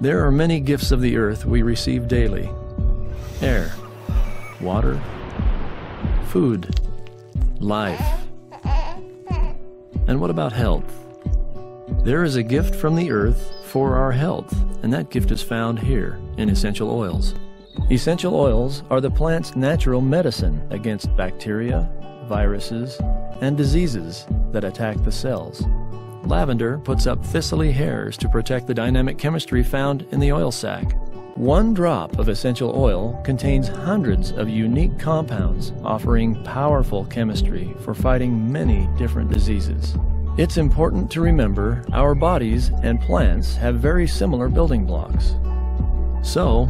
There are many gifts of the earth we receive daily air, water, food, life. And what about health? There is a gift from the earth for our health, and that gift is found here in essential oils. Essential oils are the plant's natural medicine against bacteria, viruses, and diseases that attack the cells. Lavender puts up thistly hairs to protect the dynamic chemistry found in the oil sac. One drop of essential oil contains hundreds of unique compounds offering powerful chemistry for fighting many different diseases. It's important to remember our bodies and plants have very similar building blocks. So,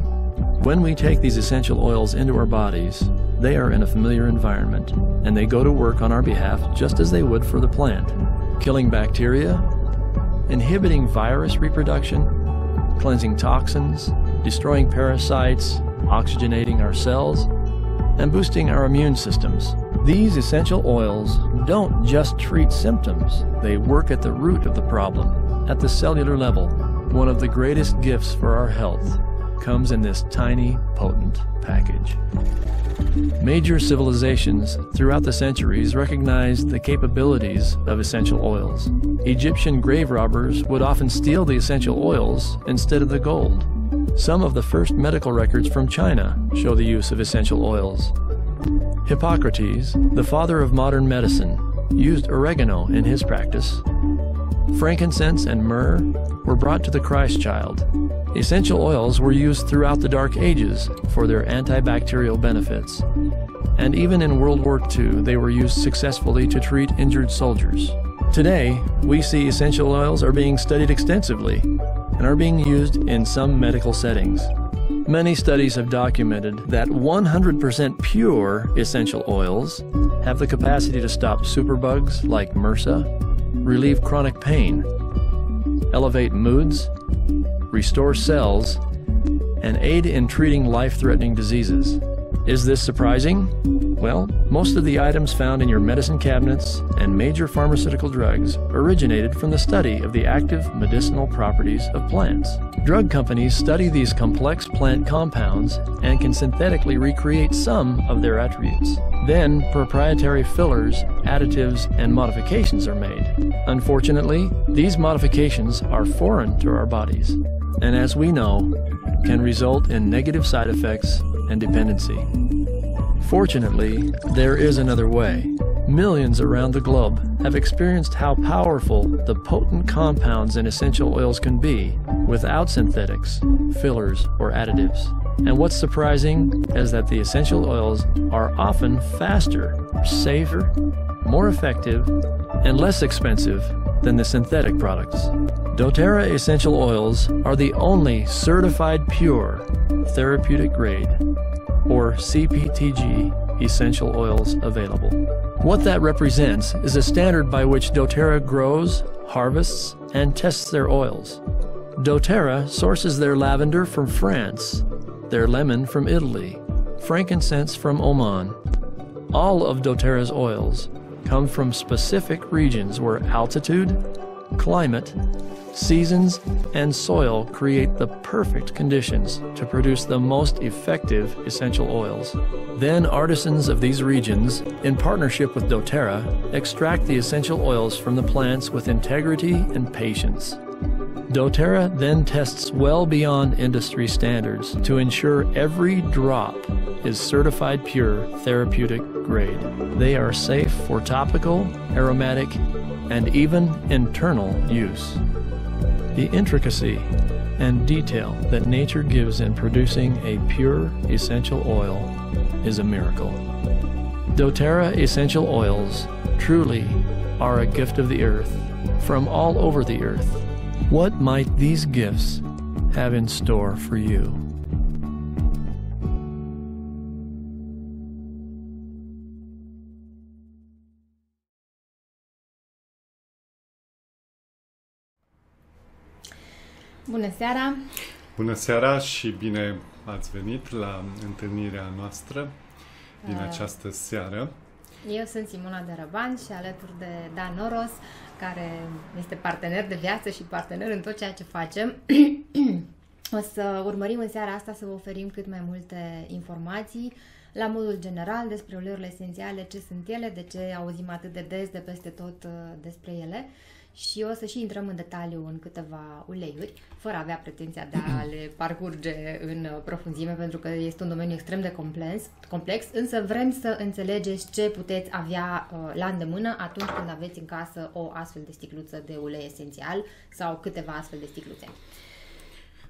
when we take these essential oils into our bodies, they are in a familiar environment and they go to work on our behalf just as they would for the plant, killing bacteria, inhibiting virus reproduction, cleansing toxins, destroying parasites, oxygenating our cells, and boosting our immune systems. These essential oils don't just treat symptoms, they work at the root of the problem, at the cellular level. One of the greatest gifts for our health comes in this tiny, potent package. Major civilizations throughout the centuries recognized the capabilities of essential oils. Egyptian grave robbers would often steal the essential oils instead of the gold. Some of the first medical records from China show the use of essential oils. Hippocrates, the father of modern medicine, used oregano in his practice. Frankincense and myrrh were brought to the Christ child. Essential oils were used throughout the Dark Ages for their antibacterial benefits. And even in World War II, they were used successfully to treat injured soldiers. Today, we see essential oils are being studied extensively and are being used in some medical settings. Many studies have documented that 100% pure essential oils have the capacity to stop superbugs like MRSA, relieve chronic pain, elevate moods, restore cells, and aid in treating life threatening diseases. Is this surprising? Well, most of the items found in your medicine cabinets and major pharmaceutical drugs originated from the study of the active medicinal properties of plants. Drug companies study these complex plant compounds and can synthetically recreate some of their attributes. Then, proprietary fillers, additives, and modifications are made. Unfortunately, these modifications are foreign to our bodies, and as we know, can result in negative side effects and dependency. Fortunately, there is another way. Millions around the globe have experienced how powerful the potent compounds in essential oils can be without synthetics, fillers, or additives. And what's surprising is that the essential oils are often faster, safer, more effective, and less expensive than the synthetic products. doTERRA essential oils are the only certified pure therapeutic grade or CPTG essential oils available. What that represents is a standard by which doTERRA grows, harvests, and tests their oils. doTERRA sources their lavender from France, their lemon from Italy, frankincense from Oman. All of doTERRA's oils come from specific regions where altitude, climate, seasons, and soil create the perfect conditions to produce the most effective essential oils. Then artisans of these regions, in partnership with doTERRA, extract the essential oils from the plants with integrity and patience. doTERRA then tests well beyond industry standards to ensure every drop is certified pure therapeutic grade. They are safe for topical, aromatic, and even internal use. The intricacy and detail that nature gives in producing a pure essential oil is a miracle. doTERRA essential oils truly are a gift of the earth from all over the earth. What might these gifts have in store for you? Bună seara! Bună seara și bine ați venit la întâlnirea noastră din Uh. această seară. Eu sunt Simona de Răban și alături de Dan Noros, care este partener de viață și partener în tot ceea ce facem. o să urmărim în seara asta să vă oferim cât mai multe informații la modul general despre uleiurile esențiale, ce sunt ele, de ce auzim atât de des de peste tot uh, despre ele și o să și intrăm în detaliu în câteva uleiuri, fără a avea pretenția de a le parcurge în profunzime, pentru că este un domeniu extrem de complex, complex însă vrem să înțelegeți ce puteți avea uh, la îndemână atunci când aveți în casă o astfel de sticluță de ulei esențial sau câteva astfel de sticluțe.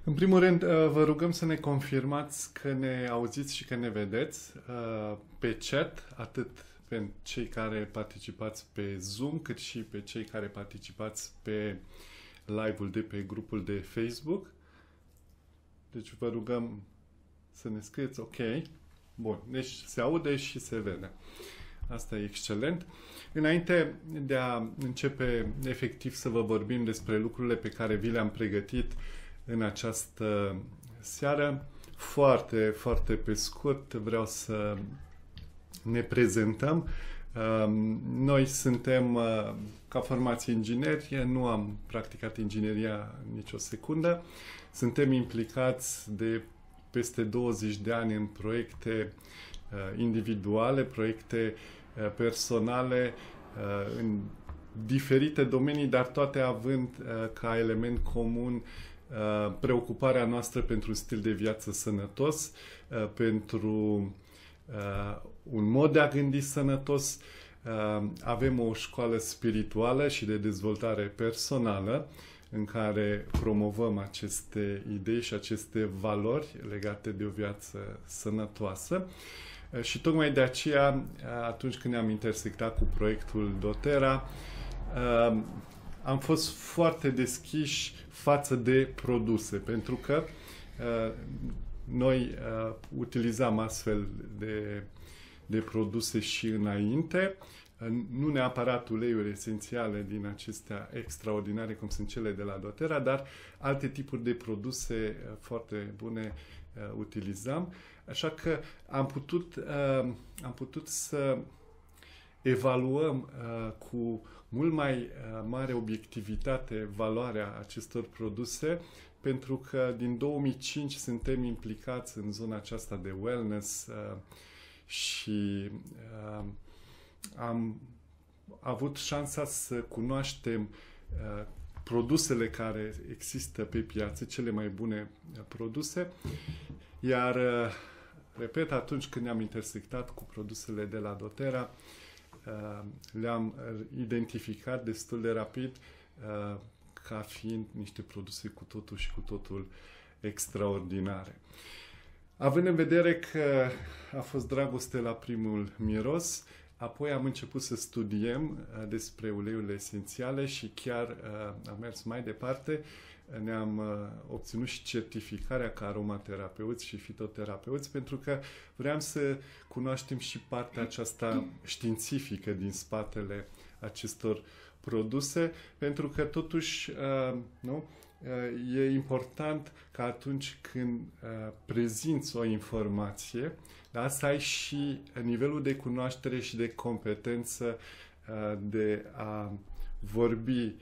În primul rând, uh, vă rugăm să ne confirmați că ne auziți și că ne vedeți uh, pe chat, atât pentru cei care participați pe Zoom, cât și pe cei care participați pe live-ul de pe grupul de Facebook. Deci vă rugăm să ne scrieți ok. Bun, deci se aude și se vede. Asta e excelent. Înainte de a începe efectiv să vă vorbim despre lucrurile pe care vi le-am pregătit în această seară, foarte, foarte pe scurt vreau să ne prezentăm. Um, noi suntem, uh, ca formație ingineri, nu am practicat ingineria nicio secundă. Suntem implicați de peste 20 de ani în proiecte uh, individuale, proiecte uh, personale, în diferite domenii, dar toate având ca element comun preocuparea noastră pentru un stil de viață sănătos, pentru un mod de a gândi sănătos, uh, avem o școală spirituală și de dezvoltare personală în care promovăm aceste idei și aceste valori legate de o viață sănătoasă. Uh, și tocmai de aceea, uh, atunci când ne-am intersectat cu proiectul Dotera, am fost foarte deschiși față de produse, pentru că noi utilizam astfel de de produse și înainte, nu neapărat uleiuri esențiale din acestea extraordinare cum sunt cele de la doTERRA, dar alte tipuri de produse uh, foarte bune uh, utilizam. Așa că am putut, uh, am putut să evaluăm cu mult mai mare obiectivitate valoarea acestor produse pentru că din 2005 suntem implicați în zona aceasta de wellness, și uh, am avut șansa să cunoaștem uh, produsele care există pe piață, cele mai bune uh, produse, iar, uh, repet, atunci când ne-am intersectat cu produsele de la Dotera, uh, le-am identificat destul de rapid uh, ca fiind niște produse cu totul și cu totul extraordinare. Având în vedere că a fost dragoste la primul miros, apoi am început să studiem uh, despre uleiurile esențiale și chiar uh, am mers mai departe. Ne-am uh, obținut și certificarea ca aromaterapeuți și fitoterapeuți pentru că vreau să cunoaștem și partea aceasta științifică din spatele acestor produse, pentru că totuși, nu, e important ca atunci când uh, prezinți o informație, da, să ai și nivelul de cunoaștere și de competență uh, de a vorbi uh,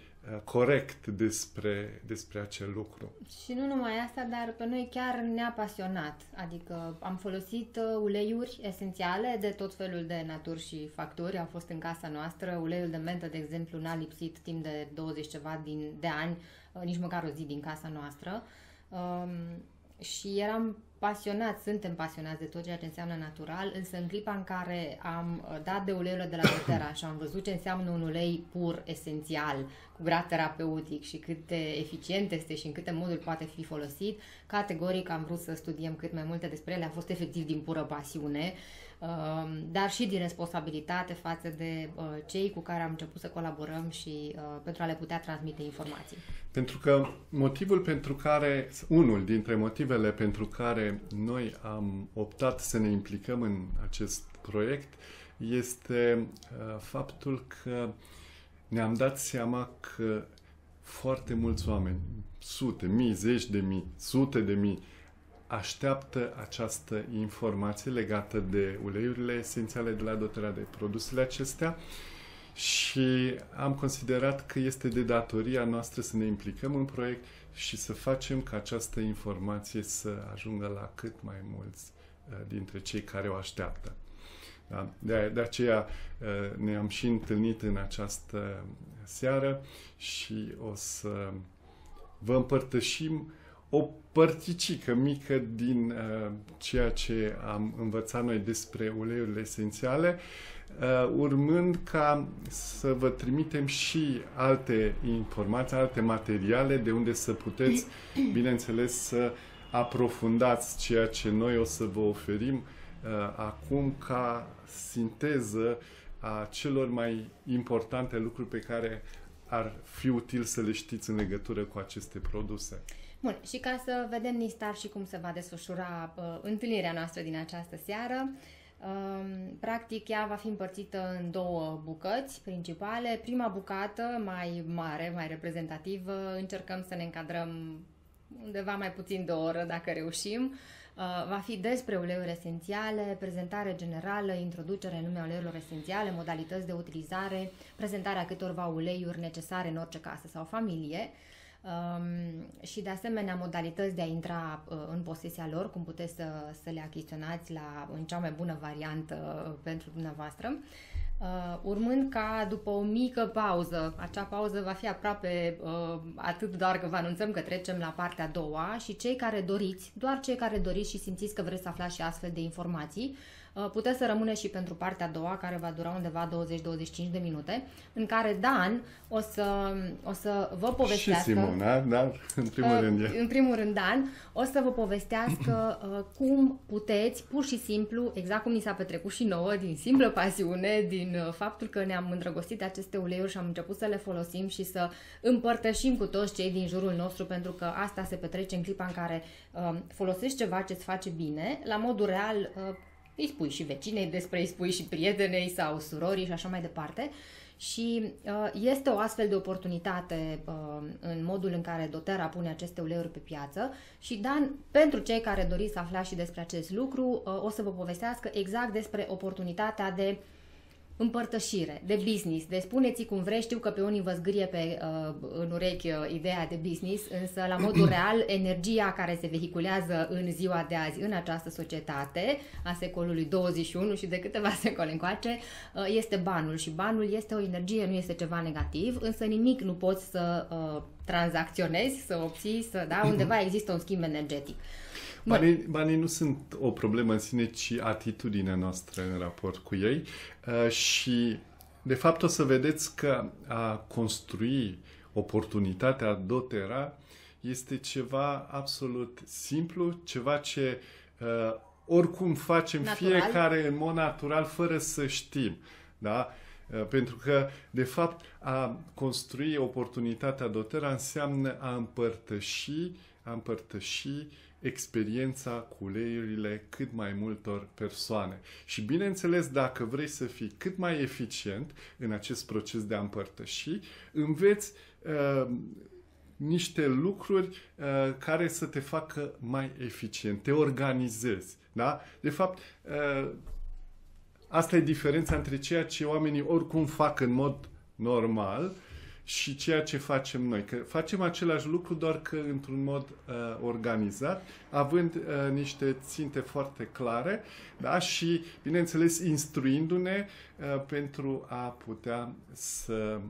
corect despre, despre acel lucru. Și nu numai asta, dar pe noi chiar ne-a pasionat. Adică am folosit uleiuri esențiale de tot felul de naturi și factori. Au fost în casa noastră. Uleiul de mentă, de exemplu, n-a lipsit timp de 20 ceva din, de ani Uh, nici măcar o zi din casa noastră. Um, și eram pasionați, suntem pasionați de tot ceea ce înseamnă natural, însă în clipa în care am uh, dat de uleiurile de la Doterra și am văzut ce înseamnă un ulei pur, esențial, cu grad terapeutic și cât de eficient este și în câte moduri poate fi folosit, categoric am vrut să studiem cât mai multe despre ele, a fost efectiv din pură pasiune. Uh, Um, dar și din responsabilitate față de uh, cei cu care am început să colaborăm și uh, pentru a le putea transmite informații. Pentru că motivul pentru care, unul dintre motivele pentru care noi am optat să ne implicăm în acest proiect este uh, faptul că ne-am dat seama că foarte mulți oameni, sute, mii, zeci de mii, sute de mii, așteaptă această informație legată de uleiurile esențiale de la dotarea de produsele acestea și am considerat că este de datoria noastră să ne implicăm în proiect și să facem ca această informație să ajungă la cât mai mulți uh, dintre cei care o așteaptă. Da? De, de aceea uh, ne-am și întâlnit în această seară și o să vă împărtășim o părticică mică din uh, ceea ce am învățat noi despre uleiurile esențiale, uh, urmând ca să vă trimitem și alte informații, alte materiale de unde să puteți, bineînțeles, să aprofundați ceea ce noi o să vă oferim uh, acum ca sinteză a celor mai importante lucruri pe care ar fi util să le știți în legătură cu aceste produse. Bun, și ca să vedem Nistar și cum se va desfășura uh, întâlnirea noastră din această seară, uh, practic ea va fi împărțită în două bucăți principale. Prima bucată, mai mare, mai reprezentativă, încercăm să ne încadrăm undeva mai puțin de o oră, dacă reușim. Uh, va fi despre uleiuri esențiale, prezentare generală, introducere în lumea uleiurilor esențiale, modalități de utilizare, prezentarea câtorva uleiuri necesare în orice casă sau familie um, și de asemenea modalități de a intra uh, în posesia lor, cum puteți să, să le achiziționați la, în cea mai bună variantă uh, pentru dumneavoastră. Uh, urmând ca după o mică pauză, acea pauză va fi aproape uh, atât doar că vă anunțăm că trecem la partea a doua și cei care doriți, doar cei care doriți și simțiți că vreți să aflați și astfel de informații, Uh, puteți să rămâneți și pentru partea a doua, care va dura undeva 20-25 de minute, în care Dan o să, o să vă povestească... Și Simona, da? În primul uh, rând. În primul rând, Dan, o să vă povestească uh, cum puteți, pur și simplu, exact cum ni s-a petrecut și nouă, din simplă pasiune, din faptul că ne-am îndrăgostit de aceste uleiuri și am început să le folosim și să împărtășim cu toți cei din jurul nostru, pentru că asta se petrece în clipa în care folosești ceva ce îți face bine, la modul real îi spui și vecinei despre, îi spui și prietenei sau surorii și așa mai departe. Și uh, este o astfel de oportunitate uh, în modul în care doTERRA pune aceste uleiuri pe piață și Dan, pentru cei care doriți să aflați și despre acest lucru, uh, o să vă povestească exact despre oportunitatea de împărtășire, de business, de spuneți cum vreți, știu că pe unii vă zgârie pe, uh, în urechi uh, ideea de business, însă la modul real, energia care se vehiculează în ziua de azi în această societate a secolului 21 și de câteva secole încoace uh, este banul și banul este o energie, nu este ceva negativ, însă nimic nu poți să uh, tranzacționezi, să obții, să, da, undeva există un schimb energetic. Banii, banii nu sunt o problemă în sine, ci atitudinea noastră în raport cu ei uh, și de fapt o să vedeți că a construi oportunitatea dotera este ceva absolut simplu, ceva ce uh, oricum facem natural. fiecare în mod natural fără să știm. Da? Uh, pentru că, de fapt, a construi oportunitatea dotera înseamnă a împărtăși, a împărtăși experiența cu uleiurile cât mai multor persoane. Și bineînțeles, dacă vrei să fii cât mai eficient în acest proces de a împărtăși, înveți uh, niște lucruri uh, care să te facă mai eficient, te organizezi. Da? De fapt, uh, asta e diferența între ceea ce oamenii oricum fac în mod normal și ceea ce facem noi. Că facem același lucru, doar că într-un mod uh, organizat, având uh, niște ținte foarte clare da? și, bineînțeles, instruindu-ne uh, pentru a putea să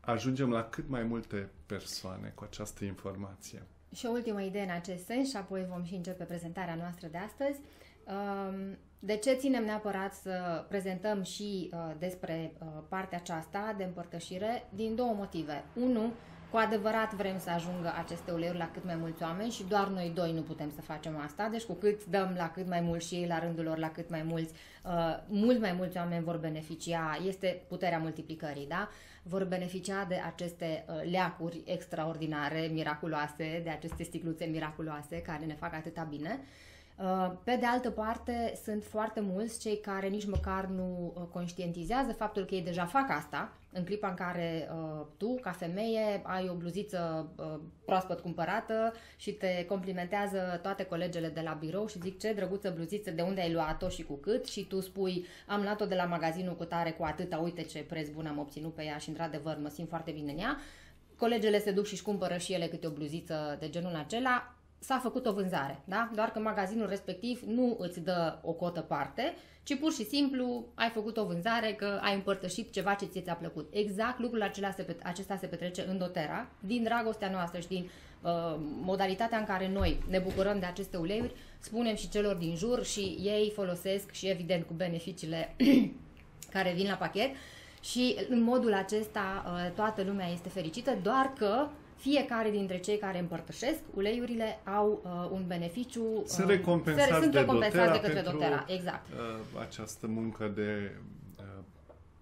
ajungem la cât mai multe persoane cu această informație. Și o ultimă idee în acest sens și apoi vom și începe prezentarea noastră de astăzi. Um, de ce ținem neapărat să prezentăm și uh, despre uh, partea aceasta de împărtășire? Din două motive. Unu, cu adevărat vrem să ajungă aceste uleiuri la cât mai mulți oameni și doar noi doi nu putem să facem asta, deci cu cât dăm la cât mai mulți și ei la rândul lor la cât mai mulți, uh, mult mai mulți oameni vor beneficia, este puterea multiplicării, da? Vor beneficia de aceste uh, leacuri extraordinare, miraculoase, de aceste sticluțe miraculoase care ne fac atâta bine. Uh, pe de altă parte, sunt foarte mulți cei care nici măcar nu uh, conștientizează faptul că ei deja fac asta în clipa în care uh, tu, ca femeie, ai o bluziță uh, proaspăt cumpărată și te complimentează toate colegele de la birou și zic ce drăguță bluziță, de unde ai luat-o și cu cât și tu spui am luat-o de la magazinul cu tare cu atâta, uite ce preț bun am obținut pe ea și într-adevăr mă simt foarte bine în ea. Colegele se duc și-și cumpără și ele câte o bluziță de genul acela, s-a făcut o vânzare, da? Doar că magazinul respectiv nu îți dă o cotă parte, ci pur și simplu ai făcut o vânzare că ai împărtășit ceva ce ție ți-a plăcut. Exact lucrul acela se, acesta se petrece în dotera, din dragostea noastră și din uh, modalitatea în care noi ne bucurăm de aceste uleiuri, spunem și celor din jur și ei folosesc și evident cu beneficiile care vin la pachet și în modul acesta uh, toată lumea este fericită, doar că fiecare dintre cei care împărtășesc uleiurile au uh, un beneficiu. Uh, sunt recompensați, sunt de, recompensați de către pentru, dotera. Exact. Uh, această muncă de uh,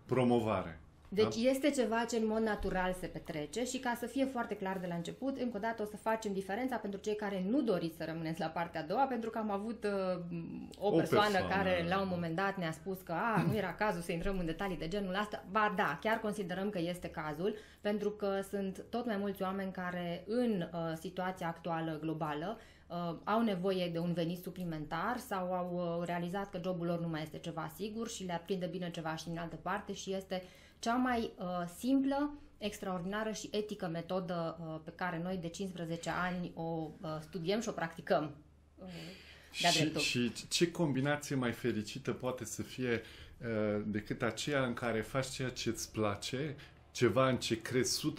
promovare. Deci da? este ceva ce în mod natural se petrece și ca să fie foarte clar de la început, încă o dată o să facem diferența pentru cei care nu doriți să rămâneți la partea a doua, pentru că am avut uh, o, o persoană, persoană care la un moment dat ne-a spus că a, nu era cazul să intrăm în detalii de genul ăsta. Ba da, chiar considerăm că este cazul, pentru că sunt tot mai mulți oameni care în uh, situația actuală globală uh, au nevoie de un venit suplimentar sau au uh, realizat că jobul lor nu mai este ceva sigur și le-ar prinde bine ceva și din altă parte și este cea mai uh, simplă, extraordinară și etică metodă uh, pe care noi de 15 ani o uh, studiem și o practicăm. Uh, și, și ce combinație mai fericită poate să fie uh, decât aceea în care faci ceea ce îți place, ceva în ce crezi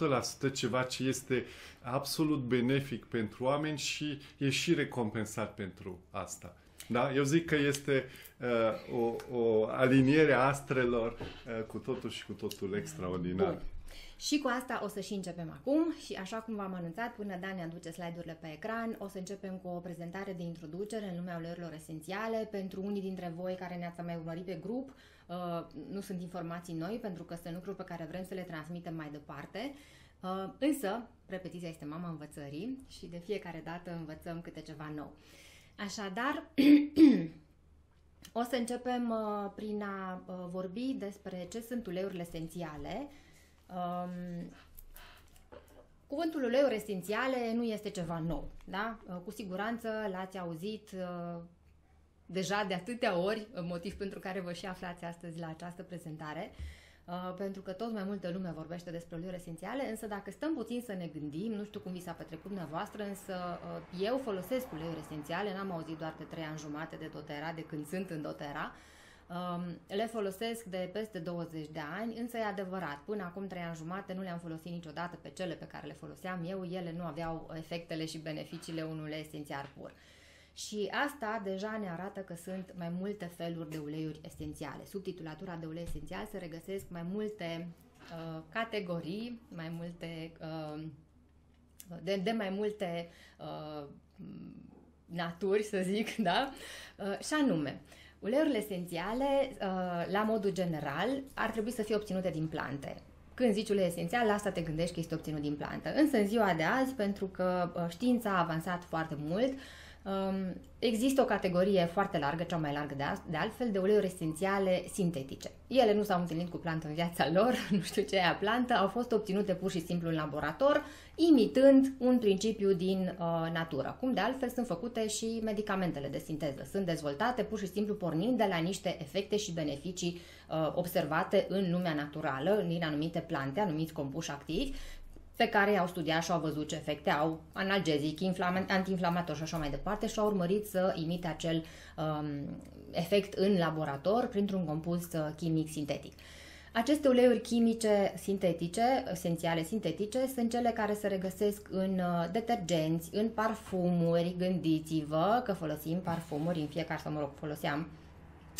100%, ceva ce este absolut benefic pentru oameni și e și recompensat pentru asta. Da? Eu zic că este uh, o, o aliniere a astrelor uh, cu totul și cu totul extraordinar. Bun. Și cu asta o să și începem acum și așa cum v-am anunțat, până Dani aduce slide-urile pe ecran, o să începem cu o prezentare de introducere în lumea uleiurilor esențiale. Pentru unii dintre voi care ne-ați mai urmărit pe grup, uh, nu sunt informații noi pentru că sunt lucruri pe care vrem să le transmitem mai departe. Uh, însă, repetiția este mama învățării și de fiecare dată învățăm câte ceva nou. Așadar, o să începem uh, prin a uh, vorbi despre ce sunt uleiurile esențiale. Um, cuvântul uleiuri esențiale nu este ceva nou, da? Uh, cu siguranță l-ați auzit uh, deja de atâtea ori, motiv pentru care vă și aflați astăzi la această prezentare. Uh, Uh, pentru că tot mai multă lume vorbește despre uleiuri esențiale, însă dacă stăm puțin să ne gândim, nu știu cum vi s-a petrecut dumneavoastră, însă uh, eu folosesc uleiuri esențiale, n-am auzit doar de 3 ani jumate de dotera, de când sunt în dotera, um, le folosesc de peste 20 de ani, însă e adevărat, până acum 3 ani jumate nu le-am folosit niciodată pe cele pe care le foloseam eu, ele nu aveau efectele și beneficiile unui ulei esențial pur. Și asta deja ne arată că sunt mai multe feluri de uleiuri esențiale. Sub titulatura de ulei esențial se regăsesc mai multe uh, categorii, mai multe uh, de, de mai multe uh, naturi, să zic, da? Uh, și anume, uleiurile esențiale, uh, la modul general, ar trebui să fie obținute din plante. Când zici ulei esențial, la asta te gândești că este obținut din plantă. Însă în ziua de azi, pentru că uh, știința a avansat foarte mult, uh, Um, există o categorie foarte largă, cea mai largă de, de altfel, de uleiuri esențiale sintetice. Ele nu s-au întâlnit cu plantă în viața lor, nu știu ce e plantă, au fost obținute pur și simplu în laborator, imitând un principiu din uh, natură. Cum de altfel sunt făcute și medicamentele de sinteză. Sunt dezvoltate pur și simplu pornind de la niște efecte și beneficii uh, observate în lumea naturală, în anumite plante, anumiți compuși activi pe care i-au studiat și au văzut ce efecte au analgezic, antiinflamator și așa mai departe și au urmărit să imite acel um, efect în laborator printr-un compus uh, chimic sintetic. Aceste uleiuri chimice sintetice, esențiale sintetice, sunt cele care se regăsesc în uh, detergenți, în parfumuri. Gândiți-vă că folosim parfumuri în fiecare, sau mă rog, foloseam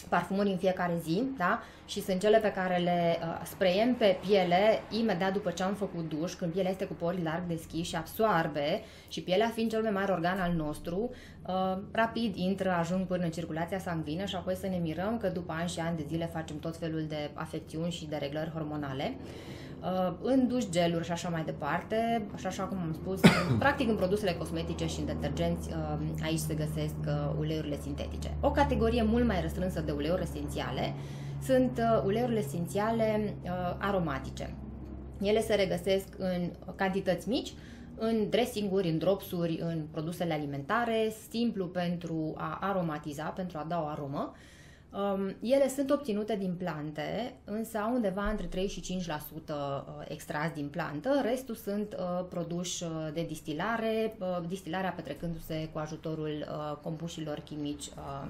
parfumuri în fiecare zi, da? Și sunt cele pe care le uh, spraiem pe piele imediat după ce am făcut duș, când pielea este cu pori larg deschiși și absoarbe și pielea fiind cel mai mare organ al nostru, uh, rapid intră, ajung până în circulația sanguină și apoi să ne mirăm că după ani și ani de zile facem tot felul de afecțiuni și de reglări hormonale. uh, în duș geluri și așa mai departe, și așa cum am spus, practic în produsele cosmetice și în detergenți uh, aici se găsesc uh, uleiurile sintetice. O categorie mult mai restrânsă de uleiuri esențiale sunt uleiurile esențiale aromatice. Ele se regăsesc în cantități mici, în dressinguri, în dropsuri, în produsele alimentare, simplu pentru a aromatiza, pentru a da o aromă. Um, ele sunt obținute din plante, însă au undeva între 3 și 5% uh, extras din plantă, restul sunt uh, produși uh, de distilare, uh, distilarea petrecându-se cu ajutorul uh, compușilor chimici uh,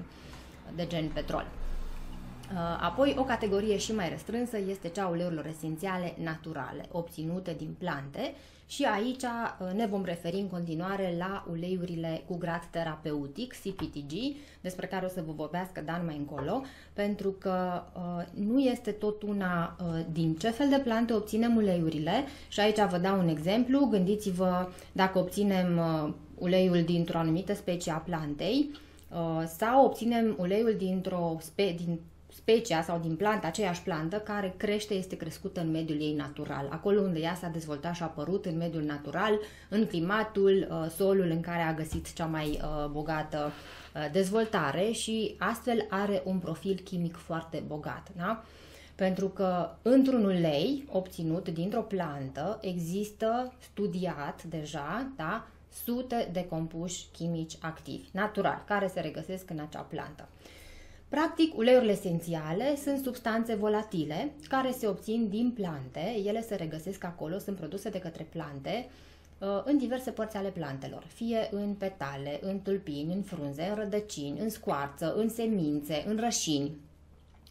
de gen petrol. Uh, apoi, o categorie și mai restrânsă este cea a uleiurilor esențiale naturale, obținute din plante. Și aici uh, ne vom referi în continuare la uleiurile cu grad terapeutic, CPTG, despre care o să vă vorbească Dan mai încolo, pentru că uh, nu este tot una uh, din ce fel de plante obținem uleiurile. Și aici vă dau un exemplu, gândiți-vă dacă obținem uh, uleiul dintr-o anumită specie a plantei uh, sau obținem uleiul dintr-o spe- din specia sau din planta, aceeași plantă care crește, este crescută în mediul ei natural. Acolo unde ea s-a dezvoltat și a apărut în mediul natural, în climatul, uh, solul în care a găsit cea mai uh, bogată uh, dezvoltare și astfel are un profil chimic foarte bogat. Da? Pentru că într-un ulei obținut dintr-o plantă există studiat deja da, sute de compuși chimici activi, naturali, care se regăsesc în acea plantă. Practic, uleiurile esențiale sunt substanțe volatile care se obțin din plante, ele se regăsesc acolo, sunt produse de către plante uh, în diverse părți ale plantelor, fie în petale, în tulpini, în frunze, în rădăcini, în scoarță, în semințe, în rășini.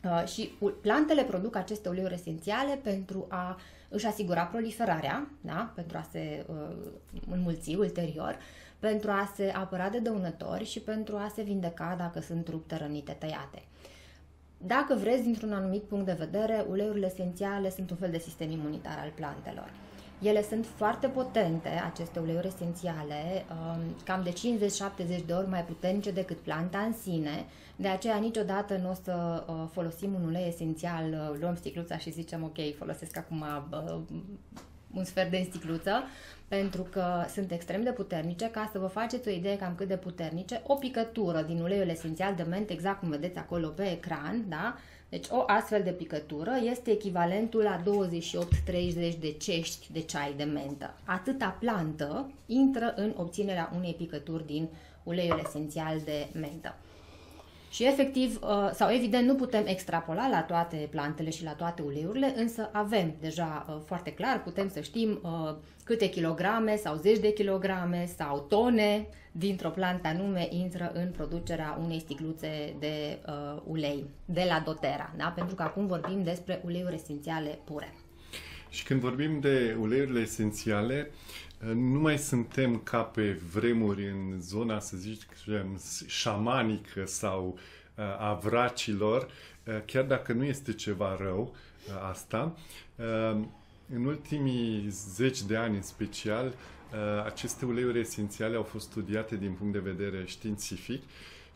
Uh, și plantele produc aceste uleiuri esențiale pentru a își asigura proliferarea, da? pentru a se uh, înmulți ulterior, pentru a se apăra de dăunători și pentru a se vindeca dacă sunt rupte, rănite, tăiate. Dacă vreți, dintr-un anumit punct de vedere, uleiurile esențiale sunt un fel de sistem imunitar al plantelor. Ele sunt foarte potente, aceste uleiuri esențiale, um, cam de 50-70 de ori mai puternice decât planta în sine, de aceea niciodată nu o să uh, folosim un ulei esențial, uh, luăm sticluța și zicem ok, folosesc acum uh, un sfert de sticluță, pentru că sunt extrem de puternice. Ca să vă faceți o idee cam cât de puternice, o picătură din uleiul esențial de ment, exact cum vedeți acolo pe ecran, da? Deci o astfel de picătură este echivalentul la 28-30 de cești de ceai de mentă. Atâta plantă intră în obținerea unei picături din uleiul esențial de mentă. Și efectiv, uh, sau evident, nu putem extrapola la toate plantele și la toate uleiurile, însă avem deja uh, foarte clar, putem să știm uh, câte kilograme sau zeci de kilograme sau tone dintr-o plantă anume intră în producerea unei sticluțe de uh, ulei de la dotera, da? pentru că acum vorbim despre uleiuri esențiale pure. Și când vorbim de uleiurile esențiale, nu mai suntem ca pe vremuri în zona, să zicem, șamanică sau uh, a vracilor, uh, chiar dacă nu este ceva rău uh, asta. În ultimii zeci de ani în special, aceste uleiuri esențiale au fost studiate din punct de vedere științific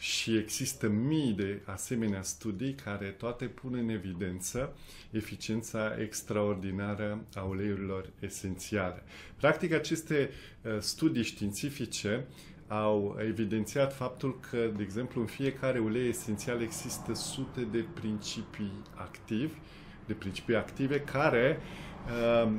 și există mii de asemenea studii care toate pun în evidență eficiența extraordinară a uleiurilor esențiale. Practic, aceste uh, studii științifice au evidențiat faptul că, de exemplu, în fiecare ulei esențial există sute de principii activi, de principii active care, uh,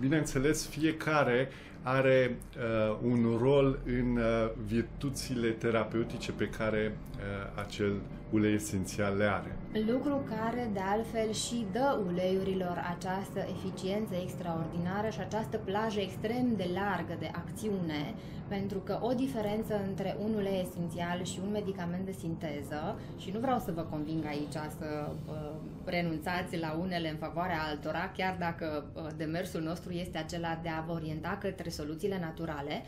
bineînțeles, fiecare are uh, un rol în uh, virtuțile terapeutice pe care uh, acel ulei esențial le are. Lucru care, de altfel, și dă uleiurilor această eficiență extraordinară și această plajă extrem de largă de acțiune pentru că o diferență între un ulei esențial și un medicament de sinteză, și nu vreau să vă conving aici să uh, renunțați la unele în favoarea altora, chiar dacă uh, demersul nostru este acela de a vă orienta către soluțiile naturale,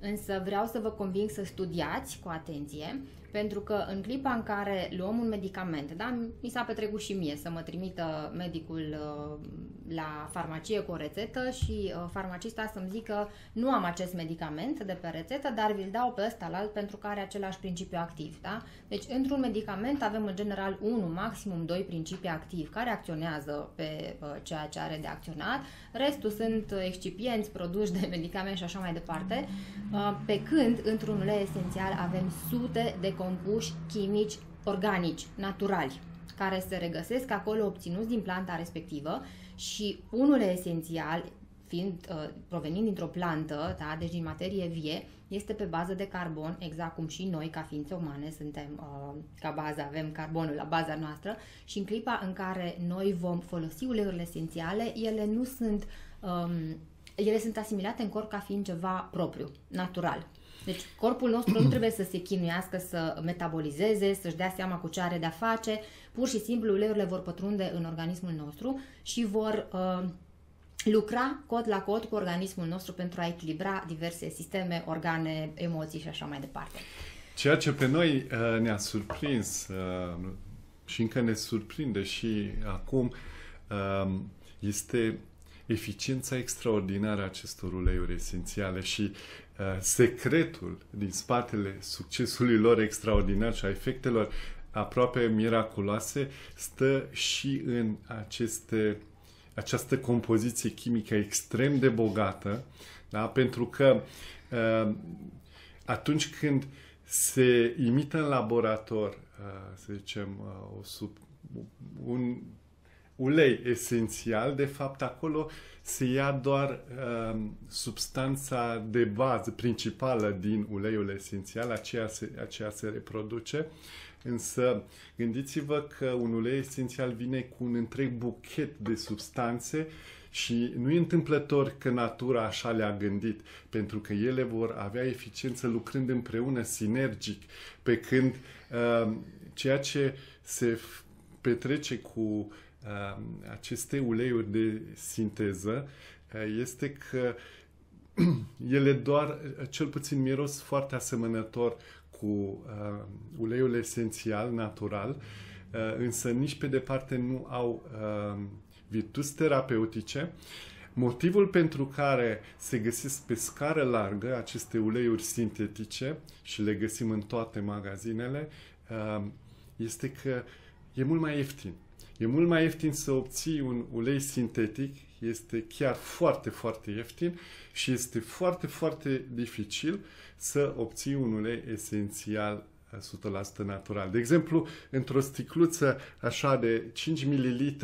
însă vreau să vă conving să studiați cu atenție Pentru că în clipa în care luăm un medicament, da, mi s-a petrecut și mie să mă trimită medicul uh, la farmacie cu o rețetă și uh, farmacista să-mi zică nu am acest medicament de pe rețetă, dar vi-l dau pe ăsta alt pentru că are același principiu activ. Da? Deci într-un medicament avem în general 1, maximum 2 principii activi care acționează pe uh, ceea ce are de acționat. Restul sunt excipienți, produși de medicament și așa mai departe. Pe când într-un ulei esențial avem sute de compuși chimici organici, naturali, care se regăsesc acolo obținuți din planta respectivă și unul esențial, fiind uh, provenind dintr-o plantă, da, deci din materie vie, este pe bază de carbon, exact cum și noi, ca ființe umane, suntem uh, ca bază, avem carbonul la baza noastră și în clipa în care noi vom folosi uleiurile esențiale, ele nu sunt um, ele sunt asimilate în corp ca fiind ceva propriu, natural. Deci corpul nostru nu trebuie să se chinuiască să metabolizeze, să-și dea seama cu ce are de-a face. Pur și simplu uleiurile vor pătrunde în organismul nostru și vor uh, lucra cod la cod cu organismul nostru pentru a echilibra diverse sisteme, organe, emoții și așa mai departe. Ceea ce pe noi uh, ne-a surprins uh, și încă ne surprinde și acum uh, este eficiența extraordinară a acestor uleiuri esențiale și uh, secretul din spatele succesului lor extraordinar și a efectelor aproape miraculoase stă și în aceste, această compoziție chimică extrem de bogată, da? pentru că uh, atunci când se imită în laborator, uh, să zicem, uh, o sub, un ulei esențial, de fapt acolo se ia doar uh, substanța de bază principală din uleiul esențial, aceea se, aceea se reproduce, însă gândiți-vă că un ulei esențial vine cu un întreg buchet de substanțe și nu e întâmplător că natura așa le-a gândit, pentru că ele vor avea eficiență lucrând împreună, sinergic, pe când uh, ceea ce se petrece cu uh, Um, aceste uleiuri de sinteză uh, este că ele doar, uh, cel puțin miros foarte asemănător cu uh, uleiul esențial, natural, uh, însă nici pe departe nu au uh, virtuți terapeutice. Motivul pentru care se găsesc pe scară largă aceste uleiuri sintetice și le găsim în toate magazinele uh, este că e mult mai ieftin. E mult mai ieftin să obții un ulei sintetic, este chiar foarte, foarte ieftin și este foarte, foarte dificil să obții un ulei esențial 100% natural. De exemplu, într-o sticluță așa de 5 ml,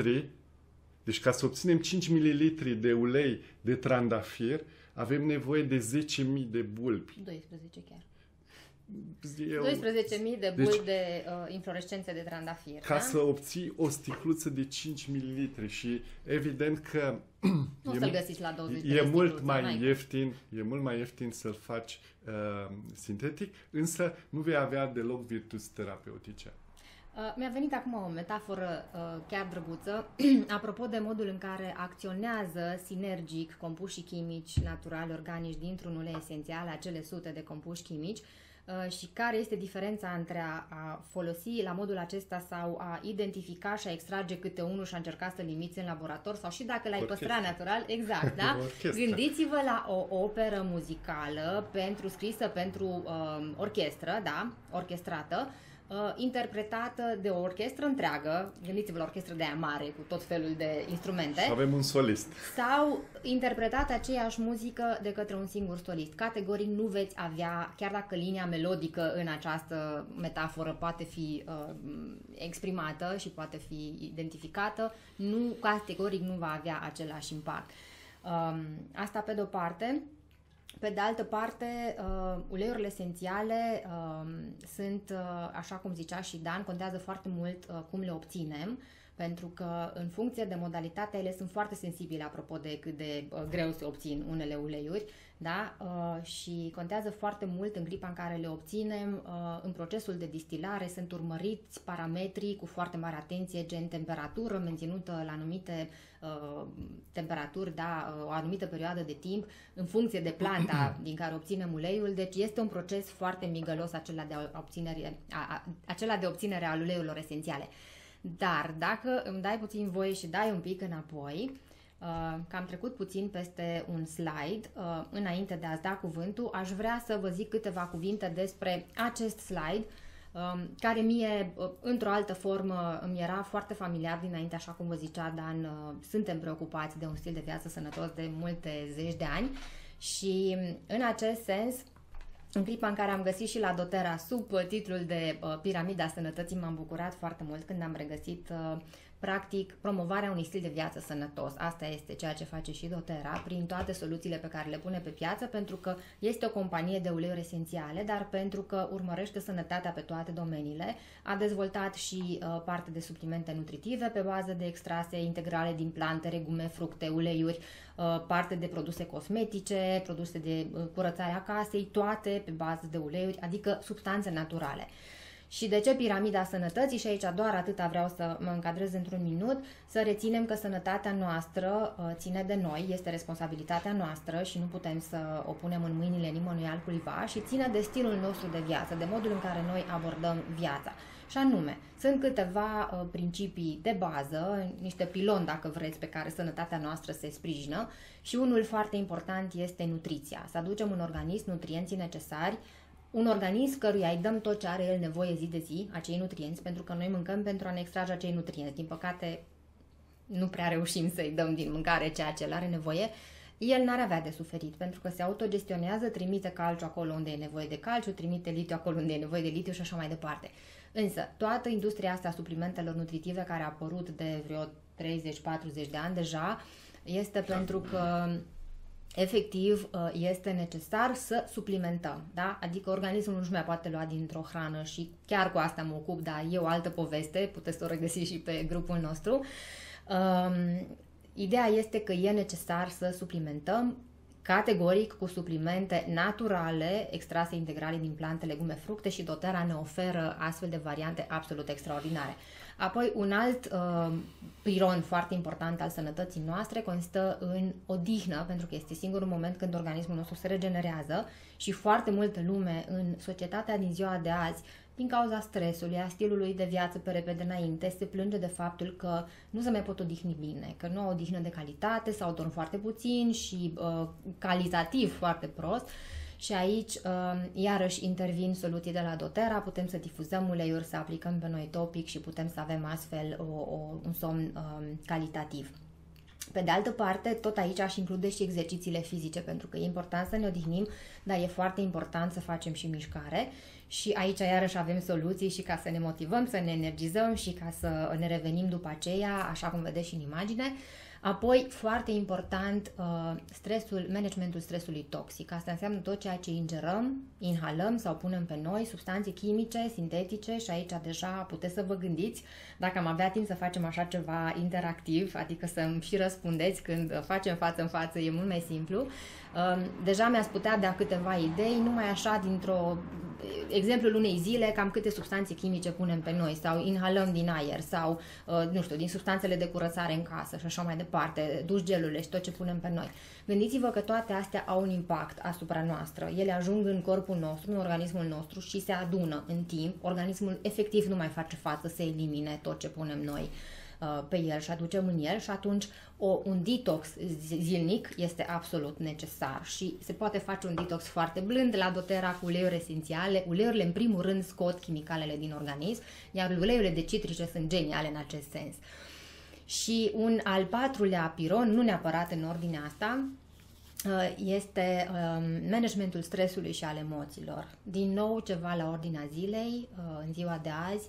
deci ca să obținem 5 ml de ulei de trandafir, avem nevoie de 10.000 de bulbi. 12 chiar. 12.000 de buli deci, de uh, inflorescențe de trandafir. Ca da? să obții o sticluță de 5 ml și evident că nu e, să-l găsiți la 20 e mult mai n-ai. ieftin, e mult mai ieftin să-l faci uh, sintetic, însă nu vei avea deloc virtuți terapeutice. Uh, mi-a venit acum o metaforă uh, chiar drăguță, apropo de modul în care acționează sinergic compuși chimici naturali, organici dintr-un ulei esențial, acele sute de compuși chimici, uh, Uh, și care este diferența între a, a folosi la modul acesta sau a identifica și a extrage câte unul și a încerca să limiți în laborator sau și dacă l-ai păstra natural, exact, da? Gândiți-vă la o operă muzicală pentru scrisă pentru uh, orchestră, da? Orchestrată, uh, interpretată de o orchestră întreagă, gândiți-vă la orchestră de aia mare cu tot felul de instrumente. Și avem un solist. Sau interpretată aceeași muzică de către un singur solist. Categoric nu veți avea, chiar dacă linia melodică în această metaforă poate fi uh, exprimată și poate fi identificată, nu, categoric nu va avea același impact. Um, asta pe de-o parte. Pe de altă parte, uh, uleiurile esențiale uh, sunt, uh, așa cum zicea și Dan, contează foarte mult uh, cum le obținem, pentru că în funcție de modalitate ele sunt foarte sensibile apropo de cât de uh, greu se obțin unele uleiuri da? Uh, și contează foarte mult în clipa în care le obținem. Uh, în procesul de distilare sunt urmăriți parametrii cu foarte mare atenție, gen temperatură menținută la anumite uh, temperaturi, da? Uh, o anumită perioadă de timp, în funcție de planta din care obținem uleiul. Deci este un proces foarte migălos acela de obținere, a, a, acela de obținere al uleiurilor esențiale. Dar dacă îmi dai puțin voie și dai un pic înapoi, uh, că am trecut puțin peste un slide, uh, înainte de a-ți da cuvântul, aș vrea să vă zic câteva cuvinte despre acest slide, um, care mie, uh, într-o altă formă, îmi era foarte familiar dinainte, așa cum vă zicea Dan, suntem preocupați de un stil de viață sănătos de multe zeci de ani. Și în acest sens în clipa în care am găsit și la Dotera sub titlul de uh, Piramida Sănătății, m-am bucurat foarte mult când am regăsit uh, practic promovarea unui stil de viață sănătos. Asta este ceea ce face și Dotera prin toate soluțiile pe care le pune pe piață, pentru că este o companie de uleiuri esențiale, dar pentru că urmărește sănătatea pe toate domeniile, a dezvoltat și uh, parte de suplimente nutritive pe bază de extrase integrale din plante, regume, fructe, uleiuri, uh, parte de produse cosmetice, produse de uh, curățare a casei, toate pe bază de uleiuri, adică substanțe naturale. Și de ce piramida sănătății? Și aici doar atâta vreau să mă încadrez într-un minut, să reținem că sănătatea noastră uh, ține de noi, este responsabilitatea noastră și nu putem să o punem în mâinile nimănui altcuiva și ține de stilul nostru de viață, de modul în care noi abordăm viața. Și anume, sunt câteva uh, principii de bază, niște piloni, dacă vreți, pe care sănătatea noastră se sprijină și unul foarte important este nutriția. Să aducem în organism nutrienții necesari un organism căruia îi dăm tot ce are el nevoie zi de zi, acei nutrienți, pentru că noi mâncăm pentru a ne extrage acei nutrienți. Din păcate, nu prea reușim să-i dăm din mâncare ceea ce el are nevoie, el n-ar avea de suferit, pentru că se autogestionează, trimite calciu acolo unde e nevoie de calciu, trimite litiu acolo unde e nevoie de litiu și așa mai departe. Însă, toată industria asta a suplimentelor nutritive care a apărut de vreo 30-40 de ani deja, este pentru că efectiv uh, este necesar să suplimentăm, da? Adică organismul nu-și mai poate lua dintr-o hrană și chiar cu asta mă ocup, dar e o altă poveste, puteți să o regăsiți și pe grupul nostru. Um, ideea este că e necesar să suplimentăm categoric cu suplimente naturale, extrase integrale din plante, legume, fructe și dotera ne oferă astfel de variante absolut extraordinare. Apoi, un alt uh, piron foarte important al sănătății noastre constă în odihnă, pentru că este singurul moment când organismul nostru se regenerează și foarte multă lume în societatea din ziua de azi din cauza stresului, a stilului de viață pe repede înainte, se plânge de faptul că nu se mai pot odihni bine, că nu au odihnă de calitate sau dorm foarte puțin și uh, calitativ foarte prost și aici, um, iarăși, intervin soluții de la doTERRA, putem să difuzăm uleiuri, să aplicăm pe noi topic și putem să avem astfel o, o, un somn um, calitativ. Pe de altă parte, tot aici aș include și exercițiile fizice, pentru că e important să ne odihnim, dar e foarte important să facem și mișcare. Și aici iarăși avem soluții și ca să ne motivăm, să ne energizăm și ca să ne revenim după aceea, așa cum vedeți și în imagine. Uh, Apoi, foarte important, uh, stresul, managementul stresului toxic. Asta înseamnă tot ceea ce ingerăm, inhalăm sau punem pe noi, substanțe chimice, sintetice și aici deja puteți să vă gândiți dacă am avea timp să facem așa ceva interactiv, adică să-mi și răspundeți când facem față în față, e mult mai simplu. Um, deja mi-ați putea da câteva idei, numai așa dintr-o exemplul unei zile, cam câte substanțe chimice punem pe noi sau inhalăm din aer sau, uh, nu știu, din substanțele de curățare în casă și așa mai departe, duș gelurile și tot ce punem pe noi. Gândiți-vă că toate astea au un impact asupra noastră. Ele ajung în corpul nostru, în organismul nostru și se adună în timp. Organismul efectiv nu mai face față să elimine tot ce punem noi uh, pe el și aducem în el și atunci o, un detox zilnic este absolut necesar și se poate face un detox foarte blând la dotera cu uleiuri esențiale. Uleiurile în primul rând scot chimicalele din organism, iar uleiurile de citrice sunt geniale în acest sens. Și un al patrulea piron, nu neapărat în ordinea asta, uh, este um, managementul stresului și al emoțiilor. Din nou ceva la ordinea zilei, uh, în ziua de azi,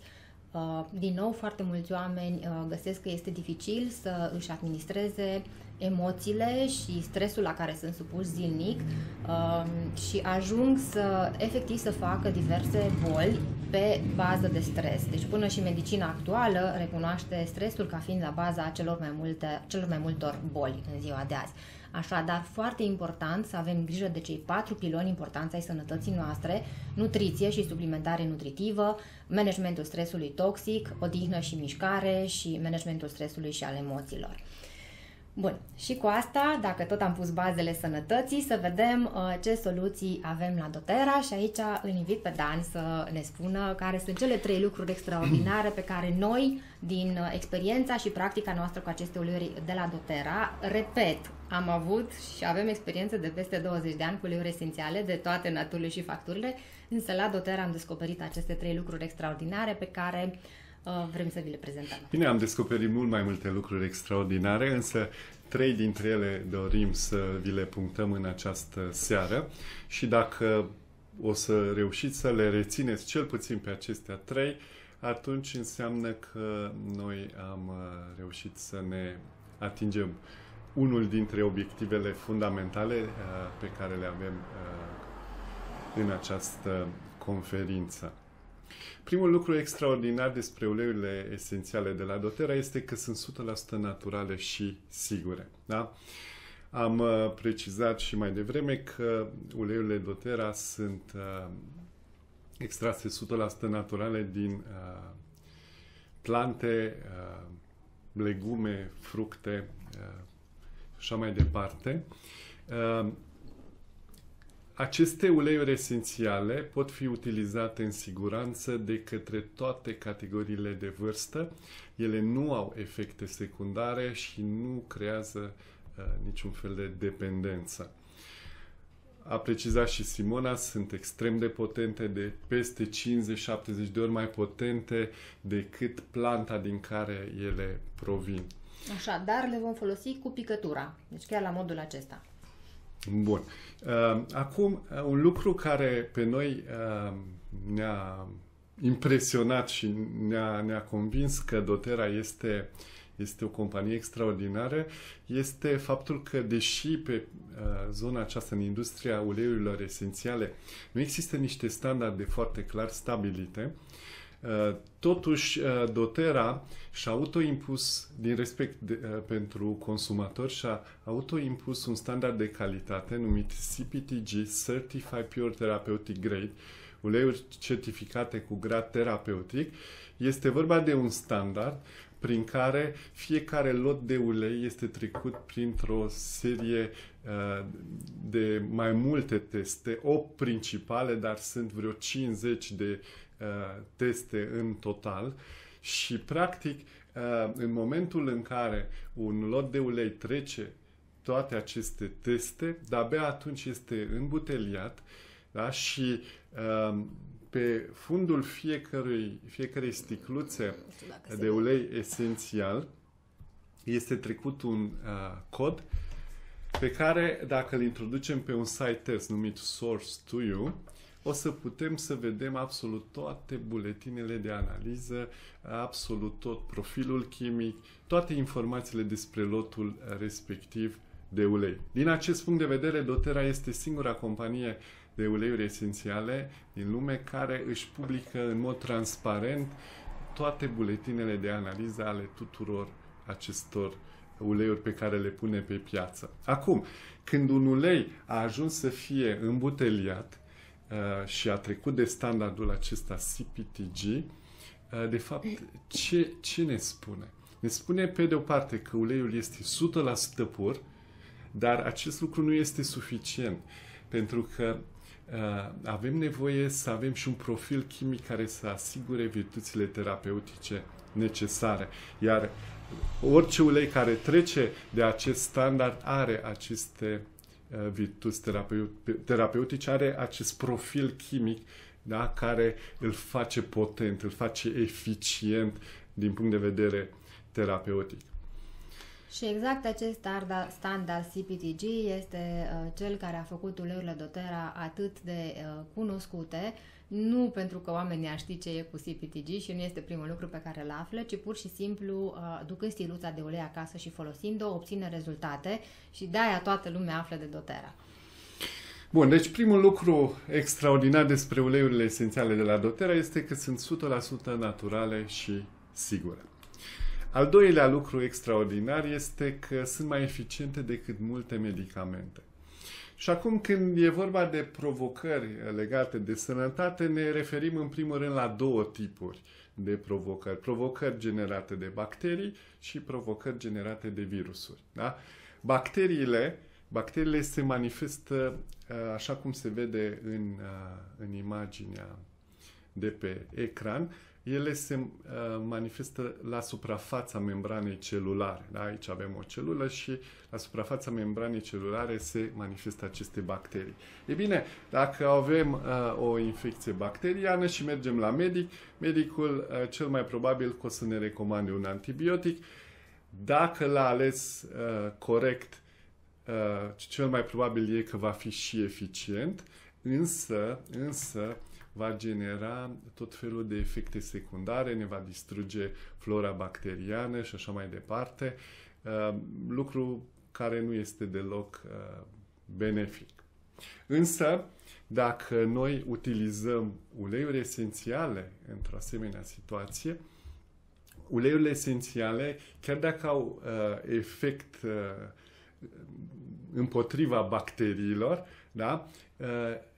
uh, din nou foarte mulți oameni găsesc că este dificil să își administreze emoțiile și stresul la care sunt supuși zilnic uh, și ajung să efectiv să facă diverse boli pe bază de stres. Deci până și medicina actuală recunoaște stresul ca fiind la baza celor mai, multe, celor mai multor boli în ziua de azi. Așadar, foarte important să avem grijă de cei patru piloni importanți ai sănătății noastre, nutriție și suplimentare nutritivă, managementul stresului toxic, odihnă și mișcare și managementul stresului și al emoțiilor. Bun, și cu asta, dacă tot am pus bazele sănătății, să vedem uh, ce soluții avem la Dotera și aici îl invit pe Dan să ne spună care sunt cele trei lucruri extraordinare pe care noi, din uh, experiența și practica noastră cu aceste uleiuri de la Dotera, repet, am avut și avem experiență de peste 20 de ani cu uleiuri esențiale de toate naturile și facturile, însă la Dotera am descoperit aceste trei lucruri extraordinare pe care uh, Uh, vrem să vi le prezentăm. Bine, am descoperit mult mai multe lucruri extraordinare, însă trei dintre ele dorim să vi le punctăm în această seară și dacă o să reușiți să le rețineți cel puțin pe acestea trei, atunci înseamnă că noi am uh, reușit să ne atingem unul dintre obiectivele fundamentale uh, pe care le avem în această conferință. Primul lucru extraordinar despre uleiurile esențiale de la doTERRA este că sunt 100% naturale și sigure. Da? Am uh, precizat și mai devreme că uleiurile doTERRA sunt uh, extrase 100% naturale din uh, plante, uh, legume, fructe uh, și așa mai departe. Uh, aceste uleiuri esențiale pot fi utilizate în siguranță de către toate categoriile de vârstă. Ele nu au efecte secundare și nu creează uh, niciun fel de dependență. A precizat și Simona, sunt extrem de potente, de peste 50-70 de ori mai potente decât planta din care ele provin. Așa, dar le vom folosi cu picătura, deci chiar la modul acesta. Bun. Uh, acum, uh, un lucru care pe noi uh, ne-a impresionat și ne-a, ne-a convins că Dotera este, este o companie extraordinară este faptul că, deși pe zona aceasta, în industria uleiurilor esențiale, nu există niște standarde foarte clar stabilite, Uh, totuși, uh, Dotera și-a autoimpus, din respect de, uh, pentru consumatori, și-a autoimpus un standard de calitate numit CPTG, Certified Pure Therapeutic Grade, uleiuri certificate cu grad terapeutic. Este vorba de un standard prin care fiecare lot de ulei este trecut printr-o serie uh, de mai multe teste, 8 principale, dar sunt vreo 50 de Uh, teste în total și, practic, uh, în momentul în care un lot de ulei trece toate aceste teste, de-abia atunci este îmbuteliat da? și uh, pe fundul fiecărui, fiecărei sticluțe de ulei esențial este trecut un uh, cod pe care, dacă îl introducem pe un site test numit Source to You, o să putem să vedem absolut toate buletinele de analiză, absolut tot profilul chimic, toate informațiile despre lotul respectiv de ulei. Din acest punct de vedere, Dotera este singura companie de uleiuri esențiale din lume care își publică în mod transparent toate buletinele de analiză ale tuturor acestor uleiuri pe care le pune pe piață. Acum, când un ulei a ajuns să fie îmbuteliat, Uh, și a trecut de standardul acesta CPTG, uh, de fapt, ce, ce ne spune? Ne spune, pe de o parte, că uleiul este 100% pur, dar acest lucru nu este suficient, pentru că uh, avem nevoie să avem și un profil chimic care să asigure virtuțile terapeutice necesare. Iar orice ulei care trece de acest standard are aceste Uh, virtuți terapeutice, are acest profil chimic da, care îl face potent, îl face eficient din punct de vedere terapeutic. Și exact acest standard CPTG este uh, cel care a făcut uleiurile doTERRA atât de uh, cunoscute nu pentru că oamenii ar ști ce e cu CPTG și nu este primul lucru pe care îl află, ci pur și simplu uh, ducând stiluța de ulei acasă și folosind-o, obține rezultate și de-aia toată lumea află de doTERRA. Bun, deci primul lucru extraordinar despre uleiurile esențiale de la doTERRA este că sunt 100% naturale și sigure. Al doilea lucru extraordinar este că sunt mai eficiente decât multe medicamente. Și acum când e vorba de provocări legate de sănătate, ne referim în primul rând la două tipuri de provocări. Provocări generate de bacterii și provocări generate de virusuri. Da? Bacteriile, bacteriile se manifestă uh, așa cum se vede în, uh, în imaginea de pe ecran, ele se uh, manifestă la suprafața membranei celulare. Da? Aici avem o celulă și la suprafața membranei celulare se manifestă aceste bacterii. E bine, dacă avem uh, o infecție bacteriană și mergem la medic, medicul uh, cel mai probabil că o să ne recomande un antibiotic. Dacă l-a ales uh, corect, uh, cel mai probabil e că va fi și eficient, însă, însă, va genera tot felul de efecte secundare, ne va distruge flora bacteriană și așa mai departe, uh, lucru care nu este deloc uh, benefic. Însă, dacă noi utilizăm uleiuri esențiale într-o asemenea situație, uleiurile esențiale, chiar dacă au uh, efect uh, împotriva bacteriilor, da? Uh,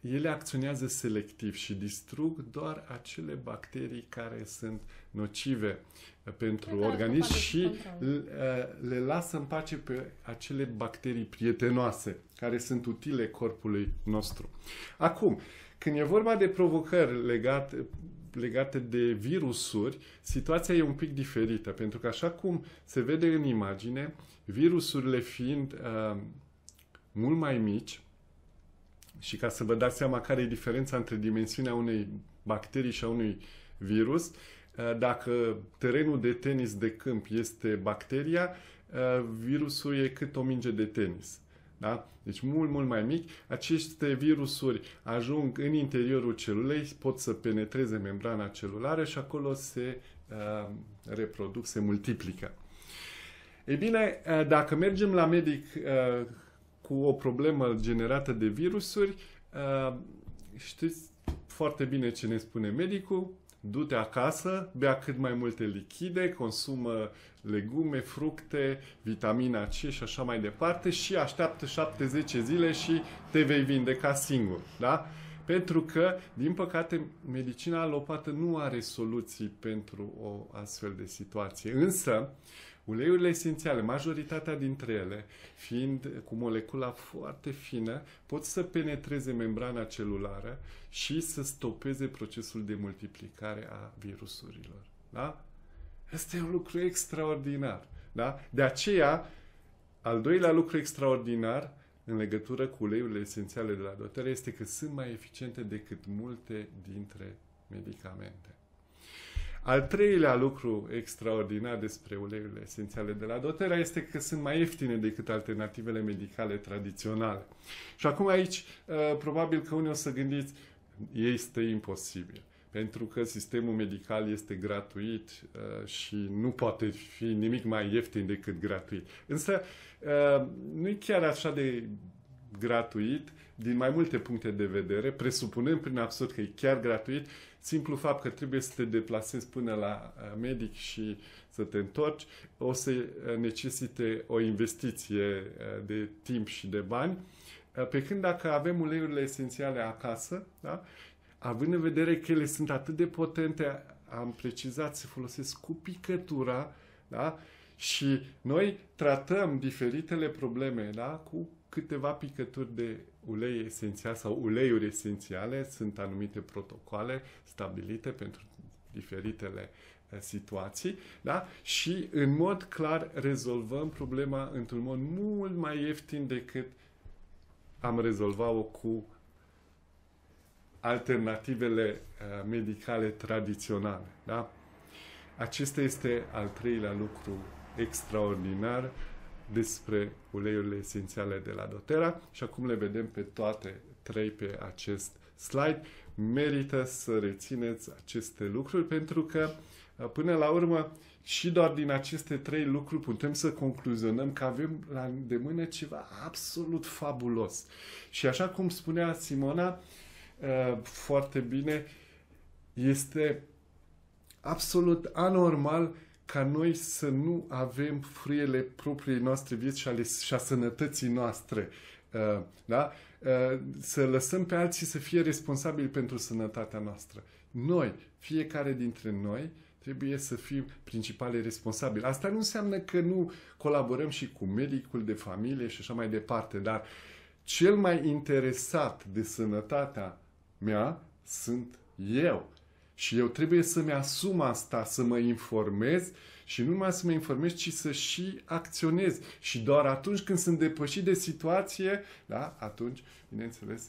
ele acționează selectiv și distrug doar acele bacterii care sunt nocive uh, pentru organism și uh, le lasă în pace pe acele bacterii prietenoase care sunt utile corpului nostru. Acum, când e vorba de provocări legate, legate de virusuri, situația e un pic diferită, pentru că așa cum se vede în imagine, virusurile fiind uh, mult mai mici, și ca să vă dați seama care e diferența între dimensiunea unei bacterii și a unui virus, uh, dacă terenul de tenis de câmp este bacteria, uh, virusul e cât o minge de tenis. Da? Deci mult, mult mai mic. Aceste virusuri ajung în interiorul celulei, pot să penetreze membrana celulară și acolo se uh, reproduc, se multiplică. Ei bine, uh, dacă mergem la medic uh, cu o problemă generată de virusuri, uh, știți foarte bine ce ne spune medicul, du-te acasă, bea cât mai multe lichide, consumă legume, fructe, vitamina C și așa mai departe și așteaptă 7-10 zile și te vei vindeca singur. Da? Pentru că, din păcate, medicina alopată nu are soluții pentru o astfel de situație. Însă, Uleiurile esențiale, majoritatea dintre ele, fiind cu molecula foarte fină, pot să penetreze membrana celulară și să stopeze procesul de multiplicare a virusurilor. Da? Asta e un lucru extraordinar. Da? De aceea, al doilea lucru extraordinar în legătură cu uleiurile esențiale de la dotere este că sunt mai eficiente decât multe dintre medicamente. Al treilea lucru extraordinar despre uleiurile esențiale de la doTERRA este că sunt mai ieftine decât alternativele medicale tradiționale. Și acum aici, uh, probabil că unii o să gândiți, este imposibil pentru că sistemul medical este gratuit uh, și nu poate fi nimic mai ieftin decât gratuit. Însă uh, nu e chiar așa de gratuit din mai multe puncte de vedere, presupunând prin absurd că e chiar gratuit, simplu fapt că trebuie să te deplasezi până la uh, medic și să te întorci, o să uh, necesite o investiție uh, de timp și de bani, pe când dacă avem uleiurile esențiale acasă, da, având în vedere că ele sunt atât de potente, am precizat, se folosesc cu picătura, da, și noi tratăm diferitele probleme da, cu câteva picături de ulei esențial sau uleiuri esențiale. Sunt anumite protocoale stabilite pentru diferitele eh, situații, da? Și în mod clar rezolvăm problema într-un mod mult mai ieftin decât am rezolvat-o cu alternativele uh, medicale tradiționale, da? Acesta este al treilea lucru extraordinar despre uleiurile esențiale de la doTERRA și acum le vedem pe toate trei pe acest slide. merită să rețineți aceste lucruri pentru că uh, până la urmă și doar din aceste trei lucruri putem să concluzionăm că avem la îndemână ceva absolut fabulos. Și așa cum spunea Simona uh, foarte bine, este absolut anormal ca noi să nu avem frâiele propriei noastre vieți și, ale, și a sănătății noastre. Uh, da? Uh, să lăsăm pe alții să fie responsabili pentru sănătatea noastră. Noi, fiecare dintre noi, trebuie să fim principale responsabili. Asta nu înseamnă că nu colaborăm și cu medicul de familie și așa mai departe, dar cel mai interesat de sănătatea mea sunt eu. Și eu trebuie să-mi asum asta, să mă informez și nu numai să mă informez, ci să și acționez. Și doar atunci când sunt depășit de situație, da, atunci, bineînțeles,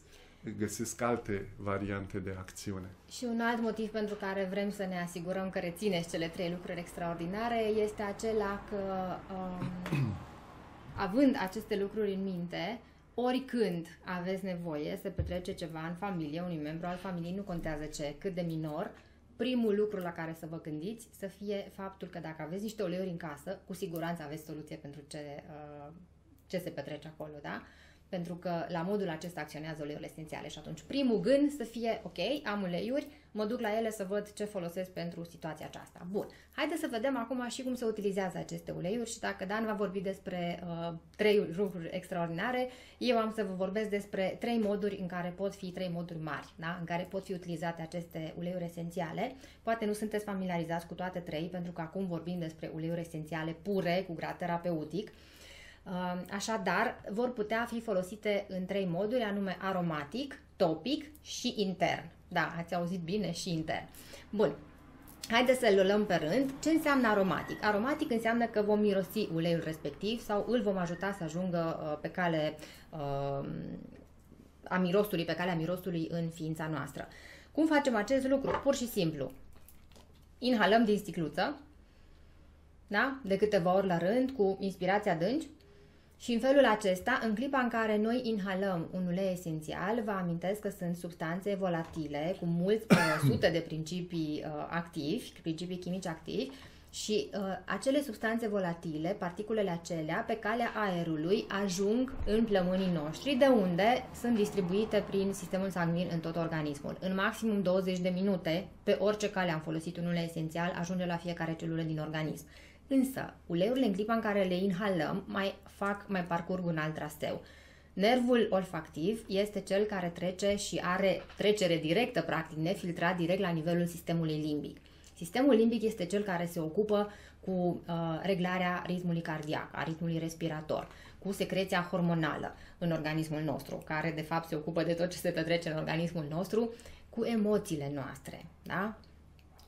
găsesc alte variante de acțiune. Și un alt motiv pentru care vrem să ne asigurăm că rețineți cele trei lucruri extraordinare este acela că, um, având aceste lucruri în minte, oricând aveți nevoie să petrece ceva în familie, unui membru al familiei, nu contează ce, cât de minor, primul lucru la care să vă gândiți să fie faptul că dacă aveți niște uleiuri în casă, cu siguranță aveți soluție pentru ce, uh, ce se petrece acolo, da? pentru că la modul acesta acționează uleiurile esențiale și atunci primul gând să fie, ok, am uleiuri, mă duc la ele să văd ce folosesc pentru situația aceasta. Bun, haideți să vedem acum și cum se utilizează aceste uleiuri și dacă Dan va vorbi despre uh, trei lucruri extraordinare, eu am să vă vorbesc despre trei moduri în care pot fi trei moduri mari, da? în care pot fi utilizate aceste uleiuri esențiale. Poate nu sunteți familiarizați cu toate trei, pentru că acum vorbim despre uleiuri esențiale pure, cu grad terapeutic, Așadar, vor putea fi folosite în trei moduri, anume aromatic, topic și intern. Da, ați auzit bine și intern. Bun, Haideți să-l luăm pe rând. Ce înseamnă aromatic? Aromatic înseamnă că vom mirosi uleiul respectiv sau îl vom ajuta să ajungă uh, pe cale uh, a mirosului, pe calea mirosului în ființa noastră. Cum facem acest lucru? Pur și simplu. Inhalăm din sticluță, da? de câteva ori la rând, cu inspirația adânci, și în felul acesta, în clipa în care noi inhalăm un ulei esențial, vă amintesc că sunt substanțe volatile cu mulți uh, sute de principii uh, activi, principii chimici activi, și uh, acele substanțe volatile, particulele acelea, pe calea aerului ajung în plămânii noștri, de unde sunt distribuite prin sistemul sanguin în tot organismul. În maximum 20 de minute, pe orice cale am folosit un ulei esențial, ajunge la fiecare celulă din organism. Însă, uleiurile în clipa în care le inhalăm mai fac, mai parcurg un alt traseu. Nervul olfactiv este cel care trece și are trecere directă, practic, nefiltrat direct la nivelul sistemului limbic. Sistemul limbic este cel care se ocupă cu uh, reglarea ritmului cardiac, a ritmului respirator, cu secreția hormonală în organismul nostru, care de fapt se ocupă de tot ce se petrece în organismul nostru, cu emoțiile noastre. Da?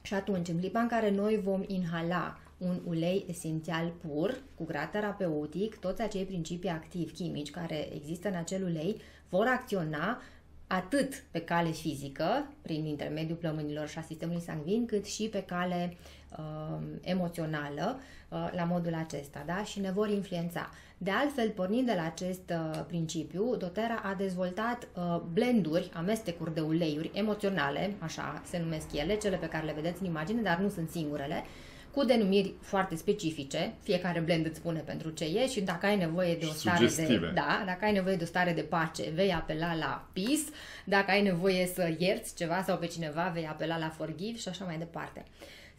Și atunci, în clipa în care noi vom inhala un ulei esențial pur, cu grad terapeutic, toți acei principii activi chimici care există în acel ulei vor acționa atât pe cale fizică, prin intermediul plămânilor și a sistemului sanguin, cât și pe cale uh, emoțională, uh, la modul acesta, da? și ne vor influența. De altfel, pornind de la acest uh, principiu, Dotera a dezvoltat uh, blenduri, amestecuri de uleiuri emoționale, așa se numesc ele, cele pe care le vedeți în imagine, dar nu sunt singurele, uh, cu denumiri foarte specifice, fiecare blend îți spune pentru ce e și dacă ai nevoie de o stare de, da, dacă ai nevoie de o stare de pace, vei apela la peace, dacă ai nevoie să ierți ceva sau pe cineva, vei apela la forgive și așa mai departe.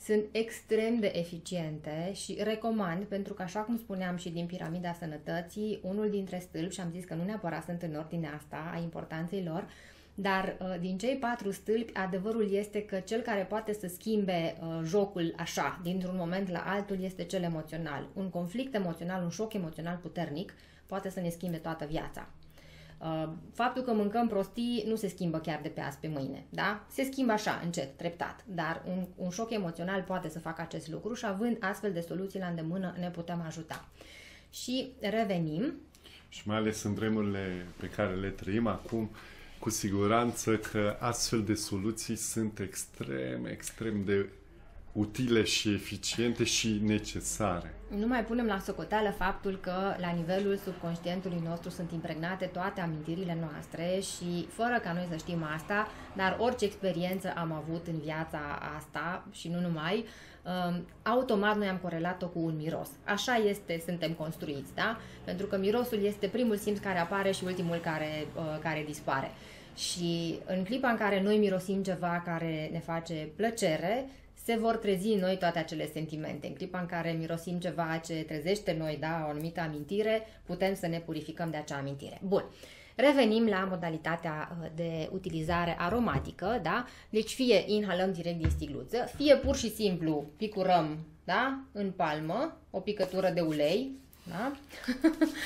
Sunt extrem de eficiente și recomand, pentru că așa cum spuneam și din piramida sănătății, unul dintre stâlpi, și am zis că nu neapărat sunt în ordinea asta a importanței lor, dar uh, din cei patru stâlpi, adevărul este că cel care poate să schimbe uh, jocul așa, dintr-un moment la altul, este cel emoțional. Un conflict emoțional, un șoc emoțional puternic, poate să ne schimbe toată viața. Uh, faptul că mâncăm prostii nu se schimbă chiar de pe azi pe mâine, da? Se schimbă așa, încet, treptat, dar un, un șoc emoțional poate să facă acest lucru și având astfel de soluții la îndemână ne putem ajuta. Și revenim. Și mai ales în vremurile pe care le trăim acum, cu siguranță că astfel de soluții sunt extrem, extrem de utile și eficiente și necesare. Nu mai punem la socoteală faptul că la nivelul subconștientului nostru sunt impregnate toate amintirile noastre și fără ca noi să știm asta, dar orice experiență am avut în viața asta și nu numai, um, automat noi am corelat-o cu un miros. Așa este, suntem construiți, da? Pentru că mirosul este primul simț care apare și ultimul care, uh, care dispare. Și în clipa în care noi mirosim ceva care ne face plăcere, se vor trezi în noi toate acele sentimente. În clipa în care mirosim ceva ce trezește noi, da, o anumită amintire, putem să ne purificăm de acea amintire. Bun. Revenim la modalitatea uh, de utilizare aromatică, da? Deci fie inhalăm direct din sticluță, fie pur și simplu picurăm, da? În palmă, o picătură de ulei, da?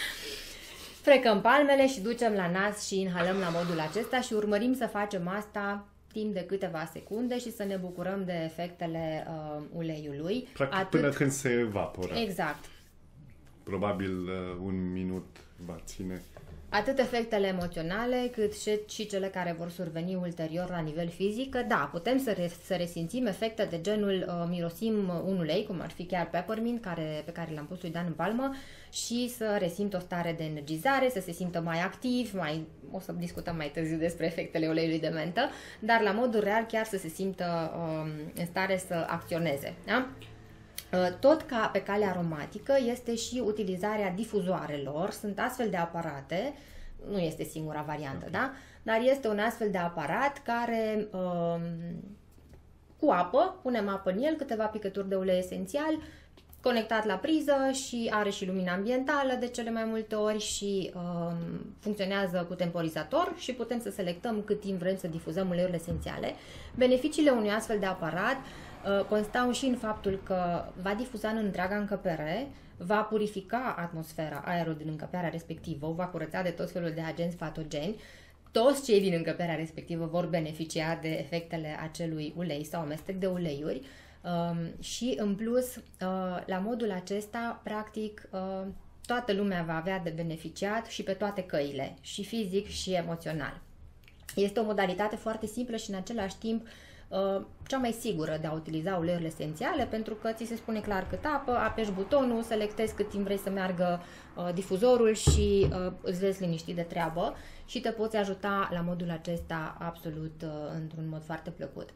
Frecăm palmele și ducem la nas și inhalăm la modul acesta și urmărim să facem asta timp de câteva secunde și să ne bucurăm de efectele uh, uleiului. Practic Atât... până când se evaporă. Exact. Probabil uh, un minut va ține. Atât efectele emoționale, cât și, și cele care vor surveni ulterior la nivel fizic, da, putem să, re, să resimțim efecte de genul uh, mirosim un ulei, cum ar fi chiar peppermint, care, pe care l-am pus lui Dan în palmă, și să resimt o stare de energizare, să se simtă mai activ, mai, o să discutăm mai târziu despre efectele uleiului de mentă, dar la modul real chiar să se simtă um, în stare să acționeze. Da? Uh, tot ca pe cale aromatică este și utilizarea difuzoarelor. Sunt astfel de aparate, nu este singura variantă, da? Dar este un astfel de aparat care um, cu apă, punem apă în el, câteva picături de ulei esențial, conectat la priză și are și lumina ambientală de cele mai multe ori și um, funcționează cu temporizator și putem să selectăm cât timp vrem să difuzăm uleiurile esențiale. Beneficiile unui astfel de aparat uh, constau și în faptul că va difuza în întreaga încăpere, va purifica atmosfera, aerul din încăperea respectivă, o va curăța de tot felul de agenți patogeni, toți cei din încăperea respectivă vor beneficia de efectele acelui ulei sau amestec de uleiuri, Um, și în plus, uh, la modul acesta, practic, uh, toată lumea va avea de beneficiat și pe toate căile, și fizic și emoțional. Este o modalitate foarte simplă și în același timp uh, cea mai sigură de a utiliza uleiurile esențiale pentru că ți se spune clar cât apă, apeși butonul, selectezi cât timp vrei să meargă difuzorul și îți vezi liniștit de treabă și te poți ajuta la modul acesta absolut într-un mod foarte plăcut.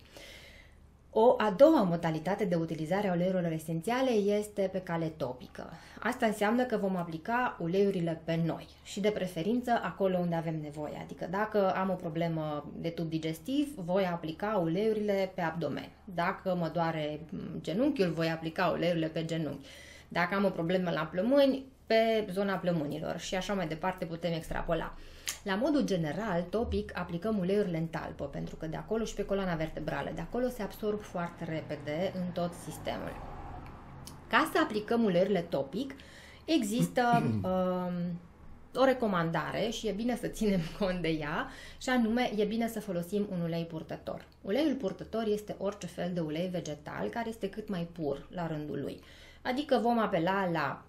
O a doua modalitate de utilizare a uleiurilor esențiale este pe cale topică. Asta înseamnă că vom aplica uleiurile pe noi și de preferință acolo unde avem nevoie. Adică dacă am o problemă de tub digestiv, voi aplica uleiurile pe abdomen. Dacă mă doare genunchiul, voi aplica uleiurile pe genunchi. Dacă am o problemă la plămâni, pe zona plămânilor și așa mai departe putem extrapola. La modul general, topic, aplicăm uleiurile în talpă, pentru că de acolo și pe coloana vertebrală, de acolo se absorb foarte repede în tot sistemul. Ca să aplicăm uleiurile topic, există um, o recomandare și e bine să ținem cont de ea, și anume e bine să folosim un ulei purtător. Uleiul purtător este orice fel de ulei vegetal care este cât mai pur la rândul lui. Adică vom apela la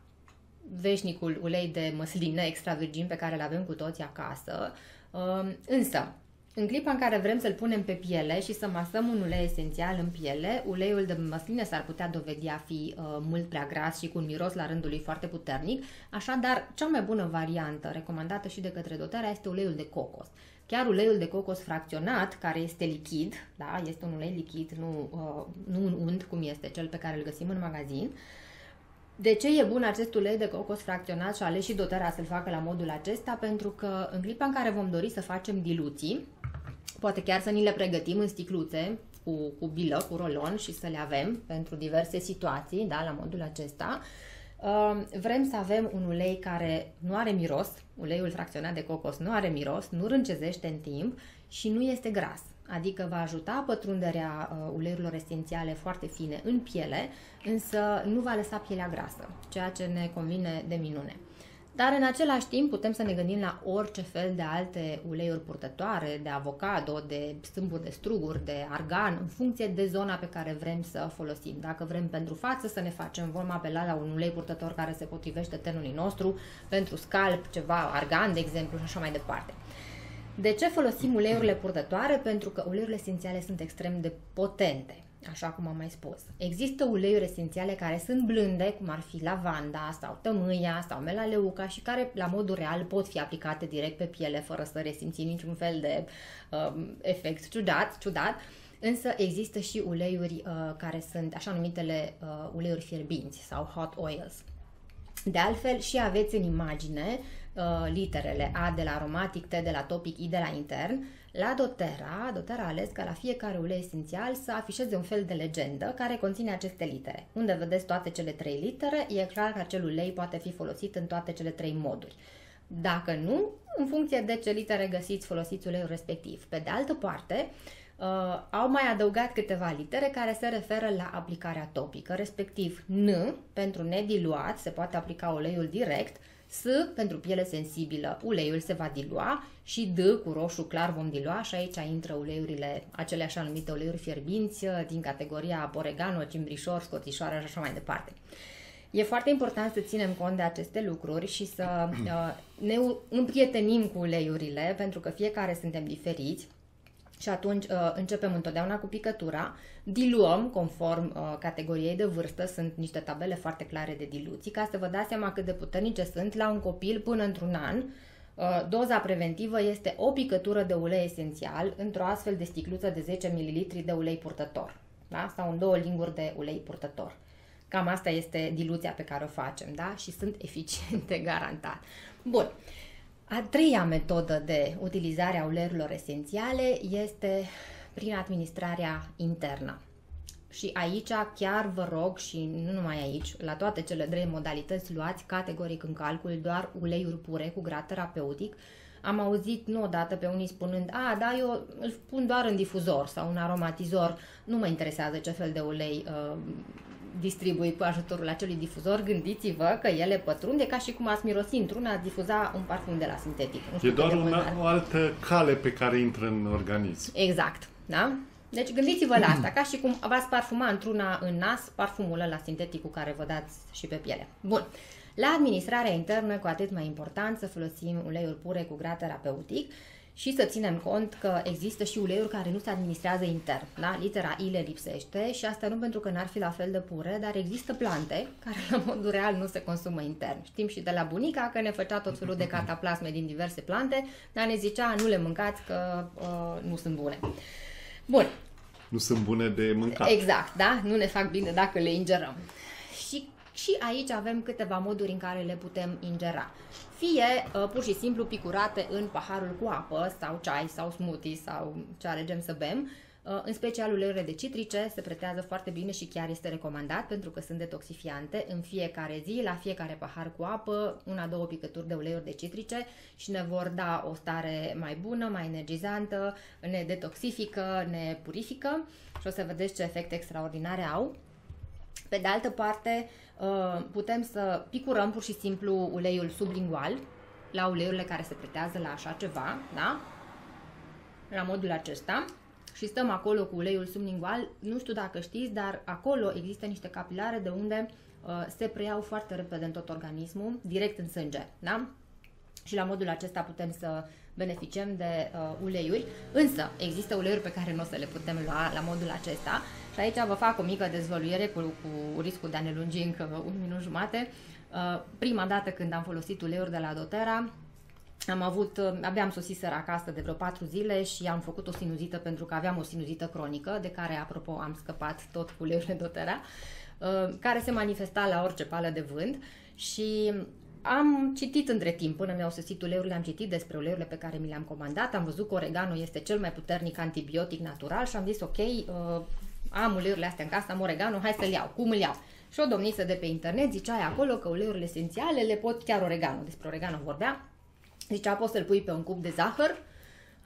veșnicul ulei de măslină extra virgin pe care îl avem cu toții acasă. Um, însă, în clipa în care vrem să-l punem pe piele și să masăm un ulei esențial în piele, uleiul de măsline s-ar putea dovedi a fi uh, mult prea gras și cu un miros la rândul lui foarte puternic, așadar cea mai bună variantă recomandată și de către dotarea este uleiul de cocos. Chiar uleiul de cocos fracționat, care este lichid, da, este un ulei lichid, nu, uh, nu un unt cum este cel pe care îl găsim în magazin, uh, de ce e bun acest ulei de cocos fracționat și ales și dotarea să-l facă la modul acesta? Pentru că în clipa în care vom dori să facem diluții, poate chiar să ni le pregătim în sticluțe cu, cu bilă, cu rolon și să le avem pentru diverse situații, da, la modul acesta, uh, vrem să avem un ulei care nu are miros, uleiul fracționat de cocos nu are miros, nu râncezește în timp și nu este gras adică va ajuta pătrunderea uh, uleiurilor esențiale foarte fine în piele, însă nu va lăsa pielea grasă, ceea ce ne convine de minune. Dar în același timp putem să ne gândim la orice fel de alte uleiuri purtătoare, de avocado, de stâmburi de struguri, de argan, în funcție de zona pe care vrem să folosim. Dacă vrem pentru față să ne facem, vom apela la un ulei purtător care se potrivește tenului nostru, pentru scalp, ceva argan, de exemplu, și așa mai departe. De ce folosim uleiurile purtătoare? Pentru că uleiurile esențiale sunt extrem de potente. așa cum am mai spus. Există uleiuri esențiale care sunt blânde, cum ar fi lavanda sau tămâia sau melaleuca și care la modul real pot fi aplicate direct pe piele fără să resimți niciun fel de uh, efect ciudat, ciudat. Însă există și uleiuri uh, care sunt așa numitele uh, uleiuri fierbinți sau hot oils. De altfel, și aveți în imagine uh, literele A de la aromatic, T de la topic, I de la intern. La doTERRA, doTERRA a ales ca la fiecare ulei esențial să afișeze un fel de legendă care conține aceste litere. Unde vedeți toate cele trei litere, e clar că acel ulei poate fi folosit în toate cele trei moduri. Dacă nu, în funcție de ce litere găsiți, folosiți uleiul respectiv. Pe de altă parte, uh, au mai adăugat câteva litere care se referă la aplicarea topică, respectiv N pentru nediluat, se poate aplica uleiul direct, S pentru piele sensibilă, uleiul se va dilua și D cu roșu clar vom dilua și aici intră uleiurile, acele așa numite uleiuri fierbinți din categoria oregano, cimbrișor, scoțișoară și așa mai departe. E foarte important să ținem cont de aceste lucruri și să uh, ne împrietenim cu uleiurile, pentru că fiecare suntem diferiți și atunci uh, începem întotdeauna cu picătura, diluăm conform uh, categoriei de vârstă, sunt niște tabele foarte clare de diluții, ca să vă dați seama cât de puternice sunt la un copil până într-un an. Uh, doza preventivă este o picătură de ulei esențial într-o astfel de sticluță de 10 ml de ulei purtător, da? sau în două linguri de ulei purtător. Cam asta este diluția pe care o facem, da? Și sunt eficiente, garantat. Bun. Uh, a treia metodă de utilizare a uleiurilor esențiale este prin administrarea internă. Și aici chiar vă rog și nu numai aici, la toate cele trei modalități luați categoric în calcul doar uleiuri pure cu grad terapeutic. Am auzit nu odată pe unii spunând, a, da, eu îl pun doar în difuzor sau un aromatizor, nu mă interesează ce fel de ulei uh, distribui cu ajutorul acelui difuzor, gândiți-vă că ele pătrunde ca și cum ați mirosi într-una, difuza un parfum de la sintetic. Nu e doar una, o altă cale pe care intră în organism. Exact, da? Deci gândiți-vă la asta, ca și cum v-ați parfuma într-una în nas parfumul ăla sintetic cu care vă dați și pe piele. Bun. La administrarea internă, cu atât mai important să folosim uleiuri pure cu grad terapeutic și să ținem cont că există și uleiuri care nu se administrează intern. Da? Litera I le lipsește și asta nu pentru că n-ar fi la fel de pure, dar există plante care la modul real nu se consumă intern. Știm și de la bunica că ne făcea tot felul de cataplasme din diverse plante, dar ne zicea nu le mâncați că uh, nu sunt bune. Bun. Nu sunt bune de mâncat. Exact, da? Nu ne fac bine dacă le ingerăm. Și și aici avem câteva moduri în care le putem ingera. Fie uh, pur și simplu picurate în paharul cu apă sau ceai sau smoothie sau ce alegem să bem, uh, în special uleiurile de citrice se pretează foarte bine și chiar este recomandat pentru că sunt detoxifiante în fiecare zi, la fiecare pahar cu apă, una-două picături de uleiuri de citrice și ne vor da o stare mai bună, mai energizantă, ne detoxifică, ne purifică și o să vedeți ce efecte extraordinare au. Pe de altă parte, uh, putem să picurăm pur și simplu uleiul sublingual la uleiurile care se pretează la așa ceva, da? La modul acesta și stăm acolo cu uleiul sublingual. Nu știu dacă știți, dar acolo există niște capilare de unde uh, se preiau foarte repede în tot organismul, direct în sânge, da? Și la modul acesta putem să beneficiem de uh, uleiuri, însă există uleiuri pe care nu o să le putem lua la modul acesta și aici vă fac o mică dezvăluire cu, cu riscul de a ne lungi încă un minut jumate. Uh, prima dată când am folosit uleiuri de la doTERRA, am avut, uh, abia am sosit seara acasă de vreo 4 zile și am făcut o sinuzită pentru că aveam o sinuzită cronică, de care, apropo, am scăpat tot cu uleiurile doTERRA, uh, care se manifesta la orice pală de vânt și am citit între timp, până mi-au sosit uleiurile, am citit despre uleiurile pe care mi le-am comandat, am văzut că oregano este cel mai puternic antibiotic natural și am zis ok, am uleiurile astea în casă, am oregano, hai să-l iau. Cum îl iau? Și o domniță de pe internet zicea acolo că uleiurile esențiale le pot chiar oregano. Despre oregano vorbea. Zicea, poți să-l pui pe un cup de zahăr.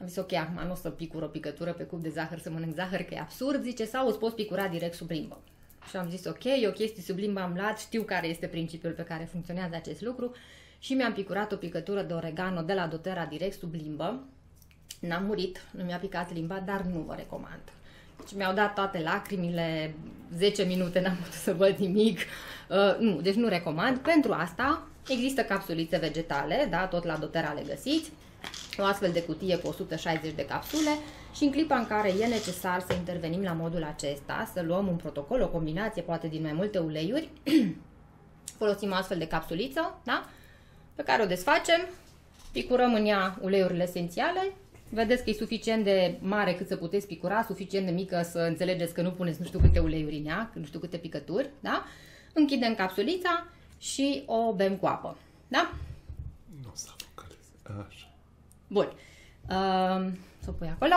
Am zis, ok, acum nu o să picur o picătură pe cup de zahăr să mănânc zahăr, că e absurd. Zice, sau îți poți picura direct sub limbă. Și am zis, ok, e o chestie sub limbă am luat, știu care este principiul pe care funcționează acest lucru și mi-am picurat o picătură de oregano de la doTERRA direct sub limbă. N-am murit, nu mi-a picat limba, dar nu vă recomand. Deci mi-au dat toate lacrimile, 10 minute n-am putut să văd nimic. Uh, nu, deci nu recomand. Pentru asta există capsulițe vegetale, da, tot la doTERRA le găsiți. o astfel de cutie cu 160 de capsule și în clipa în care e necesar să intervenim la modul acesta, să luăm un protocol, o combinație poate din mai multe uleiuri, folosim o astfel de capsuliță, da? pe care o desfacem, picurăm în ea uleiurile esențiale, vedeți că e suficient de mare cât să puteți picura, suficient de mică să înțelegeți că nu puneți nu știu câte uleiuri în ea, nu știu câte picături, da? Închidem capsulița și o bem cu apă, da? Nu o să Așa. Bun. Uh, să o pui acolo.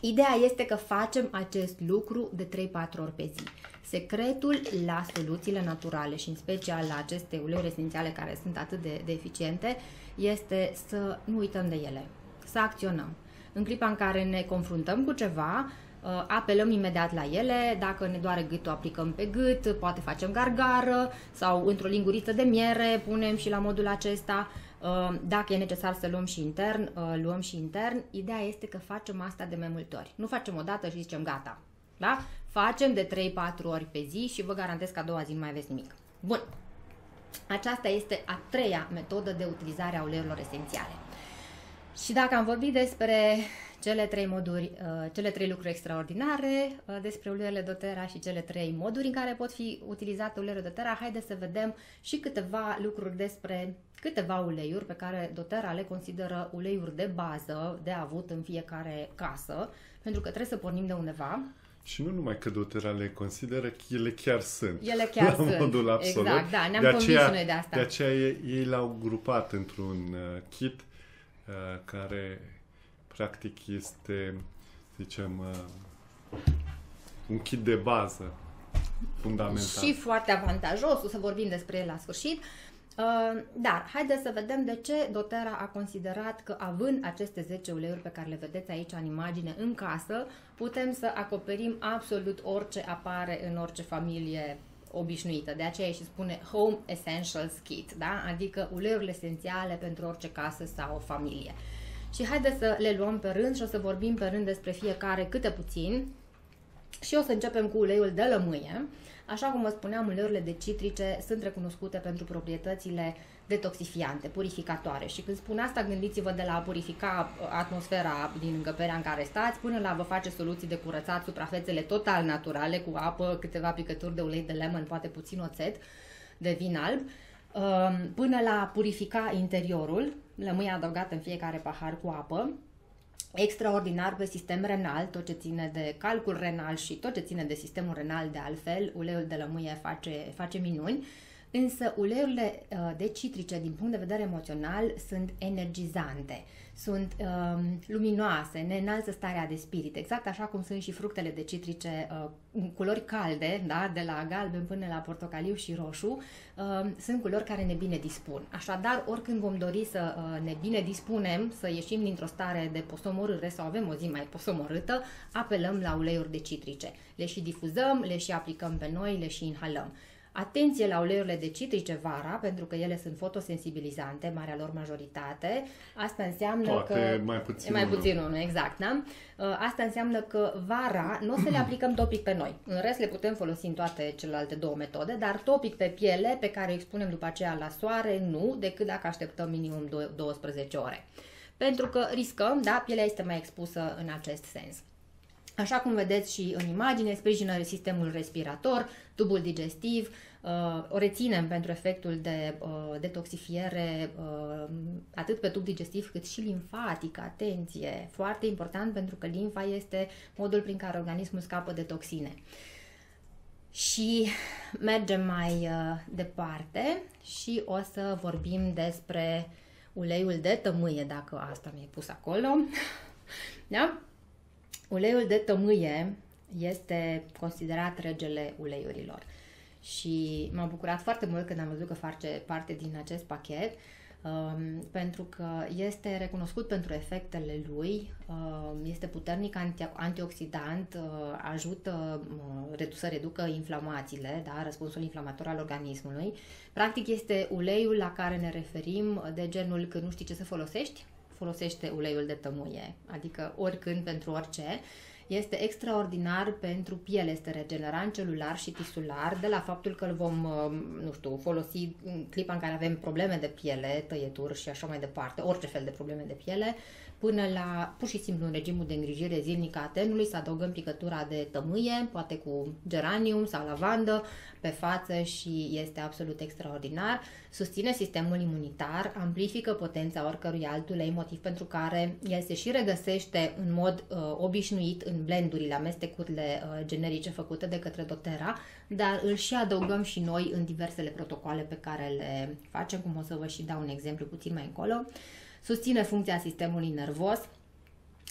Ideea este că facem acest lucru de 3-4 ori pe zi. Secretul la soluțiile naturale și în special la aceste uleiuri esențiale care sunt atât de, de eficiente este să nu uităm de ele, să acționăm. În clipa în care ne confruntăm cu ceva, uh, apelăm imediat la ele, dacă ne doare gâtul aplicăm pe gât, poate facem gargară sau într-o linguriță de miere punem și la modul acesta. Uh, dacă e necesar să luăm și intern, uh, luăm și intern. Ideea este că facem asta de mai multe ori. Nu facem o dată și zicem gata. Da? Facem de 3-4 ori pe zi și vă garantez că a doua zi nu mai aveți nimic. Bun. Aceasta este a treia metodă de utilizare a uleiurilor esențiale. Și dacă am vorbit despre cele trei moduri, uh, cele trei lucruri extraordinare, uh, despre uleiurile doTERRA și cele trei moduri în care pot fi utilizate uleiurile doTERRA, haideți să vedem și câteva lucruri despre câteva uleiuri pe care doTERRA le consideră uleiuri de bază de avut în fiecare casă, pentru că trebuie să pornim de undeva. Și nu numai că doTERRA le consideră, ele chiar sunt. Ele chiar la sunt. modul absolut. Exact, da, ne-am de convins aceea, noi de asta. De aceea ei, ei l-au grupat într-un uh, kit uh, care practic este, zicem, uh, un kit de bază fundamental. Și foarte avantajos, o să vorbim despre el la sfârșit. Uh, dar, haideți să vedem de ce doTERRA a considerat că având aceste 10 uleiuri pe care le vedeți aici în imagine în casă, putem să acoperim absolut orice apare în orice familie obișnuită. De aceea și spune Home Essentials Kit, da? adică uleiurile esențiale pentru orice casă sau o familie. Și haideți să le luăm pe rând și o să vorbim pe rând despre fiecare câte puțin. Și o să începem cu uleiul de lămâie. Așa cum vă spuneam, uleiurile de citrice sunt recunoscute pentru proprietățile detoxifiante, purificatoare. Și când spun asta, gândiți-vă de la a purifica atmosfera din încăperea în care stați, până la a vă face soluții de curățat suprafețele total naturale, cu apă, câteva picături de ulei de lemon, poate puțin oțet de vin alb, um, până la a purifica interiorul, lămâia adăugată în fiecare pahar cu apă, extraordinar pe sistem renal, tot ce ține de calcul renal și tot ce ține de sistemul renal de altfel, uleiul de lămâie face, face minuni, însă uleiurile uh, de citrice din punct de vedere emoțional sunt energizante, sunt um, luminoase, ne înalță starea de spirit, exact așa cum sunt și fructele de citrice uh, în culori calde, da? de la galben până la portocaliu și roșu, uh, sunt culori care ne bine dispun. Așadar, oricând vom dori să uh, ne bine dispunem, să ieșim dintr-o stare de posomorâre sau avem o zi mai posomorâtă, apelăm la uleiuri de citrice. Le și difuzăm, le și aplicăm pe noi, le și inhalăm. Atenție la uleiurile de citrice vara, pentru că ele sunt fotosensibilizante, marea lor majoritate. Asta înseamnă Toate, că... mai puțin mai unul. puțin unul, exact, da? Uh, Asta înseamnă că vara nu o să le aplicăm topic pe noi. În rest le putem folosi în toate celelalte două metode, dar topic pe piele, pe care o expunem după aceea la soare, nu, decât dacă așteptăm minimum 12 ore. Pentru că riscăm, da, pielea este mai expusă în acest sens. Așa cum vedeți și în imagine, sprijină sistemul respirator, tubul digestiv, uh, o reținem pentru efectul de uh, detoxifiere uh, atât pe tub digestiv cât și limfatic, atenție, foarte important pentru că limfa este modul prin care organismul scapă de toxine. Și mergem mai uh, departe și o să vorbim despre uleiul de tămâie, dacă asta mi-ai pus acolo. Da? Uleiul de tămâie este considerat regele uleiurilor și m-am bucurat foarte mult când am văzut că face parte din acest pachet um, pentru că este recunoscut pentru efectele lui, um, este puternic anti- antioxidant, uh, ajută uh, redu- să reducă inflamațiile, da, răspunsul inflamator al organismului. Practic este uleiul la care ne referim de genul că nu știi ce să folosești, folosește uleiul de tămâie, adică oricând pentru orice. este extraordinar pentru piele, este regenerant celular și tisular, de la faptul că îl vom, uh, nu știu, folosi în clipa în care avem probleme de piele, tăieturi și așa mai departe, orice fel de probleme de piele, până la pur și simplu în regimul de îngrijire zilnică a tenului să adăugăm picătura de tămâie, poate cu geranium sau lavandă pe față și este absolut extraordinar. Susține sistemul imunitar, amplifică potența oricărui alt ulei, motiv pentru care el se și regăsește în mod uh, obișnuit în blendurile, amestecurile uh, generice făcute de către doTERRA, dar îl și adăugăm și noi în diversele protocoale pe care le facem, cum o să vă și dau un exemplu puțin mai încolo. Uh, susține funcția sistemului nervos,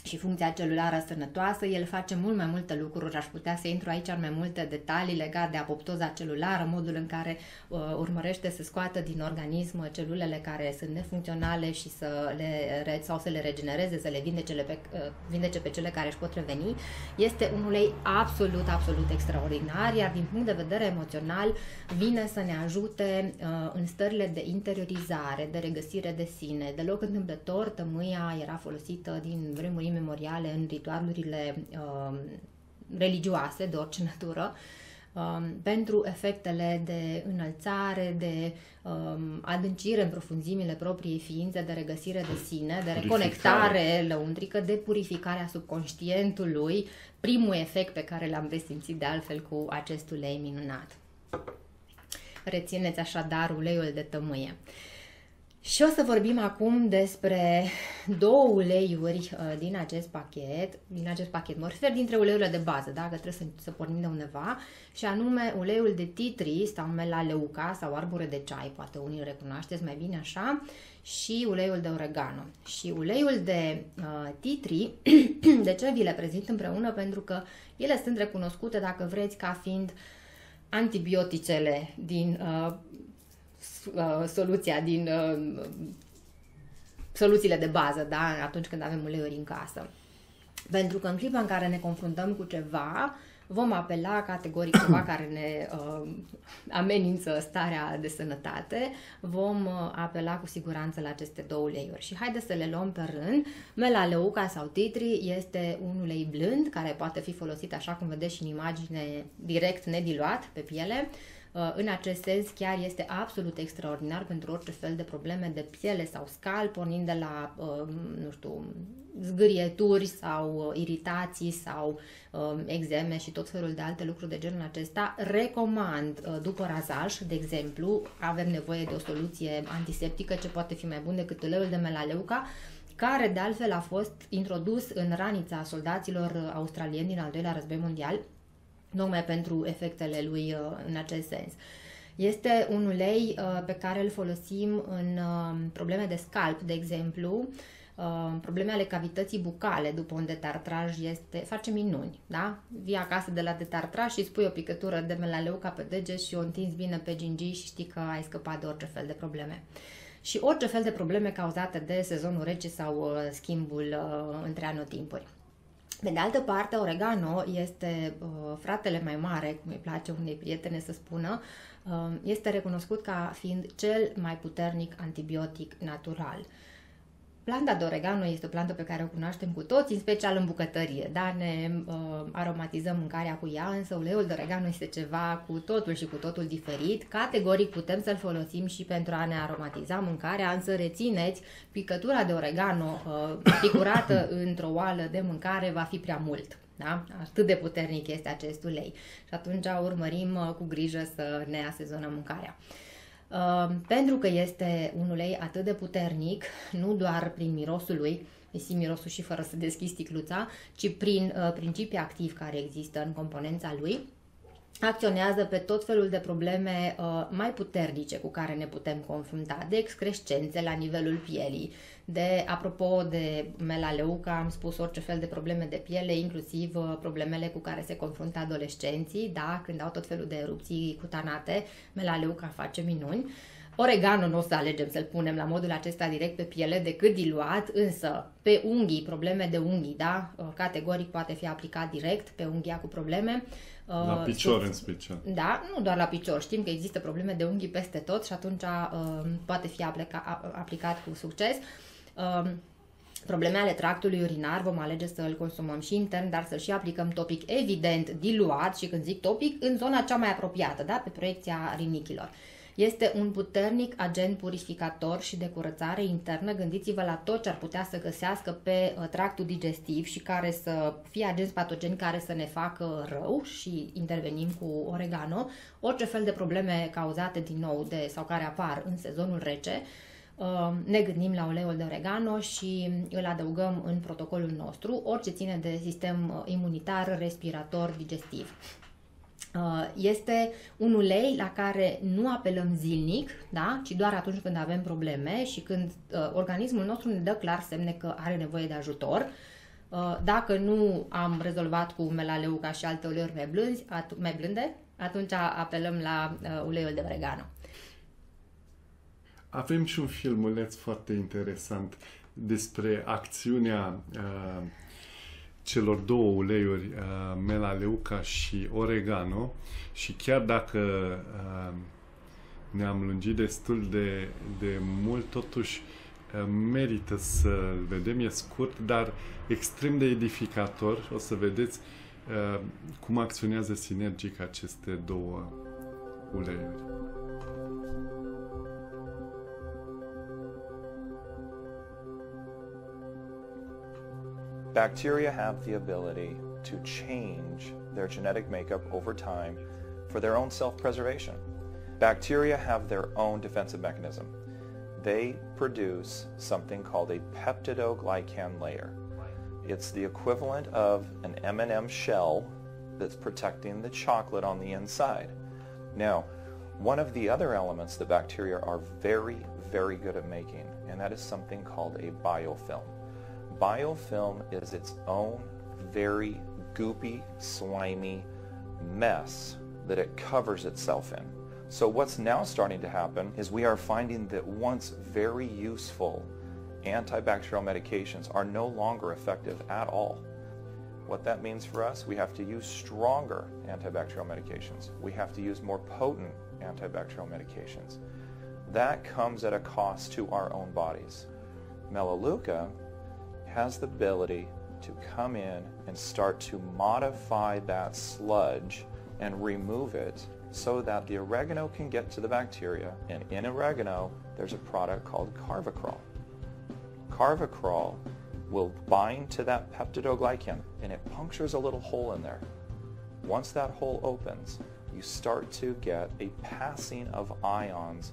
și funcția celulară sănătoasă, el face mult mai multe lucruri, aș putea să intru aici în mai multe detalii legate de apoptoza celulară, modul în care uh, urmărește să scoată din organism celulele care sunt nefuncționale și să le, sau să le regenereze, să le vindece pe, uh, vindece pe cele care își pot reveni, este un ulei absolut, absolut extraordinar, iar din punct de vedere emoțional vine să ne ajute uh, în stările de interiorizare, de regăsire de sine. Deloc întâmplător, tămâia era folosită din vremuri memoriale în ritualurile uh, religioase de orice natură, um, pentru efectele de înălțare, de um, adâncire în profunzimile propriei ființe, de regăsire de sine, de reconectare lăuntrică, de purificare a subconștientului, primul efect pe care l-am resimțit de altfel cu acest ulei minunat. Rețineți așadar uleiul de tămâie. Uh, și o să vorbim acum despre două uleiuri uh, din acest pachet, din acest pachet, mă refer dintre uleiurile de bază, da? că trebuie să, să pornim de undeva, și anume uleiul de titri sau melaleuca sau arbore de ceai, poate unii îl recunoașteți mai bine așa, și uleiul de oregano. Și uleiul de uh, titri, de ce vi le prezint împreună? Pentru că ele sunt recunoscute, dacă vreți, ca fiind antibioticele din uh, uh, soluția din uh, soluțiile de bază, da, atunci când avem uleiuri în casă. Pentru că în clipa în care ne confruntăm cu ceva, vom apela categoric ceva care ne uh, amenință starea de sănătate, vom uh, apela cu siguranță la aceste două uleiuri. Și haideți să le luăm pe rând. Melaleuca sau titri este un ulei blând care poate fi folosit așa cum vedeți și în imagine direct nediluat pe piele. Uh, Uh, în acest sens, chiar este absolut extraordinar pentru orice fel de probleme de piele sau scalp, pornind de la, uh, nu știu, zgârieturi sau uh, iritații sau exeme și tot felul de alte lucruri de genul acesta. Recomand, după razaj, de exemplu, avem nevoie de o soluție antiseptică ce poate fi mai bun decât uleiul de melaleuca, care de altfel a fost introdus în ranița soldaților australieni din al doilea război mondial, tocmai pentru efectele lui uh, în acest sens. Este un ulei uh, pe care îl folosim în uh, probleme de scalp, de exemplu, probleme ale cavității bucale după un detartraj este, face minuni, da? Vii acasă de la detartraj și spui o picătură de melaleuca pe deget și o întinzi bine pe gingii și știi că ai scăpat de orice fel de probleme. Și orice fel de probleme cauzate de sezonul rece sau schimbul între anotimpuri. Pe de altă parte, oregano este uh, fratele mai mare, cum îi place unei prietene să spună, uh, este recunoscut ca fiind cel mai puternic antibiotic natural. Planta de oregano este o plantă pe care o cunoaștem cu toți, în special în bucătărie, da? ne uh, aromatizăm mâncarea cu ea, însă uleiul de oregano este ceva cu totul și cu totul diferit. Categoric putem să-l folosim și pentru a ne aromatiza mâncarea, însă rețineți, picătura de oregano uh, picurată într-o oală de mâncare va fi prea mult. Da? Atât de puternic este acest ulei. Și atunci urmărim uh, cu grijă să ne asezonăm mâncarea. Uh, Ehm, pentru că este un ulei atât de puternic, nu doar prin mirosul lui, îi mirosul și fără să deschizi sticluța, ci prin uh, principii activi care există în componența lui, acționează pe tot felul de probleme uh, mai puternice cu care ne putem confrunta, de excrescențe la nivelul pielii, de, apropo de melaleuca, am spus orice fel de probleme de piele, inclusiv uh, problemele cu care se confruntă adolescenții, da, când au tot felul de erupții cutanate, melaleuca face minuni. Oregano nu o să alegem să-l punem la modul acesta direct pe piele decât diluat, însă pe unghii, probleme de unghii, da, uh, categoric poate fi aplicat direct pe unghia cu probleme. La uh, picior în special. Da, nu doar la picior. Știm că există probleme de unghii peste tot și atunci uh, poate fi aplica, aplicat cu succes. Uh, probleme ale tractului urinar, vom alege să îl consumăm și intern, dar să și aplicăm topic evident diluat și când zic topic, în zona cea mai apropiată, da? pe proiecția rinichilor. Este un puternic agent purificator și de curățare internă. Gândiți-vă la tot ce ar putea să găsească pe uh, tractul digestiv și care să fie agenți patogeni care să ne facă rău și intervenim cu oregano. Orice fel de probleme cauzate din nou de sau care apar în sezonul rece, uh, ne gândim la uleiul de oregano și îl adăugăm în protocolul nostru, orice ține de sistem uh, imunitar, respirator, digestiv. Uh, este un ulei la care nu apelăm zilnic, da? ci doar atunci când avem probleme și când uh, organismul nostru ne dă clar semne că are nevoie de ajutor. Uh, dacă nu am rezolvat cu melaleuca și alte uleiuri mai, blânzi, at- mai blânde, atunci apelăm la uh, uleiul de oregano. Avem și un filmuleț foarte interesant despre acțiunea uh, celor două uleiuri, uh, melaleuca și oregano și chiar dacă uh, ne-am lungit destul de, de mult, totuși uh, merită să-l vedem, e scurt, dar extrem de edificator. O să vedeți uh, cum acționează sinergic aceste două uleiuri. Bacteria have the ability to change their genetic makeup over time for their own self-preservation. Bacteria have their own defensive mechanism. They produce something called a peptidoglycan layer. It's the equivalent of an M&M shell that's protecting the chocolate on the inside. Now, one of the other elements that bacteria are very, very good at making, and that is something called a biofilm. Biofilm is its own very goopy, slimy mess that it covers itself in. So what's now starting to happen is we are finding that once very useful antibacterial medications are no longer effective at all. What that means for us, we have to use stronger antibacterial medications. We have to use more potent antibacterial medications. That comes at a cost to our own bodies. Melaleuca has the ability to come in and start to modify that sludge and remove it so that the oregano can get to the bacteria. And in oregano, there's a product called Carvacrol. Carvacrol will bind to that peptidoglycan and it punctures a little hole in there. Once that hole opens, you start to get a passing of ions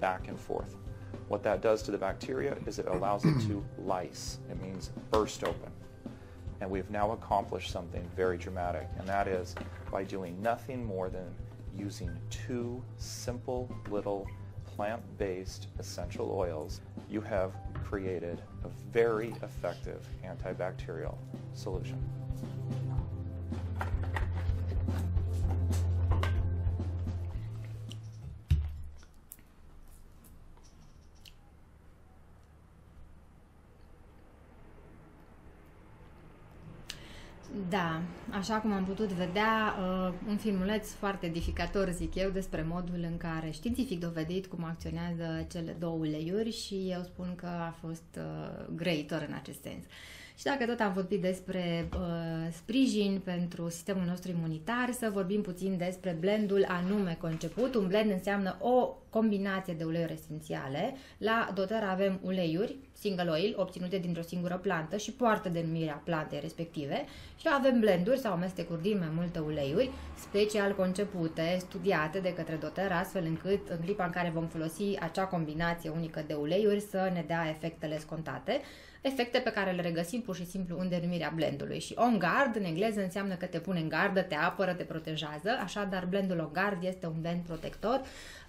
back and forth. What that does to the bacteria is it allows it to lyse. It means burst open. And we've now accomplished something very dramatic, and that is by doing nothing more than using two simple little plant-based essential oils, you have created a very effective antibacterial solution. Da, așa cum am putut vedea, uh, un filmuleț foarte edificator, zic eu, despre modul în care științific dovedit cum acționează cele două uleiuri și eu spun că a fost uh, grăitor în acest sens. Și dacă tot am vorbit despre uh, sprijin pentru sistemul nostru imunitar, să vorbim puțin despre blendul anume conceput. Un blend înseamnă o combinație de uleiuri esențiale. La doter avem uleiuri, single oil, obținute dintr-o singură plantă și poartă denumirea plantei respective. Și avem blenduri sau amestecuri din mai multe uleiuri, special concepute, studiate de către doter, astfel încât în clipa în care vom folosi acea combinație unică de uleiuri să ne dea efectele scontate. Efecte pe care le regăsim pur și simplu în denumirea blendului. Și on guard în engleză înseamnă că te pune în gardă, te apără, te protejează, așadar blendul on guard este un blend protector. uh,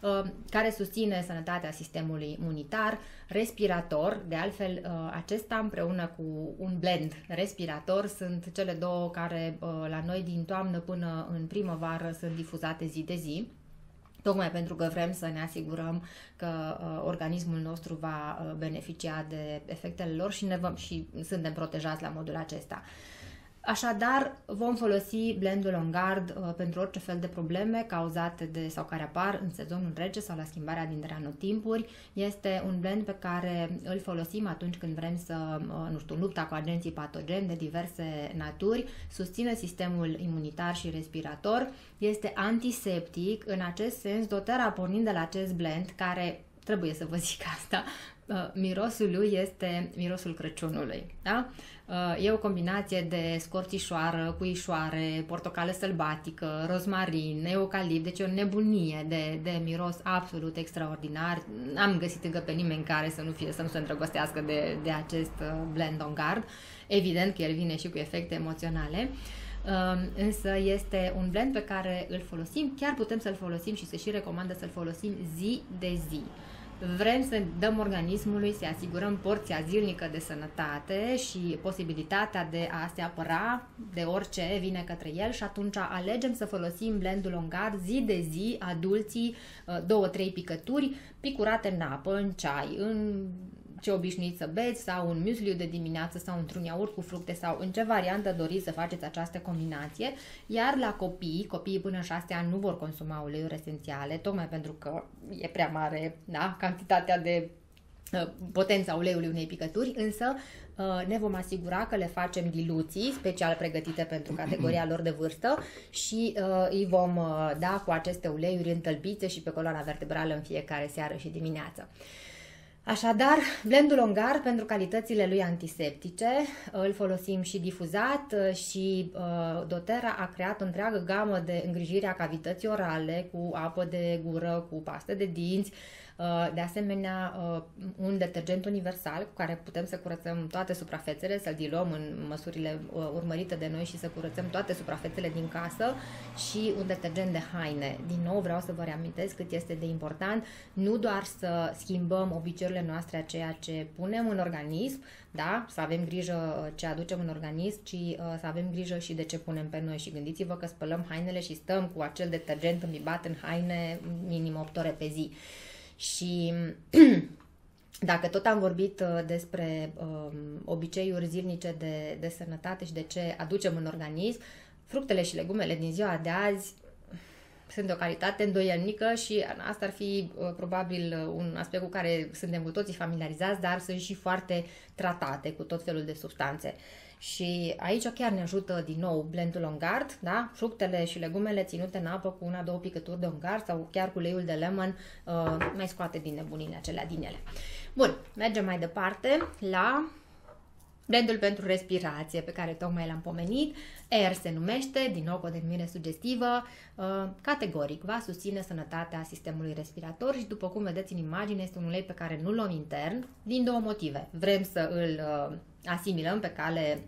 care susține sănătatea sistemului imunitar, respirator, de altfel uh, acesta împreună cu un blend respirator sunt cele două care uh, la noi din toamnă până în primăvară sunt difuzate zi de zi tocmai pentru că vrem să ne asigurăm că uh, organismul nostru va uh, beneficia de efectele lor și, ne vom, și suntem protejați la modul acesta. Așadar, vom folosi blendul On Guard uh, pentru orice fel de probleme cauzate de sau care apar în sezonul rece sau la schimbarea dintre anotimpuri. Este un blend pe care îl folosim atunci când vrem să, uh, nu știu, lupta cu agenții patogeni de diverse naturi, susține sistemul imunitar și respirator, este antiseptic, în acest sens, dotera pornind de la acest blend, care trebuie să vă zic asta, uh, mirosul lui este mirosul Crăciunului. Da? Uh, e o combinație de scorțișoară, cuișoare, portocală sălbatică, rozmarin, eucalipt, deci e o nebunie de, de miros absolut extraordinar. N-am găsit încă pe nimeni care să nu fie, să nu se îndrăgostească de, de acest uh, blend on guard. Evident că el vine și cu efecte emoționale. Uh, însă este un blend pe care îl folosim, chiar putem să-l folosim și se și recomandă să-l folosim zi de zi. Vrem să dăm organismului, să asigurăm porția zilnică de sănătate și posibilitatea de a se apăra de orice vine către el și atunci alegem să folosim blendul ongar zi de zi, adulții, uh, două, trei picături, picurate în apă, în ceai, în ce obișnuiți să beți sau un muesli de dimineață sau într-un iaurt cu fructe sau în ce variantă doriți să faceți această combinație. Iar la copii, copiii până în 6 ani nu vor consuma uleiuri esențiale, tocmai pentru că e prea mare da, cantitatea de uh, potența uleiului unei picături, însă uh, ne vom asigura că le facem diluții special pregătite pentru categoria lor de vârstă și uh, îi vom da cu aceste uleiuri întălpițe și pe coloana vertebrală în fiecare seară și dimineață. Așadar, blendul ongar pentru calitățile lui antiseptice îl folosim și difuzat și uh, Dotera a creat o întreagă gamă de îngrijire a cavității orale cu apă de gură, cu pastă de dinți, Uh, de asemenea, uh, un detergent universal cu care putem să curățăm toate suprafețele, să-l diluăm în măsurile uh, urmărite de noi și să curățăm toate suprafețele din casă și un detergent de haine. Din nou vreau să vă reamintesc cât este de important nu doar să schimbăm obiceiurile noastre a ceea ce punem în organism, da? să avem grijă ce aducem în organism, ci să avem grijă și de ce punem pe noi. Și gândiți-vă că spălăm hainele și stăm cu acel detergent îmbibat în haine minim 8 ore pe zi. Și dacă tot am vorbit uh, despre um, obiceiuri zilnice de, de sănătate și de ce aducem în organism, fructele și legumele din ziua de azi sunt de o calitate îndoielnică și asta ar fi uh, probabil uh, un aspect cu care suntem cu toții familiarizați, dar sunt și foarte tratate cu tot felul de substanțe. Și aici chiar ne ajută din nou blendul on guard, da? fructele și legumele ținute în apă cu una, două picături de on guard sau chiar cu uleiul de lemon uh, mai scoate din nebunile acelea din ele. Bun, mergem mai departe la blendul pentru respirație pe care tocmai l-am pomenit. Air se numește, din nou cu o denumire sugestivă, uh, categoric va susține sănătatea sistemului respirator și după cum vedeți în imagine este un ulei pe care nu-l luăm intern din două motive. Vrem să îl uh, asimilăm pe cale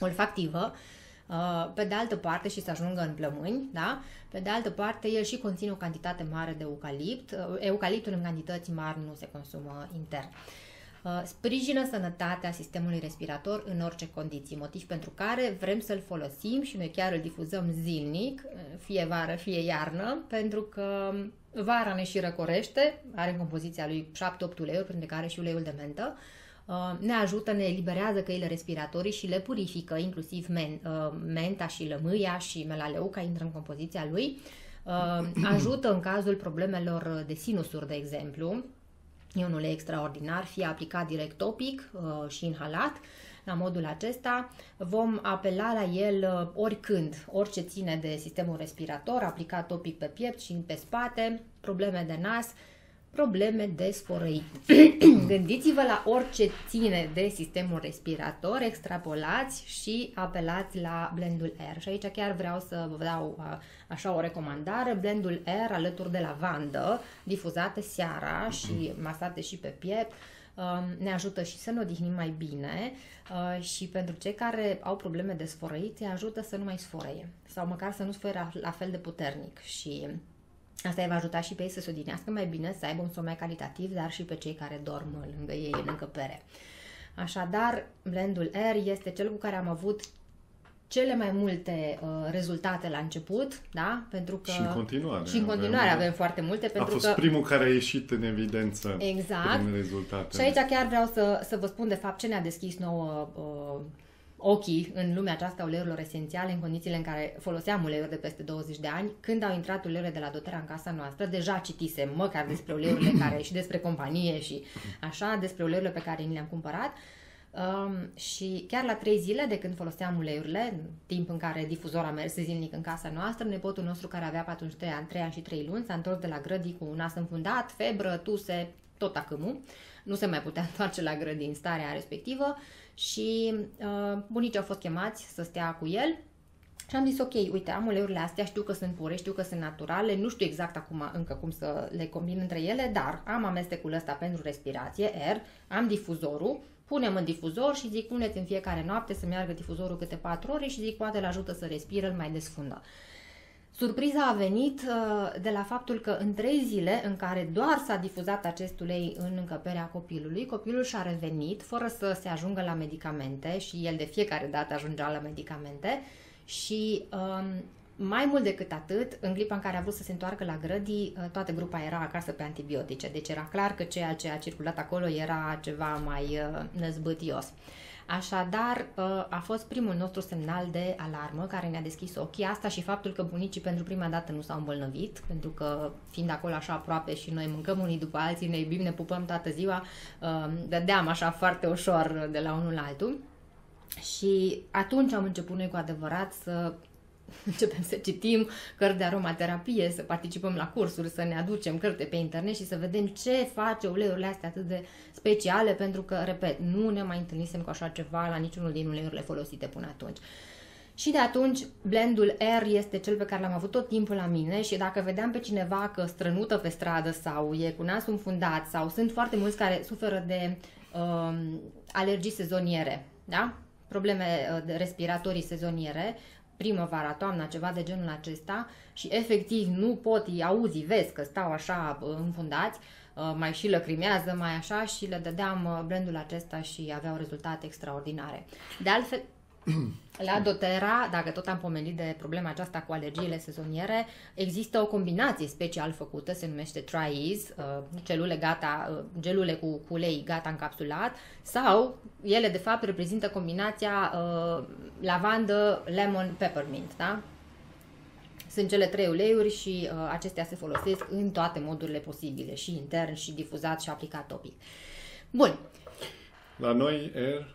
olfactivă, uh, pe de altă parte și să ajungă în plămâni, da? Pe de altă parte, el și conține o cantitate mare de eucalipt. Uh, eucaliptul în cantități mari nu se consumă intern. Uh, sprijină sănătatea sistemului respirator în orice condiții, motiv pentru care vrem să-l folosim și noi chiar îl difuzăm zilnic, fie vară, fie iarnă, pentru că vara ne și răcorește, are în compoziția lui 7-8 uleiuri, printre care și uleiul de mentă, Uh, ne ajută, ne eliberează căile respiratorii și le purifică, inclusiv men, uh, menta și lămâia și melaleuca intră în compoziția lui. Uh, ajută în cazul problemelor de sinusuri, de exemplu. E un ulei extraordinar, fie aplicat direct topic și inhalat, la modul acesta. Vom apela la el oricând, orice ține de sistemul respirator, aplicat topic pe piept și pe spate, probleme de nas, probleme de sforăit. Gândiți-vă la orice ține de sistemul respirator, extrapolați și apelați la blendul Air. Și aici chiar vreau să vă dau așa o recomandare, blendul Air alături de lavandă, difuzate seara și masate și pe piept, ne ajută și să ne odihnim mai bine și pentru cei care au probleme de sforăit, îi ajută să nu mai sfărăie sau măcar să nu sfărăie la fel de puternic și Asta îi va ajuta și pe ei să se odinească mai bine, să aibă un somn mai calitativ, dar și pe cei care dorm lângă ei în încăpere. Așadar, blendul Air este cel cu care am avut cele mai multe uh, rezultate la început, da? Pentru că și în continuare. Și în continuare avem, avem foarte multe. Pentru a fost că, primul care a ieșit în evidență exact. prin rezultate. Și aici chiar vreau să, să vă spun de fapt ce ne-a deschis nouă uh, ochii în lumea aceasta a uleiurilor esențiale, în condițiile în care foloseam uleiuri de peste 20 de ani. Când au intrat uleiurile de la Dotera în casa noastră, deja citisem măcar despre uleiurile care și despre companie și așa, despre uleiurile pe care ni le-am cumpărat. Um, și chiar la trei zile de când foloseam uleiurile, în timp în care difuzor a mers zilnic în casa noastră, nepotul nostru care avea pe atunci 3 ani, 3 ani și 3 luni, s-a întors de la grădii cu un nas înfundat, febră, tuse, tot acâmul. Nu se mai putea întoarce la grădii în starea respectivă și uh, bunicii au fost chemați să stea cu el și am zis, ok, uite, am uleiurile astea, știu că sunt pure, știu că sunt naturale, nu știu exact acum încă cum să le combin între ele, dar am amestecul ăsta pentru respirație, R, am difuzorul, punem în difuzor și zic, puneți în fiecare noapte să meargă difuzorul câte 4 ore și zic, poate îl ajută să respire, îl mai desfundă. Surpriza a venit uh, de la faptul că în trei zile în care doar s-a difuzat acest ulei în încăperea copilului, copilul și-a revenit fără să se ajungă la medicamente și el de fiecare dată ajungea la medicamente și um, mai mult decât atât, în clipa în care a vrut să se întoarcă la grădii, uh, toată grupa era acasă pe antibiotice, deci era clar că ceea ce a circulat acolo era ceva mai uh, năzbâtios. Așadar, uh, a fost primul nostru semnal de alarmă care ne-a deschis ochii. Asta și faptul că bunicii pentru prima dată nu s-au îmbolnăvit, pentru că fiind acolo așa aproape și noi mâncăm unii după alții, ne iubim, ne pupăm toată ziua, dădeam așa foarte ușor de la unul la altul. Și atunci am început noi cu adevărat să începem să citim cărți de aromaterapie, să participăm la cursuri, să ne aducem cărți pe internet și să vedem ce face uleiurile astea atât de speciale, pentru că, repet, nu ne mai întâlnisem cu așa ceva la niciunul din uleiurile folosite până atunci. Și de atunci, blendul R este cel pe care l-am avut tot timpul la mine și dacă vedeam pe cineva că strănută pe stradă sau e cu nasul înfundat sau sunt foarte mulți care suferă de um, alergii sezoniere, da? probleme uh, respiratorii sezoniere, primăvara, toamna, ceva de genul acesta și efectiv nu pot, îi auzi, vezi că stau așa înfundați, uh, mai și lăcrimează, mai așa și le dădeam uh, brandul acesta și aveau rezultate extraordinare. De altfel, la doTERRA, dacă tot am pomenit de problema aceasta cu alergiile sezoniere, există o combinație special făcută, se numește Tri-Ease, uh, celule gata, uh, gelule cu, cu ulei gata încapsulat, sau ele de fapt reprezintă combinația uh, lavandă, lemon, peppermint, da? Sunt cele trei uleiuri și uh, acestea se folosesc în toate modurile posibile, și intern, și difuzat, și aplicat topic. Bun. La noi, air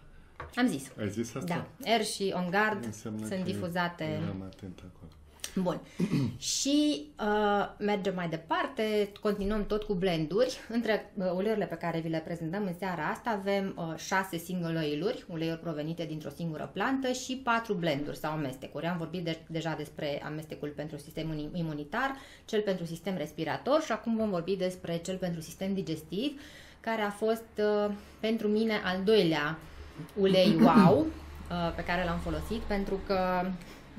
am zis. Ai zis asta? Da. Air și On Guard Înseamnă sunt difuzate. Eram atent acolo. Bun. și uh, mergem mai departe, continuăm tot cu blenduri. Între uh, uleiurile pe care vi le prezentăm în seara asta avem uh, șase single oil-uri, uleiuri provenite dintr-o singură plantă și patru blenduri sau amestecuri. Am vorbit de- deja despre amestecul pentru sistemul imunitar, cel pentru sistem respirator și acum vom vorbi despre cel pentru sistem digestiv, care a fost uh, pentru mine al doilea ulei wow uh, pe care l-am folosit pentru că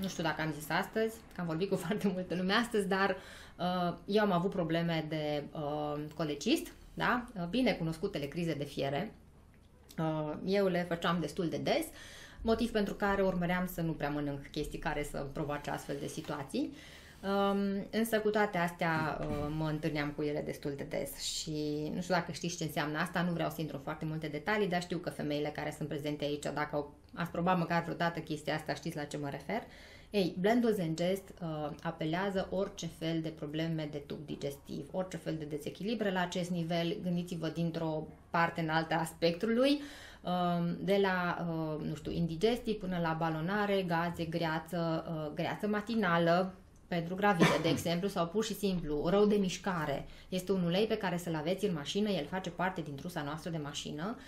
nu știu dacă am zis astăzi, că am vorbit cu foarte multă lume astăzi, dar uh, eu am avut probleme de uh, colecist, da? bine cunoscutele crize de fiere. Eu le făceam destul de des, motiv pentru care urmăream să nu prea mănânc chestii care să provoace astfel de situații. Um, însă cu toate astea uh, mă întâlneam cu ele destul de des și nu știu dacă știți ce înseamnă asta, nu vreau să intru în foarte multe detalii, dar știu că femeile care sunt prezente aici, dacă ați probat măcar vreodată chestia asta, știți la ce mă refer. Ei, blendul Zengest uh, apelează orice fel de probleme de tub digestiv, orice fel de dezechilibre la acest nivel, gândiți-vă dintr-o parte în alta a spectrului, uh, de la, uh, nu știu, indigestii până la balonare, gaze, greață, uh, greață matinală, pentru gravide, de exemplu, sau pur și simplu rău de mișcare. Este un ulei pe care să-l aveți în mașină, el face parte din trusa noastră de mașină, uh,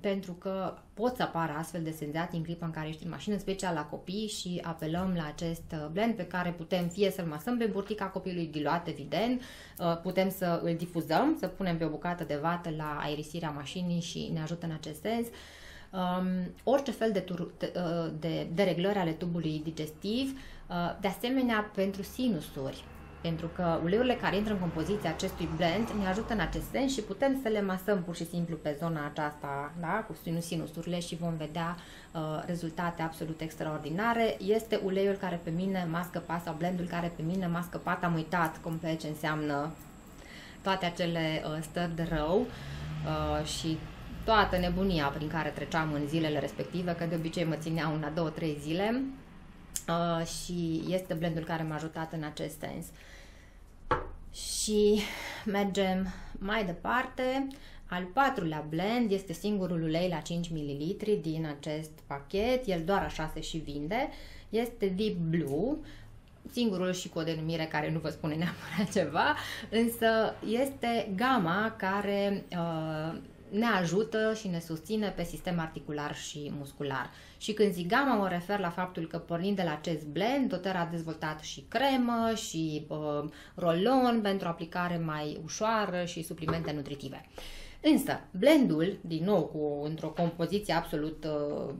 pentru că pot să apară astfel de senzații în clipa în care ești în mașină, în special la copii și apelăm la acest uh, blend pe care putem fie să-l masăm pe burtica copilului diluat, evident, uh, putem să îl difuzăm, să punem pe o bucată de vată la aerisirea mașinii și ne ajută în acest sens. Um, orice fel de, tur- de, de, de reglări ale tubului digestiv, Uh, de asemenea, pentru sinusuri, pentru că uleiurile care intră în compoziția acestui blend ne ajută în acest sens și putem să le masăm pur și simplu pe zona aceasta, da, cu sinusurile și vom vedea uh, rezultate absolut extraordinare. Este uleiul care pe mine mască pat sau blendul care pe mine mască pat. Am uitat complet ce înseamnă toate acele uh, stări de rău uh, și toată nebunia prin care treceam în zilele respective, că de obicei mă țineau una, două, trei zile uh, și este blendul care m-a ajutat în acest sens. Și mergem mai departe. Al patrulea blend este singurul ulei la 5 ml din acest pachet, el doar așa se și vinde. Este Deep Blue, singurul și cu o denumire care nu vă spune neapărat ceva, însă este gama care uh, ne ajută și ne susține pe sistem articular și muscular. Și când zic gamma, mă refer la faptul că pornind de la acest blend, Doter a dezvoltat și cremă și uh, rolon pentru aplicare mai ușoară și suplimente nutritive. Însă, blendul, din nou, cu într-o compoziție absolut uh,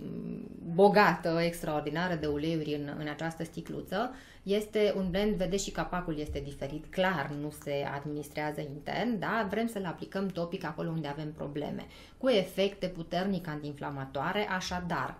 bogată, extraordinară de uleiuri în, în această sticluță, este un blend, vedeți și capacul este diferit, clar nu se administrează intern, da? vrem să-l aplicăm topic acolo unde avem probleme, cu efecte puternic antiinflamatoare, așadar,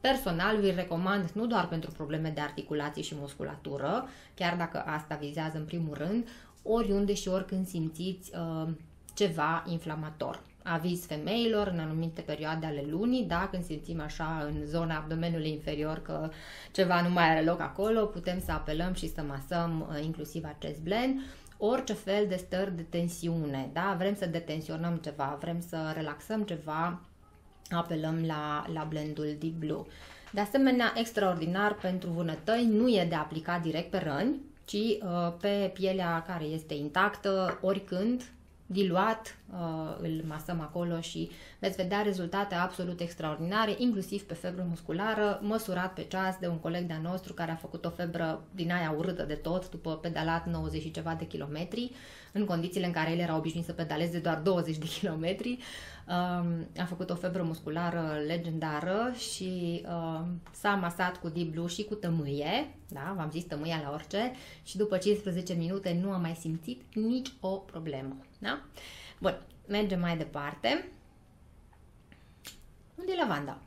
Personal vi recomand nu doar pentru probleme de articulații și musculatură, chiar dacă asta vizează în primul rând, oriunde și oricând simțiți uh, ceva inflamator. Aviz femeilor în anumite perioade ale lunii, da, când simțim așa în zona abdomenului inferior că ceva nu mai are loc acolo, putem să apelăm și să masăm uh, inclusiv acest blend orice fel de stări de tensiune, da? vrem să detensionăm ceva, vrem să relaxăm ceva, apelăm la, la blendul Deep Blue. De asemenea, extraordinar pentru vânătăi, nu e de aplicat direct pe răni, ci uh, pe pielea care este intactă, oricând, diluat, uh, îl masăm acolo și veți vedea rezultate absolut extraordinare, inclusiv pe febră musculară, măsurat pe ceas de un coleg de-a nostru care a făcut o febră din aia urâtă de tot, după pedalat 90 și ceva de kilometri, în condițiile în care el era obișnuit să pedaleze doar 20 de kilometri. Um, a făcut o febră musculară legendară și um, s-a masat cu Deep Blue și cu tămâie, da, v-am zis tămâia la orice, și după 15 minute nu a mai simțit nici o problemă. Da? Bun, mergem mai departe. Unde e lavanda?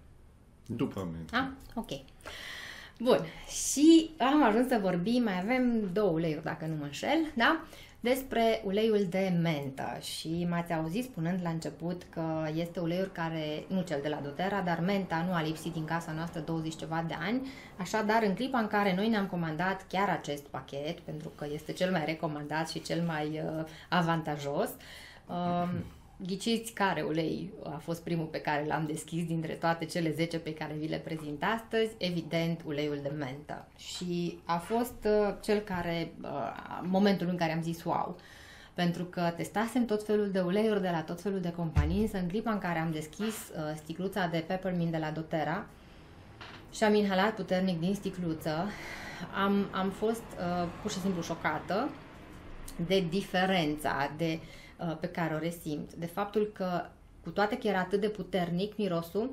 După mine. Ah, ok. Bun, și am ajuns să vorbim, mai avem două uleiuri, dacă nu mă înșel, da? Despre uleiul de mentă și m-ați auzit spunând la început că este uleiul care, nu cel de la doTERRA, dar menta nu a lipsit din casa noastră 20 ceva de ani, așadar în clipa în care noi ne-am comandat chiar acest pachet, pentru că este cel mai recomandat și cel mai uh, avantajos, uh, Ghiciți care ulei a fost primul pe care l-am deschis dintre toate cele 10 pe care vi le prezint astăzi? Evident, uleiul de mentă. Și a fost uh, cel care, uh, momentul în care am zis wow, pentru că testasem tot felul de uleiuri de la tot felul de companii, însă în clipa în care am deschis uh, sticluța de peppermint de la doTERRA și am inhalat puternic din sticluță, am, am fost uh, pur și simplu șocată de diferența, de uh, Uh, pe care o resimt, de faptul că, cu toate că era atât de puternic mirosul,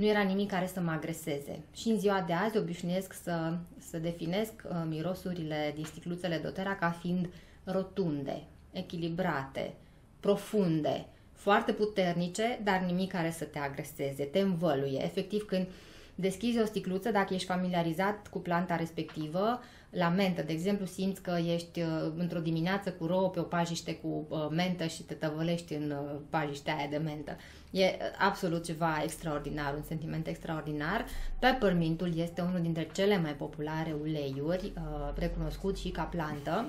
nu era nimic care să mă agreseze. Și în ziua de azi obișnuiesc să, să definesc uh, mirosurile din sticluțele dotera ca fiind rotunde, echilibrate, profunde, foarte puternice, dar nimic care să te agreseze, te învăluie. Efectiv, când deschizi o sticluță, dacă ești familiarizat cu planta respectivă, la mentă, de exemplu, simți că ești uh, într-o dimineață cu rouă pe o pajiște cu uh, mentă și te tăvălești în uh, pajiștea aia de mentă. E absolut ceva extraordinar, un sentiment extraordinar. Peppermintul este unul dintre cele mai populare uleiuri, recunoscut și ca plantă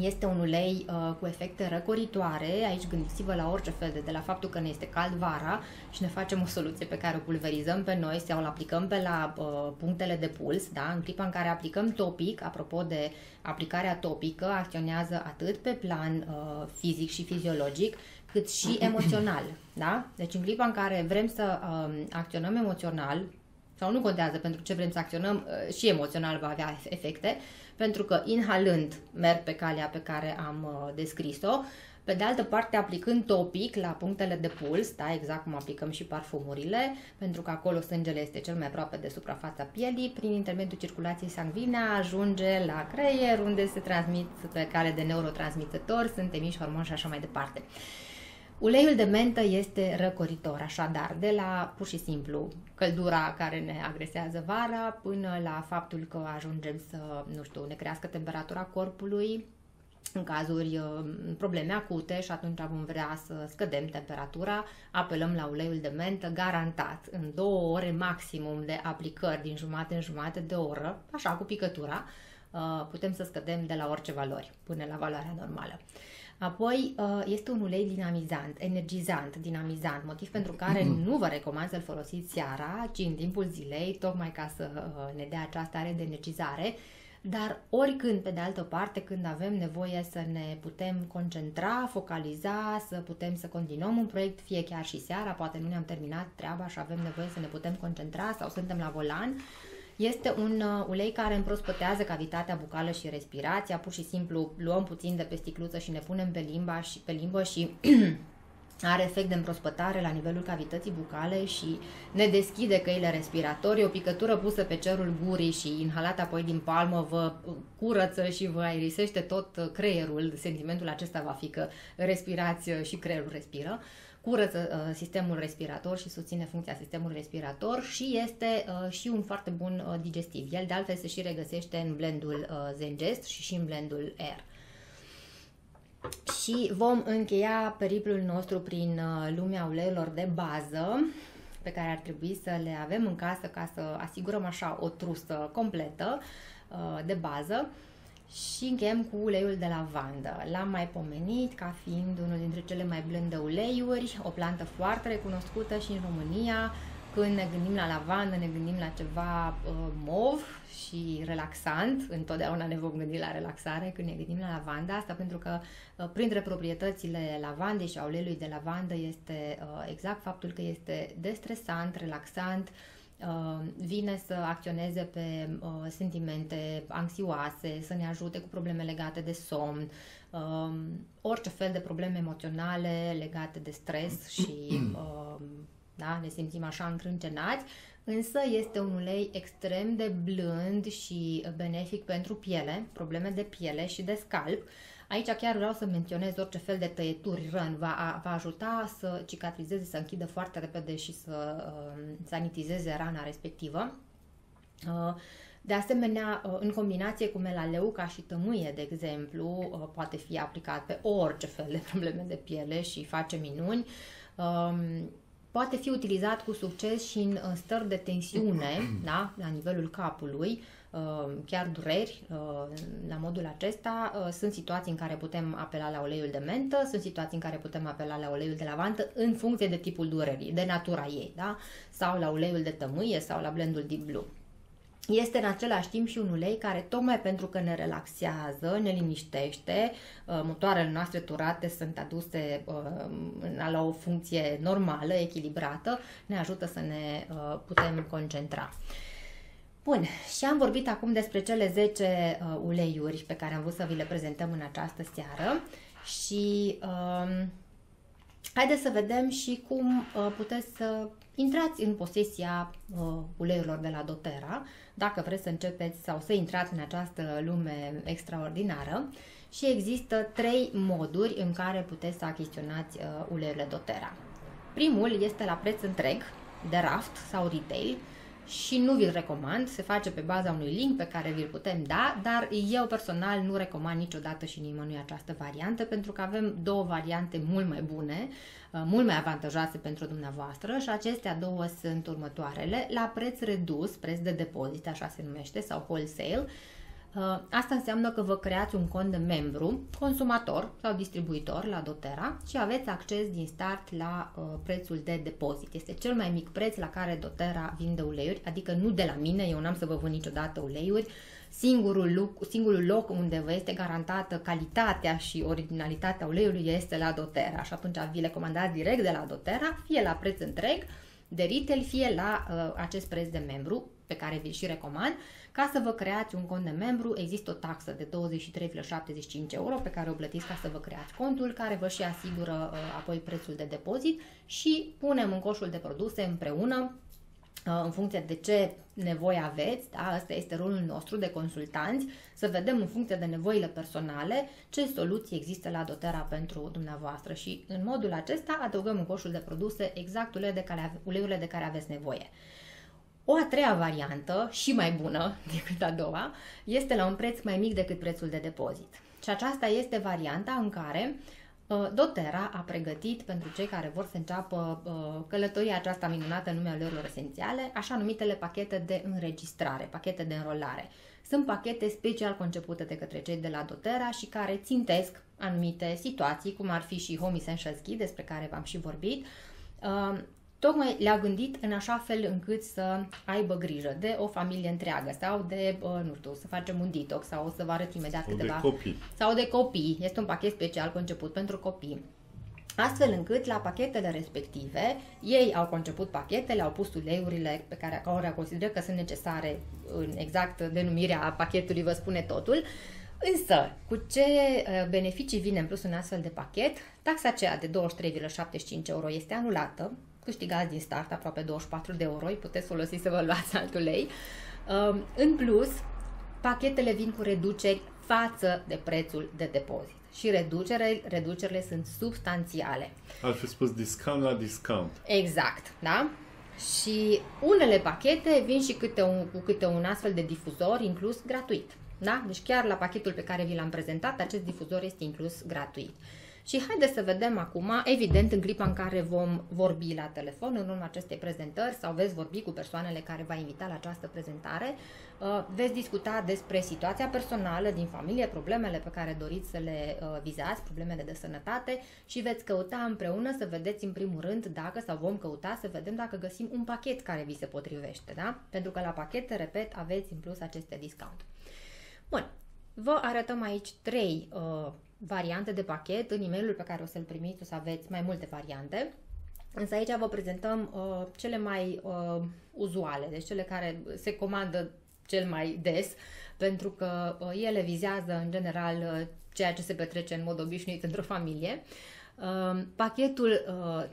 este un ulei uh, cu efecte răcoritoare. Aici gândiți-vă la orice fel de, de la faptul că ne este cald vara și ne facem o soluție pe care o pulverizăm pe noi sau o aplicăm pe la uh, punctele de puls, da? în clipa în care aplicăm topic, apropo de aplicarea topică, acționează atât pe plan uh, fizic și fiziologic, cât și emoțional. Da? Deci în clipa în care vrem să uh, acționăm emoțional, sau nu contează pentru ce vrem să acționăm, uh, și emoțional va avea efecte, pentru că inhalând merg pe calea pe care am uh, descris-o, pe de altă parte, aplicând topic la punctele de puls, da, exact cum aplicăm și parfumurile, pentru că acolo sângele este cel mai aproape de suprafața pielii, prin intermediul circulației sanguine ajunge la creier, unde se transmit pe cale de neurotransmițători, sunt emiși hormoni și așa mai departe. Uleiul de mentă este răcoritor, așadar, de la pur și simplu căldura care ne agresează vara până la faptul că ajungem să, nu știu, ne crească temperatura corpului, în cazuri uh, probleme acute și atunci vom vrea să scădem temperatura, apelăm la uleiul de mentă, garantat, în două ore maximum de aplicări din jumate în jumate de oră, așa cu picătura, uh, putem să scădem de la orice valori până la valoarea normală. Apoi uh, este un ulei dinamizant, energizant, dinamizant, motiv pentru care nu vă recomand să-l folosiți seara, ci în timpul zilei, tocmai ca să ne dea această stare de energizare, dar oricând, pe de altă parte, când avem nevoie să ne putem concentra, focaliza, să putem să continuăm un proiect, fie chiar și seara, poate nu ne-am terminat treaba și avem nevoie să ne putem concentra sau suntem la volan, este un uh, ulei care împrospătează cavitatea bucală și respirația, pur și simplu luăm puțin de pe sticluță și ne punem pe limba și pe limbă și are efect de împrospătare la nivelul cavității bucale și ne deschide căile respiratorii. O picătură pusă pe cerul gurii și inhalată apoi din palmă vă curăță și vă aerisește tot creierul. Sentimentul acesta va fi că respirați și creierul respiră. Curăță uh, sistemul respirator și susține funcția sistemului respirator și este uh, și un foarte bun uh, digestiv. El de altfel se și regăsește în blendul uh, Zengest și și în blendul Air și vom încheia periplul nostru prin uh, lumea uleiurilor de bază pe care ar trebui să le avem în casă ca să asigurăm așa o trusă completă uh, de bază și încheiem cu uleiul de lavandă. L-am mai pomenit ca fiind unul dintre cele mai blânde uleiuri, o plantă foarte recunoscută și în România, când ne gândim la lavandă, ne gândim la ceva uh, mov și relaxant. Întotdeauna ne vom gândi la relaxare când ne gândim la lavanda. Asta pentru că uh, printre proprietățile lavandei și a uleiului de lavandă este uh, exact faptul că este destresant, relaxant, uh, vine să acționeze pe uh, sentimente anxioase, să ne ajute cu probleme legate de somn, uh, orice fel de probleme emoționale legate de stres și uh, da? ne simțim așa încrâncenați, însă este un ulei extrem de blând și benefic pentru piele, probleme de piele și de scalp. Aici chiar vreau să menționez orice fel de tăieturi, răni, va, va ajuta să cicatrizeze, să închidă foarte repede și să uh, sanitizeze rana respectivă. Uh, de asemenea, uh, în combinație cu melaleuca și tămâie, de exemplu, uh, poate fi aplicat pe orice fel de probleme de piele și face minuni. Um, poate fi utilizat cu succes și în, în stări de tensiune, da? la nivelul capului, uh, chiar dureri uh, la modul acesta. Uh, sunt situații în care putem apela la uleiul de mentă, sunt situații în care putem apela la uleiul de lavantă în funcție de tipul durerii, de natura ei, da? sau la uleiul de tămâie sau la blendul Deep Blue este în același timp și un ulei care, tocmai pentru că ne relaxează, ne liniștește, uh, motoarele noastre turate sunt aduse uh, la o funcție normală, echilibrată, ne ajută să ne uh, putem concentra. Bun, și am vorbit acum despre cele 10 uleiuri pe care am vrut să vi le prezentăm în această seară și uh, haideți să vedem și cum uh, puteți să intrați în posesia uh, uleiurilor de la doTERRA, dacă vreți să începeți sau să intrați în această lume extraordinară. Și există trei moduri în care puteți să achiziționați uh, uleiurile doTERRA. Primul este la preț întreg, de raft sau retail, și nu vi-l recomand, se face pe baza unui link pe care vi-l putem da, dar eu personal nu recomand niciodată și nimănui această variantă pentru că avem două variante mult mai bune, uh, mult mai avantajoase pentru dumneavoastră și acestea două sunt următoarele, la preț redus, preț de depozit, așa se numește, sau wholesale, Uh, asta înseamnă că vă creați un cont de membru, consumator sau distribuitor la doTERRA și aveți acces din start la uh, prețul de depozit. Este cel mai mic preț la care doTERRA vinde uleiuri, adică nu de la mine, eu n-am să vă vând niciodată uleiuri, singurul loc, singurul loc unde vă este garantată calitatea și originalitatea uleiului este la doTERRA și atunci vi le comandați direct de la doTERRA, fie la preț întreg, de retail, fie la uh, acest preț de membru, pe care vi-l și recomand. Ca să vă creați un cont de membru, există o taxă de 23,75 euro pe care o plătiți ca să vă creați contul, care vă și asigură uh, apoi prețul de depozit și punem în coșul de produse împreună uh, în funcție de ce nevoie aveți, da? asta este rolul nostru de consultanți, să vedem în funcție de nevoile personale ce soluții există la doTERRA pentru dumneavoastră și în modul acesta adăugăm în coșul de produse exact uleiurile de care, uleiurile de care aveți nevoie. O a treia variantă, și mai bună decât a doua, este la un preț mai mic decât prețul de depozit. Și aceasta este varianta în care uh, Dotera a pregătit pentru cei care vor să înceapă uh, călătoria aceasta minunată în numele lor esențiale, așa numitele pachete de înregistrare, pachete de înrolare. Sunt pachete special concepute de către cei de la Dotera și care țintesc anumite situații, cum ar fi și Home Essentials Key, despre care v-am și vorbit, uh, tocmai le-a gândit în așa fel încât să aibă grijă de o familie întreagă sau de, uh, nu știu, să facem un detox sau o să vă arăt imediat Sau câteva... de copii. Sau de copii. Este un pachet special conceput pentru copii. Astfel încât la pachetele respective, ei au conceput pachetele, au pus uleiurile pe care care consideră că sunt necesare în exact denumirea pachetului, vă spune totul. Însă, cu ce uh, beneficii vine în plus un astfel de pachet? Taxa aceea de 23,75 euro este anulată, câștigați din start aproape 24 de euro, îi puteți folosi să vă luați alt ulei. Um, În plus, pachetele vin cu reduceri față de prețul de depozit. Și reducere, reducerile sunt substanțiale. Altfel spus, discount la discount. Exact, da? Și unele pachete vin și câte un, cu câte un astfel de difuzor inclus gratuit. Da? Deci chiar la pachetul pe care vi l-am prezentat, acest difuzor este inclus gratuit. Și haideți să vedem acum, evident, în clipa în care vom vorbi la telefon, în urma acestei prezentări, sau veți vorbi cu persoanele care va invita la această prezentare, uh, veți discuta despre situația personală din familie, problemele pe care doriți să le uh, vizați, problemele de sănătate și veți căuta împreună să vedeți în primul rând dacă, sau vom căuta să vedem dacă găsim un pachet care vi se potrivește, da? Pentru că la pachete, repet, aveți în plus aceste discount. Bun, vă arătăm aici trei uh, variante de pachet. În e-mailul pe care o să-l primiți o să aveți mai multe variante. Însă aici vă prezentăm uh, cele mai uh, uzuale, deci cele care se comandă cel mai des, pentru că uh, ele vizează în general uh, ceea ce se petrece în mod obișnuit într-o familie. Uh, pachetul uh,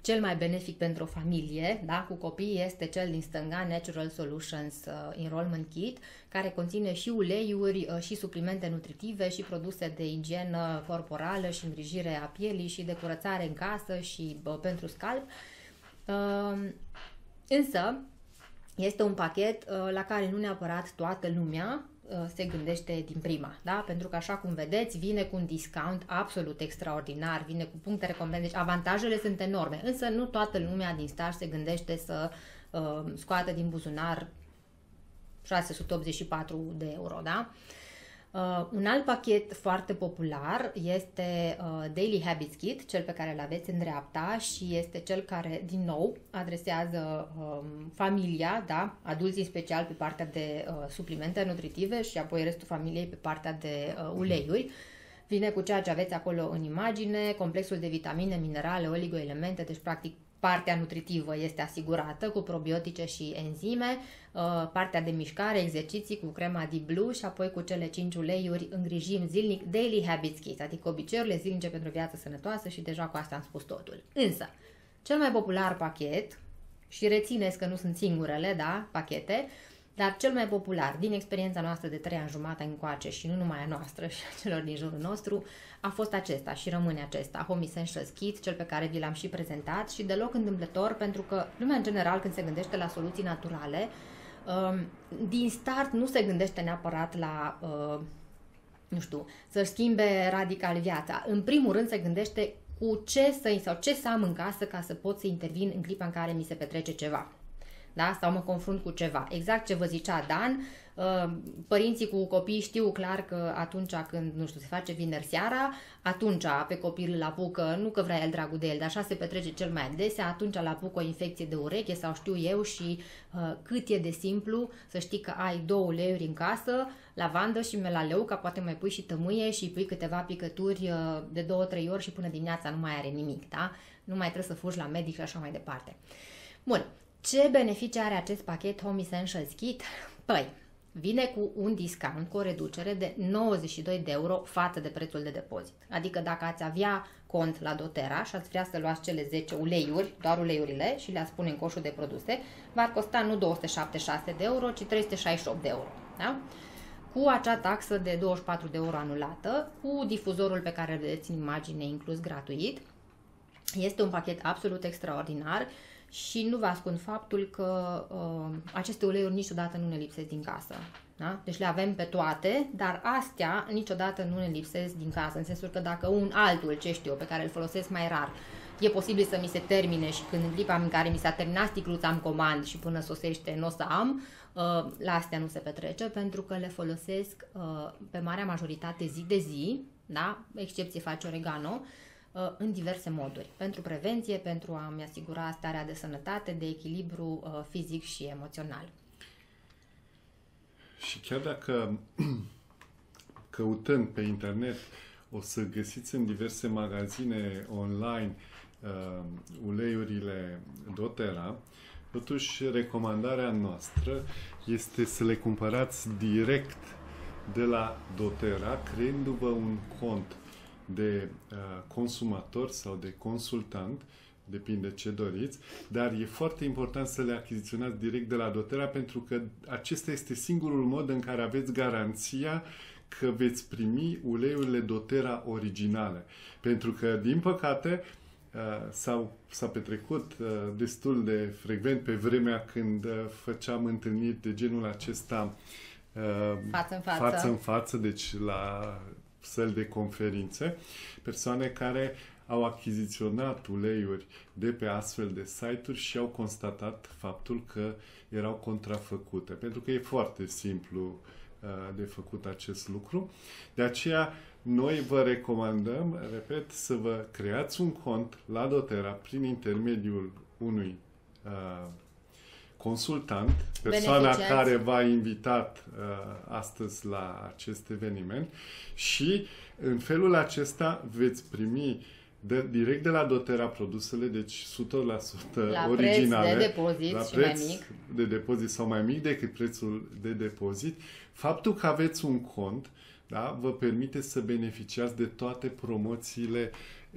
cel mai benefic pentru o familie, da, cu copii, este cel din stânga, Natural Solutions uh, Enrollment Kit, care conține și uleiuri, uh, și suplimente nutritive, și produse de igienă corporală și îngrijire a pielii, și de curățare în casă și uh, pentru scalp. Uh, însă, este un pachet uh, la care nu neapărat toată lumea uh, se gândește din prima, da? Pentru că așa cum vedeți, vine cu un discount absolut extraordinar, vine cu puncte recompense, deci avantajele sunt enorme, însă nu toată lumea din start se gândește să uh, scoată din buzunar 684 de euro, da? Uh, un alt pachet foarte popular este uh, Daily Habits Kit, cel pe care îl aveți în dreapta și este cel care, din nou, adresează um, familia, da, adulții în special pe partea de uh, suplimente nutritive și apoi restul familiei pe partea de uh, uleiuri. Vine cu ceea ce aveți acolo în imagine, complexul de vitamine, minerale, oligoelemente, deci practic partea nutritivă este asigurată cu probiotice și enzime, uh, partea de mișcare, exerciții cu crema Deep Blue și apoi cu cele 5 uleiuri îngrijim zilnic Daily Habits Kit, adică obiceiurile zilnice pentru o viață sănătoasă și deja cu asta am spus totul. Însă, cel mai popular pachet, și rețineți că nu sunt singurele, da, pachete, dar cel mai popular, din experiența noastră de trei ani jumate încoace și nu numai a noastră și a celor din jurul nostru, a fost acesta și rămâne acesta, Home Essentials Kit, cel pe care vi l-am și prezentat și deloc întâmplător pentru că lumea în general când se gândește la soluții naturale, um, din start nu se gândește neapărat la, uh, nu știu, să-și schimbe radical viața. În primul rând se gândește cu ce să sau ce să am în casă ca să pot să intervin în clipa în care mi se petrece ceva da? sau mă confrunt cu ceva. Exact ce vă zicea Dan, uh, părinții cu copii știu clar că atunci când, nu știu, se face vineri seara, atunci pe copil îl apucă, nu că vrea el dragul de el, dar așa se petrece cel mai adesea, atunci îl apucă o infecție de ureche sau știu eu și uh, cât e de simplu să știi că ai două uleiuri în casă, lavandă și melaleuca, poate mai pui și tămâie și pui câteva picături uh, de două, trei ori și până dimineața nu mai are nimic, da? Nu mai trebuie să fugi la medic și așa mai departe. Bun, ce beneficii are acest pachet Home Essentials Kit? Păi, vine cu un discount, cu o reducere de 92 de euro față de prețul de depozit. Adică dacă ați avea cont la doTERRA și ați vrea să luați cele 10 uleiuri, doar uleiurile, și le-ați pune în coșul de produse, v-ar costa nu 276 de euro, ci 368 de euro. Da? Cu acea taxă de 24 de euro anulată, cu difuzorul pe care îl vedeți în imagine inclus gratuit, este un pachet absolut extraordinar și nu vă ascund faptul că uh, aceste uleiuri niciodată nu ne lipsesc din casă. Da? Deci le avem pe toate, dar astea niciodată nu ne lipsesc din casă, în sensul că dacă un altul, ce știu, pe care îl folosesc mai rar, e posibil să mi se termine și când în clipa în care mi s-a terminat sticluța am comand și până sosește nu o să am, uh, la astea nu se petrece pentru că le folosesc uh, pe marea majoritate zi de zi, da? excepție face oregano, uh, în diverse moduri. Pentru prevenție, pentru a-mi asigura starea de sănătate, de echilibru fizic și emoțional. Și chiar dacă căutând pe internet o să găsiți în diverse magazine online uh, uleiurile doTERRA, totuși recomandarea noastră este să le cumpărați direct de la doTERRA, creându-vă un cont de uh, consumator sau de consultant depinde ce doriți, dar e foarte important să le achiziționați direct de la doTERRA pentru că acesta este singurul mod în care aveți garanția că veți primi uleiurile doTERRA originale. Pentru că, din păcate, uh, s-au, s-a petrecut uh, destul de frecvent pe vremea când uh, făceam întâlniri de genul acesta față în față, față, în față deci la săli de conferințe, persoane care au achiziționat uleiuri de pe astfel de site-uri și au constatat faptul că erau contrafăcute. Pentru că e foarte simplu uh, de făcut acest lucru. De aceea, noi vă recomandăm, repet, să vă creați un cont la doTERRA prin intermediul unui uh, consultant, persoana care v-a invitat uh, astăzi la acest eveniment și în felul acesta veți primi de, direct de la Dotera produsele, deci 100% la originale. preț de depozit la și preț mai mic. de depozit sau mai mic decât prețul de depozit. Faptul că aveți un cont da, vă permite să beneficiați de toate promoțiile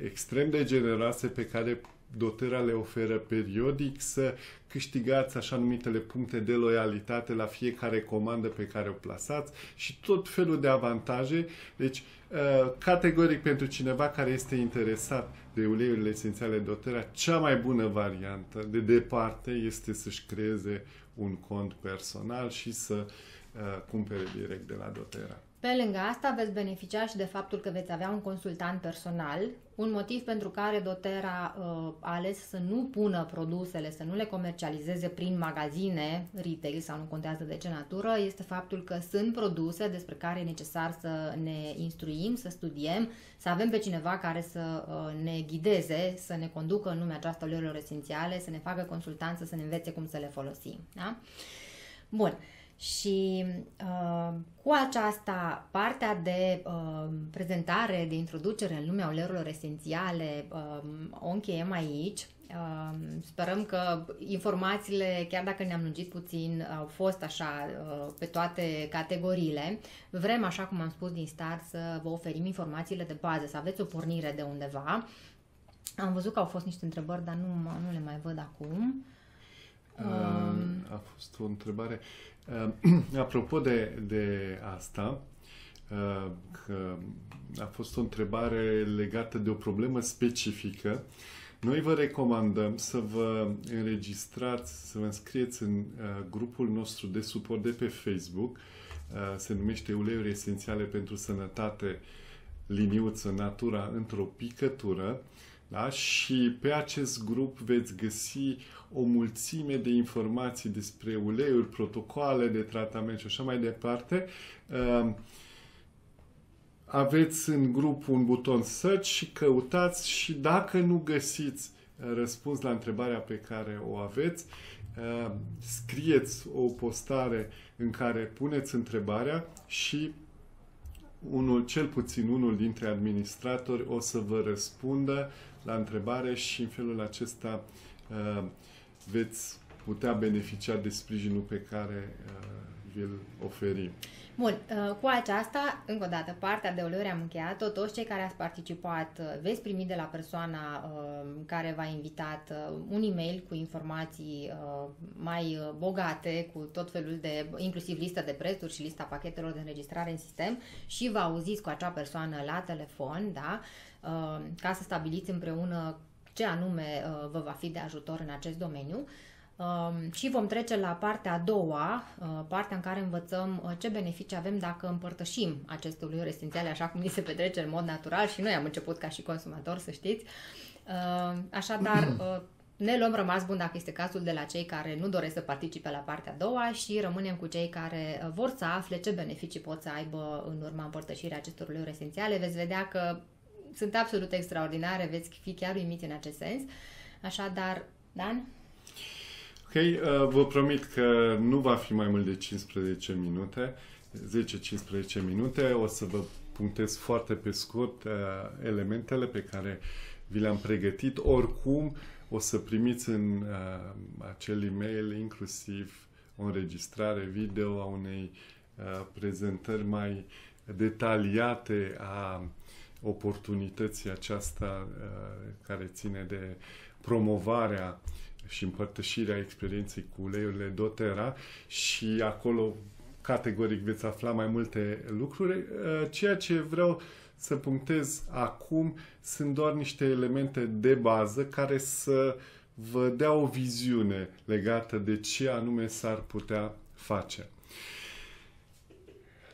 extrem de generoase pe care Dotera le oferă periodic să câștigați așa numitele puncte de loialitate la fiecare comandă pe care o plasați și tot felul de avantaje. Deci, uh, categoric pentru cineva care este interesat de uleiurile esențiale Dotera, cea mai bună variantă de departe este să-și creeze un cont personal și să uh, cumpere direct de la Dotera. Pe lângă asta veți beneficia și de faptul că veți avea un consultant personal, un motiv pentru care doTERRA uh, a ales să nu pună produsele, să nu le comercializeze prin magazine retail sau nu contează de ce natură, este faptul că sunt produse despre care e necesar să ne instruim, să studiem, să avem pe cineva care să uh, ne ghideze, să ne conducă în lumea aceasta uleiurilor esențiale, să ne facă consultanță, să ne învețe cum să le folosim. Da? Bun. Și uh, cu aceasta, partea de uh, prezentare, de introducere în lumea uleiurilor esențiale, uh, o încheiem aici. Uh, sperăm că informațiile, chiar dacă ne-am lungit puțin, au fost așa uh, pe toate categoriile. Vrem, așa cum am spus din start, să vă oferim informațiile de bază, să aveți o pornire de undeva. Am văzut că au fost niște întrebări, dar nu, nu le mai văd acum. Uh, a fost o întrebare. Uh, apropo de, de asta, uh, că a fost o întrebare legată de o problemă specifică, noi vă recomandăm să vă înregistrați, să vă înscrieți în uh, grupul nostru de suport de pe Facebook, uh, se numește Uleiuri Esențiale pentru Sănătate, liniuță Natura într-o picătură, da? Și pe acest grup veți găsi o mulțime de informații despre uleiuri, protocoale de tratament și așa mai departe. Ehm, aveți în grup un buton search și căutați și dacă nu găsiți uh, răspuns la întrebarea pe care o aveți, ehm, scrieți o postare în care puneți întrebarea și unul, cel puțin unul dintre administratori o să vă răspundă la întrebare și în felul acesta uh, veți putea beneficia de sprijinul pe care uh, vi-l oferim. Bun, uh, cu aceasta, încă o dată, partea de uleiuri am încheiat-o. Toți cei care ați participat uh, veți primi de la persoana uh, care v-a invitat un e-mail cu informații mai bogate, cu tot felul de, inclusiv lista de prețuri și lista pachetelor de înregistrare în sistem și vă auziți cu acea persoană la telefon, da? Ca să stabiliți împreună ce anume vă va fi de ajutor în acest domeniu. Um, și vom trece la partea a doua, uh, partea în care învățăm uh, ce beneficii avem dacă împărtășim aceste uleiuri esențiale așa cum ni se petrece în mod natural și noi am început ca și consumator, să știți. Uh, așadar, ne luăm rămas bun dacă este cazul de la cei care nu doresc să participe la partea a doua și rămânem cu cei care vor să afle ce beneficii pot să aibă în urma împărtășirii acestor uleiuri esențiale. Veți vedea că sunt absolut extraordinare, veți fi chiar uimiți în acest sens. Așadar, Dan? Ok, uh, vă promit că nu va fi mai mult de 15 minute, 10-15 minute. O să vă punctez foarte pe scurt uh, elementele pe care vi le-am pregătit. Oricum, o să primiți în uh, acel e-mail inclusiv o înregistrare video a unei uh, prezentări mai detaliate a oportunității aceasta uh, care ține de promovarea și împărtășirea experienței cu uleiurile doTERRA și acolo categoric veți afla mai multe lucruri. Uh, ceea ce vreau să punctez acum sunt doar niște elemente de bază care să vă dea o viziune legată de ce anume s-ar putea face.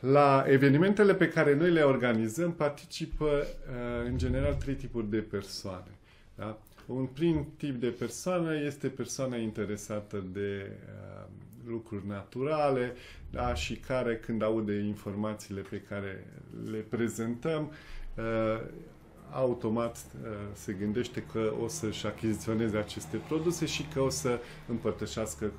La evenimentele pe care noi le organizăm participă uh, în general trei tipuri de persoane. Da? Un prim tip de persoană este persoana interesată de uh, lucruri naturale da? și care când aude informațiile pe care le prezentăm, uh, automat uh, se gândește că o să-și achiziționeze aceste produse și că o să împărtășească uh,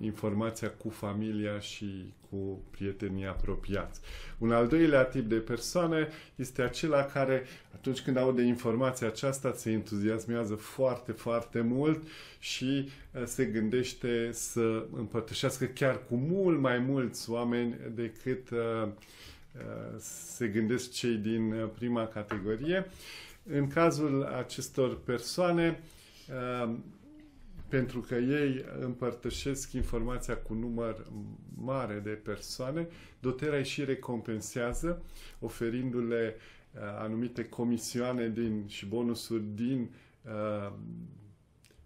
informația cu familia și cu prietenii apropiați. Un al doilea tip de persoană este acela care, atunci când aude informația aceasta, se entuziasmează foarte, foarte mult și se gândește să împărtășească chiar cu mult mai mulți oameni decât se gândesc cei din prima categorie. În cazul acestor persoane, pentru că ei împărtășesc informația cu număr mare de persoane, doterea și recompensează, oferindu-le uh, anumite comisioane din, și bonusuri din uh,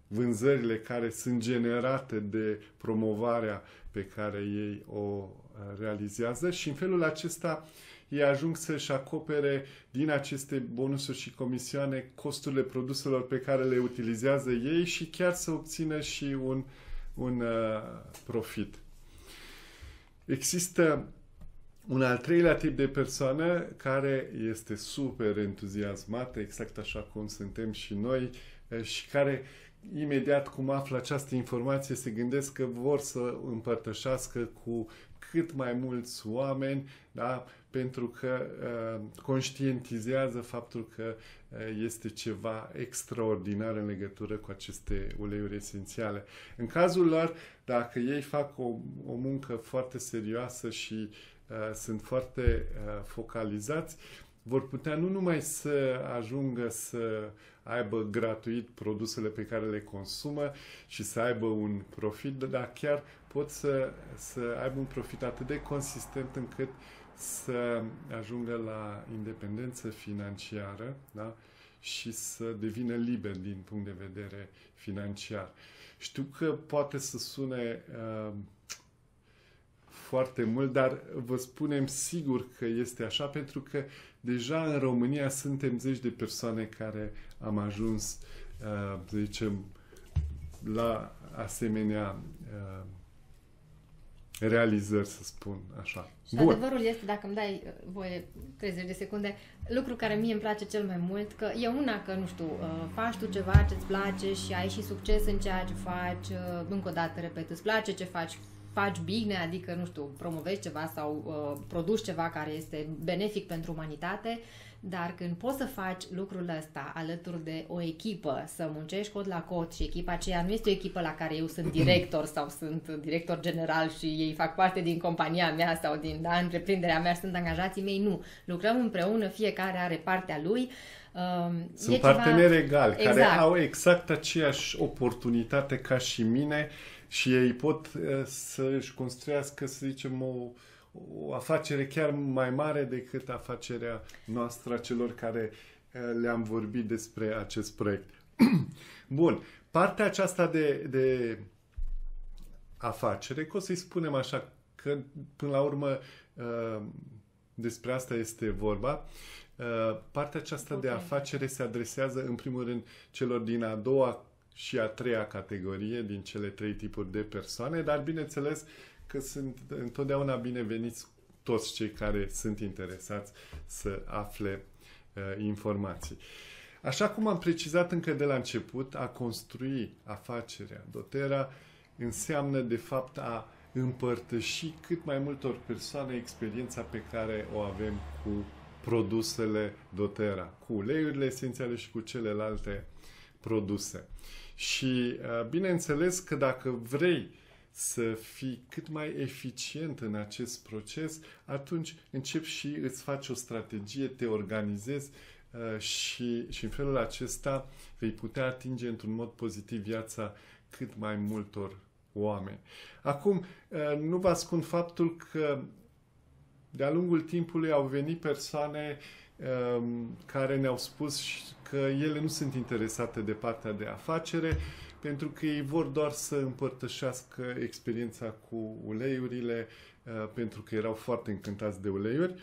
vânzările care sunt generate de promovarea pe care ei o uh, realizează și în felul acesta uh, ei ajung să-și acopere din aceste bonusuri și comisioane costurile produselor pe care le utilizează ei și chiar să obțină și un, un uh, profit. Există un al treilea tip de persoană care este super entuziasmată, exact așa cum suntem și noi, uh, și care imediat cum află această informație se gândesc că vor să împărtășească cu cât mai mulți oameni, da? Pentru că uh, conștientizează faptul că uh, este ceva extraordinar în legătură cu aceste uleiuri esențiale. În cazul lor, dacă ei fac o, o muncă foarte serioasă și uh, sunt foarte uh, focalizați, vor putea nu numai să ajungă să aibă gratuit produsele pe care le consumă și să aibă un profit, dar chiar pot să, să aibă un profit atât de consistent încât să ajungă la independență financiară da? și să devină liber din punct de vedere financiar. Știu că poate să sune uh, foarte mult, dar vă spunem sigur că este așa pentru că deja în România suntem zeci de persoane care am ajuns, uh, să zicem, la asemenea uh, realizări, să spun așa. Și Bun. adevărul este, dacă îmi dai uh, voie 30 de secunde, lucru care mie îmi place cel mai mult, că e una că, nu știu, uh, faci tu ceva ce-ți place și ai și succes în ceea ce faci, uh, încă o dată, repet, îți place ce faci, faci bine, adică, nu știu, promovezi ceva sau uh, produci ceva care este benefic pentru umanitate, dar când poți să faci lucrul ăsta alături de o echipă, să muncești cod la cod și echipa aceea nu este o echipă la care eu sunt director sau sunt director general și ei fac parte din compania mea sau din da, întreprinderea mea, sunt angajații mei, nu. Lucrăm împreună, fiecare are partea lui. Um, Sunt parteneri ceva... egali, exact. care au exact aceeași oportunitate ca și mine și ei pot uh, să-și construiască, să zicem, o, o afacere chiar mai mare decât afacerea noastră, a celor care uh, le-am vorbit despre acest proiect. Bun. Partea aceasta de, de afacere, că o să-i spunem așa, că până la urmă uh, despre asta este vorba, uh, partea aceasta okay. de afacere se adresează în primul rând celor din a doua și a treia categorie din cele trei tipuri de persoane, dar bineînțeles că sunt întotdeauna bineveniți toți cei care sunt interesați să afle uh, informații. Așa cum am precizat încă de la început, a construi afacerea dotera înseamnă de fapt a împărtăși cât mai multor persoane experiența pe care o avem cu produsele dotera, cu uleiurile esențiale și cu celelalte produse. Și uh, bineînțeles că dacă vrei să fii cât mai eficient în acest proces, atunci începi și îți faci o strategie, te organizezi uh, și, și în felul acesta vei putea atinge într-un mod pozitiv viața cât mai multor oameni. Acum, uh, nu vă ascund faptul că de-a lungul timpului au venit persoane um, care ne-au spus că ele nu sunt interesate de partea de afacere, pentru că ei vor doar să împărtășească experiența cu uleiurile, uh, pentru că erau foarte încântați de uleiuri.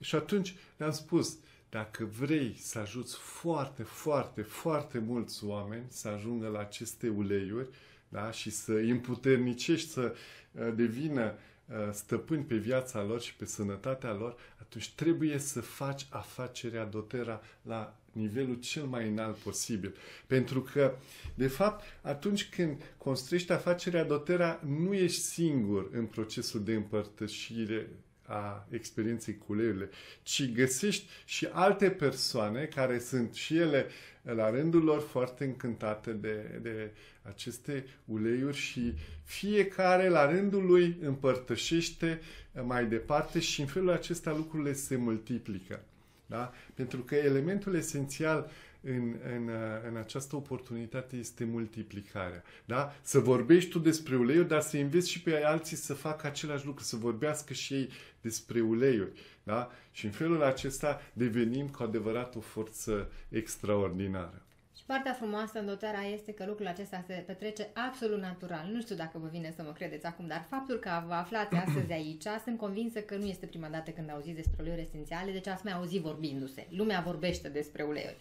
Și atunci le-am spus, dacă vrei să ajuți foarte, foarte, foarte mulți oameni să ajungă la aceste uleiuri da? și să îi împuternicești să uh, devină uh, stăpâni pe viața lor și pe sănătatea lor, atunci trebuie să faci afacerea dotera la nivelul cel mai înalt posibil. Pentru că, de fapt, atunci când construiești afacerea dotera, nu ești singur în procesul de împărtășire a experienței cu uleiurile, ci găsești și alte persoane care sunt și ele la rândul lor foarte încântate de, de aceste uleiuri și fiecare la rândul lui împărtășește mai departe și în felul acesta lucrurile se multiplică. Da? Pentru că elementul esențial în, în, în această oportunitate este multiplicarea. Da? Să vorbești tu despre uleiuri, dar să înveți și pe alții să facă același lucru, să vorbească și ei despre uleiuri. Da? Și în felul acesta devenim cu adevărat o forță extraordinară. Și partea frumoasă în dotarea este că lucrul acesta se petrece absolut natural. Nu știu dacă vă vine să mă credeți acum, dar faptul că vă aflați astăzi aici, sunt convinsă că nu este prima dată când auziți despre uleiuri esențiale, deci ați mai auzit vorbindu-se. Lumea vorbește despre uleiuri.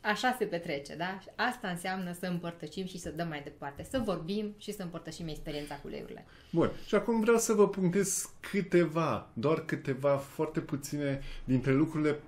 Așa se petrece, da? Asta înseamnă să împărtășim și să dăm mai departe, să vorbim și să împărtășim experiența cu uleiurile. Bun, și acum vreau să vă punctez câteva, doar câteva, foarte puține dintre lucrurile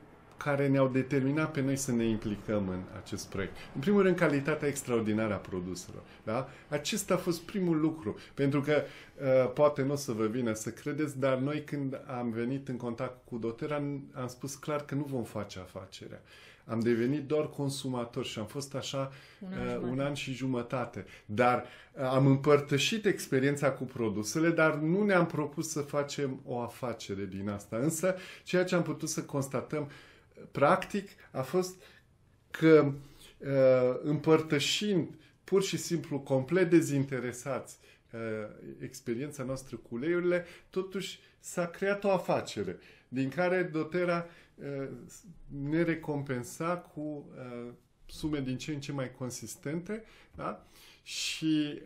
care ne-au determinat pe noi să ne implicăm în acest proiect. În primul rând, calitatea extraordinară a produselor. Da? Acesta a fost primul lucru, pentru că uh, poate nu o să vă vină să credeți, dar noi când am venit în contact cu Dotera am, am spus clar că nu vom face afacerea. Am devenit doar consumator și am fost așa un an, uh, un an și jumătate. Dar uh, am împărtășit experiența cu produsele, dar nu ne-am propus să facem o afacere din asta. Însă, ceea ce am putut să constatăm uh, practic a fost că uh, împărtășind pur și simplu complet dezinteresați uh, experiența noastră cu uleiurile, totuși s-a creat o afacere din care Dotera uh, ne recompensa cu sume din ce în ce mai consistente da? și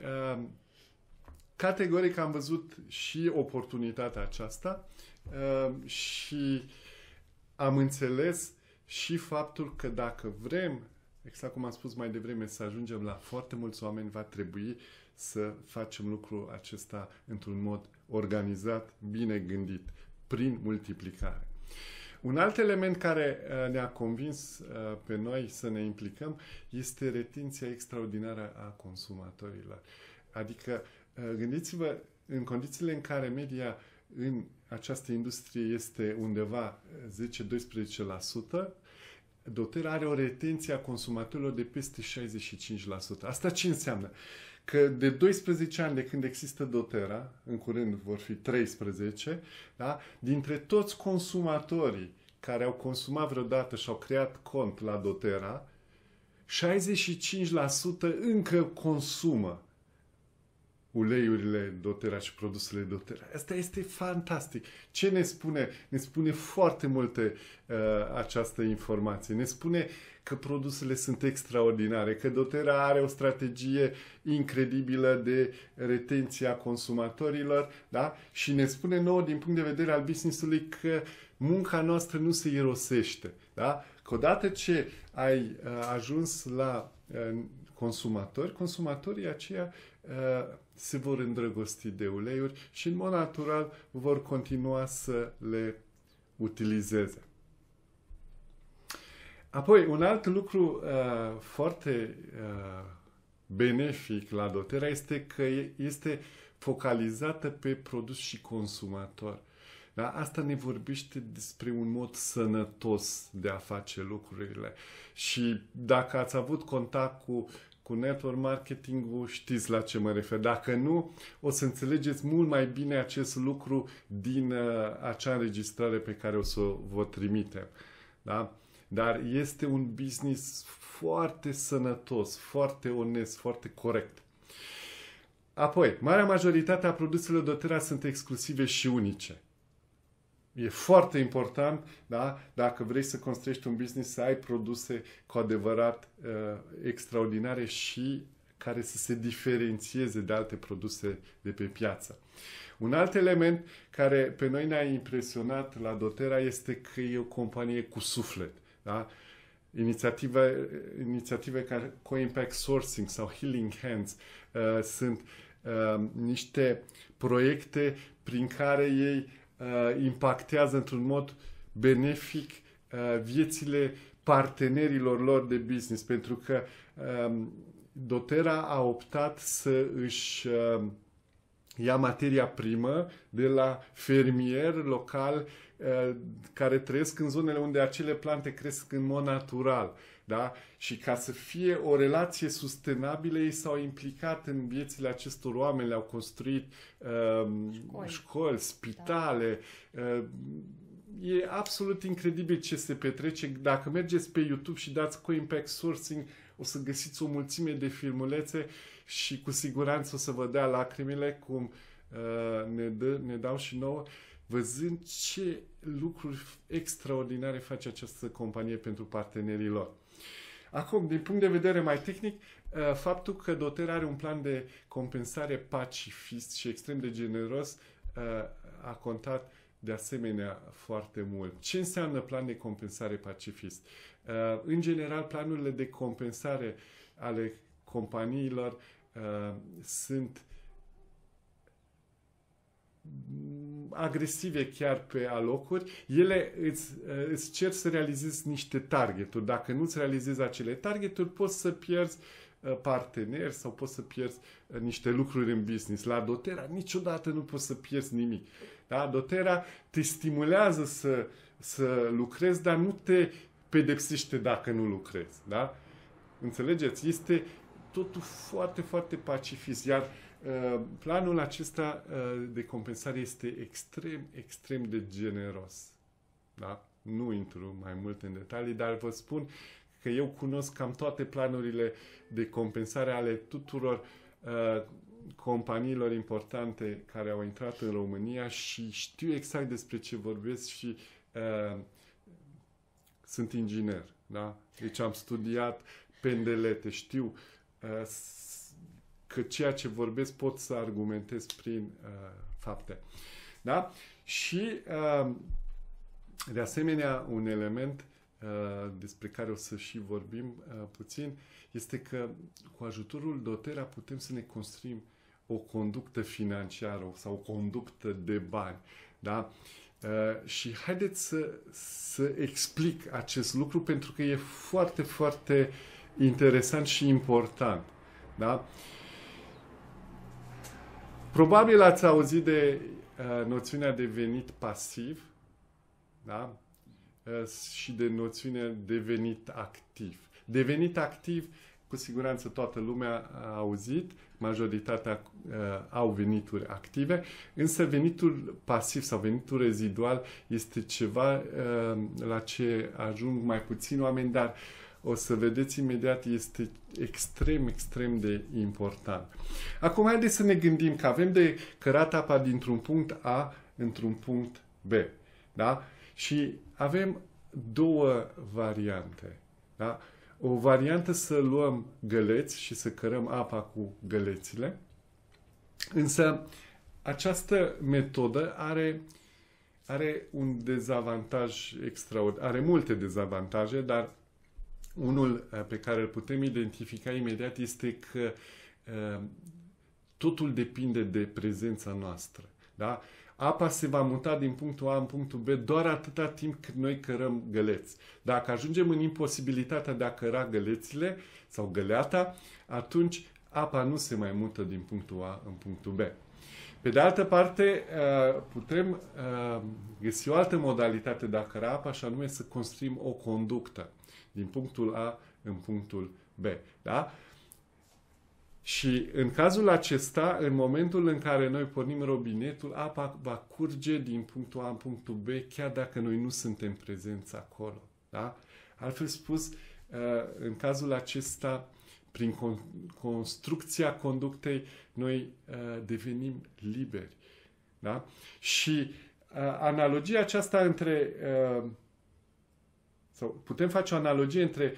categoric am văzut și oportunitatea aceasta și am înțeles și faptul că dacă vrem, exact cum am spus mai devreme, să ajungem la foarte mulți oameni, va trebui să facem lucrul acesta într-un mod organizat, bine gândit, prin multiplicare. Un alt element care uh, ne-a convins uh, pe noi să ne implicăm este retinția extraordinară a consumatorilor. Adică, uh, gândiți-vă, în condițiile în care media în această industrie este undeva 10-12%, Doter are o retenție a consumatorilor de peste 65%. Asta ce înseamnă? Că de 12 ani de când există Dotera, în curând vor fi 13, da? dintre toți consumatorii care au consumat vreodată și au creat cont la Dotera, 65% încă consumă uleiurile dotera și produsele dotera. Asta este fantastic. Ce ne spune? Ne spune foarte multe uh, această informație. Ne spune că produsele sunt extraordinare, că dotera are o strategie incredibilă de retenție a consumatorilor, da? Și ne spune nouă din punct de vedere al business-ului că munca noastră nu se irosește, da? Că odată ce ai uh, ajuns la uh, consumatori, consumatorii aceia uh, se vor îndrăgosti de uleiuri și în mod natural vor continua să le utilizeze. Apoi, un alt lucru uh, foarte uh, benefic la Dotera este că este focalizată pe produs și consumator. Da? Asta ne vorbește despre un mod sănătos de a face lucrurile. Și dacă ați avut contact cu cu network marketing-ul știți la ce mă refer. Dacă nu, o să înțelegeți mult mai bine acest lucru din uh, acea înregistrare pe care o să vă trimitem. Da? Dar este un business foarte sănătos, foarte onest, foarte corect. Apoi, marea majoritate a produselor doTERRA sunt exclusive și unice. E foarte important, da? dacă vrei să construiești un business, să ai produse cu adevărat uh, extraordinare și care să se diferențieze de alte produse de pe piață. Un alt element care pe noi ne-a impresionat la Dotera este că e o companie cu suflet. Da? Inițiative, inițiative ca Co-Impact Sourcing sau Healing Hands uh, sunt uh, niște proiecte prin care ei uh, impactează într-un mod benefic uh, viețile partenerilor lor de business, pentru că um, Dotera a optat să își uh, ia materia primă de la fermier local uh, care trăiesc în zonele unde acele plante cresc în mod natural. Da? Și ca să fie o relație sustenabilă, ei s-au implicat în viețile acestor oameni, le-au construit uh, școli. școli, spitale. Da. Uh, e absolut incredibil ce se petrece. Dacă mergeți pe YouTube și dați Co-Impact Sourcing, o să găsiți o mulțime de filmulețe și cu siguranță o să vă dea lacrimile cum uh, ne, dă, ne dau și nouă văzând ce lucruri extraordinare face această companie pentru partenerii lor. Acum, din punct de vedere mai tehnic, uh, faptul că Doter are un plan de compensare pacifist și extrem de generos uh, a contat de asemenea foarte mult. Ce înseamnă plan de compensare pacifist? Uh, în general, planurile de compensare ale companiilor sunt agresive chiar pe alocuri, ele îți, îți cer să realizezi niște targeturi. Dacă nu îți realizezi acele targeturi, poți să pierzi uh, parteneri sau poți să pierzi uh, niște lucruri în business. La Dotera niciodată nu poți să pierzi nimic. Da? Dotera te stimulează să, să lucrezi, dar nu te pedepsește dacă nu lucrezi. Da? Înțelegeți? Este totul foarte, foarte pacifist. Iar uh, Uh, planul acesta uh, de compensare este extrem, extrem de generos. Da? Nu intru mai mult în detalii, dar vă spun că eu cunosc cam toate planurile de compensare ale tuturor uh, companiilor importante care au intrat în România și știu exact despre ce vorbesc și uh, sunt inginer. Da? Deci am studiat pendelete, știu uh, că ceea ce vorbesc pot să argumentez prin uh, fapte. Da? Și uh, de asemenea un element uh, despre care o să și vorbim uh, puțin este că cu ajutorul Dotera putem să ne construim o conductă financiară sau o conductă de bani. Da? Uh, și haideți să, să explic acest lucru pentru că e foarte, foarte interesant și important. Da? Uh, Probabil ați auzit de uh, noțiunea de venit pasiv da? uh, și de noțiunea de venit activ. De venit activ, cu siguranță toată lumea a auzit, majoritatea uh, au venituri active, însă venitul pasiv sau venitul rezidual este ceva uh, la ce ajung mai puțini oameni, dar o să vedeți imediat, este extrem, extrem de important. Acum haideți să ne gândim că avem de cărat apa dintr-un punct A într-un punct B. Da? Și avem două variante. Da? O variantă să luăm găleți și să cărăm apa cu gălețile, însă această metodă are, are un dezavantaj extraordinar, are multe dezavantaje, dar unul uh, pe care îl putem identifica imediat este că uh, totul depinde de prezența noastră. Da? apa se va muta din punctul A în punctul B doar atâta timp cât noi cărăm găleți. Dacă ajungem în imposibilitatea de a căra gălețile sau găleata, atunci apa nu se mai mută din punctul A în punctul B. Pe de altă parte, uh, putem uh, găsi o altă modalitate de a căra apa, și anume să construim o conductă din punctul A în punctul B. Da? Și în cazul acesta, în momentul în care noi pornim robinetul, apa va curge din punctul A în punctul B, chiar dacă noi nu suntem prezenți acolo. Da? Altfel spus, uh, în cazul acesta, prin construcția conductei, noi uh, devenim liberi. Da? Și uh, analogia aceasta între. Sau putem face o analogie între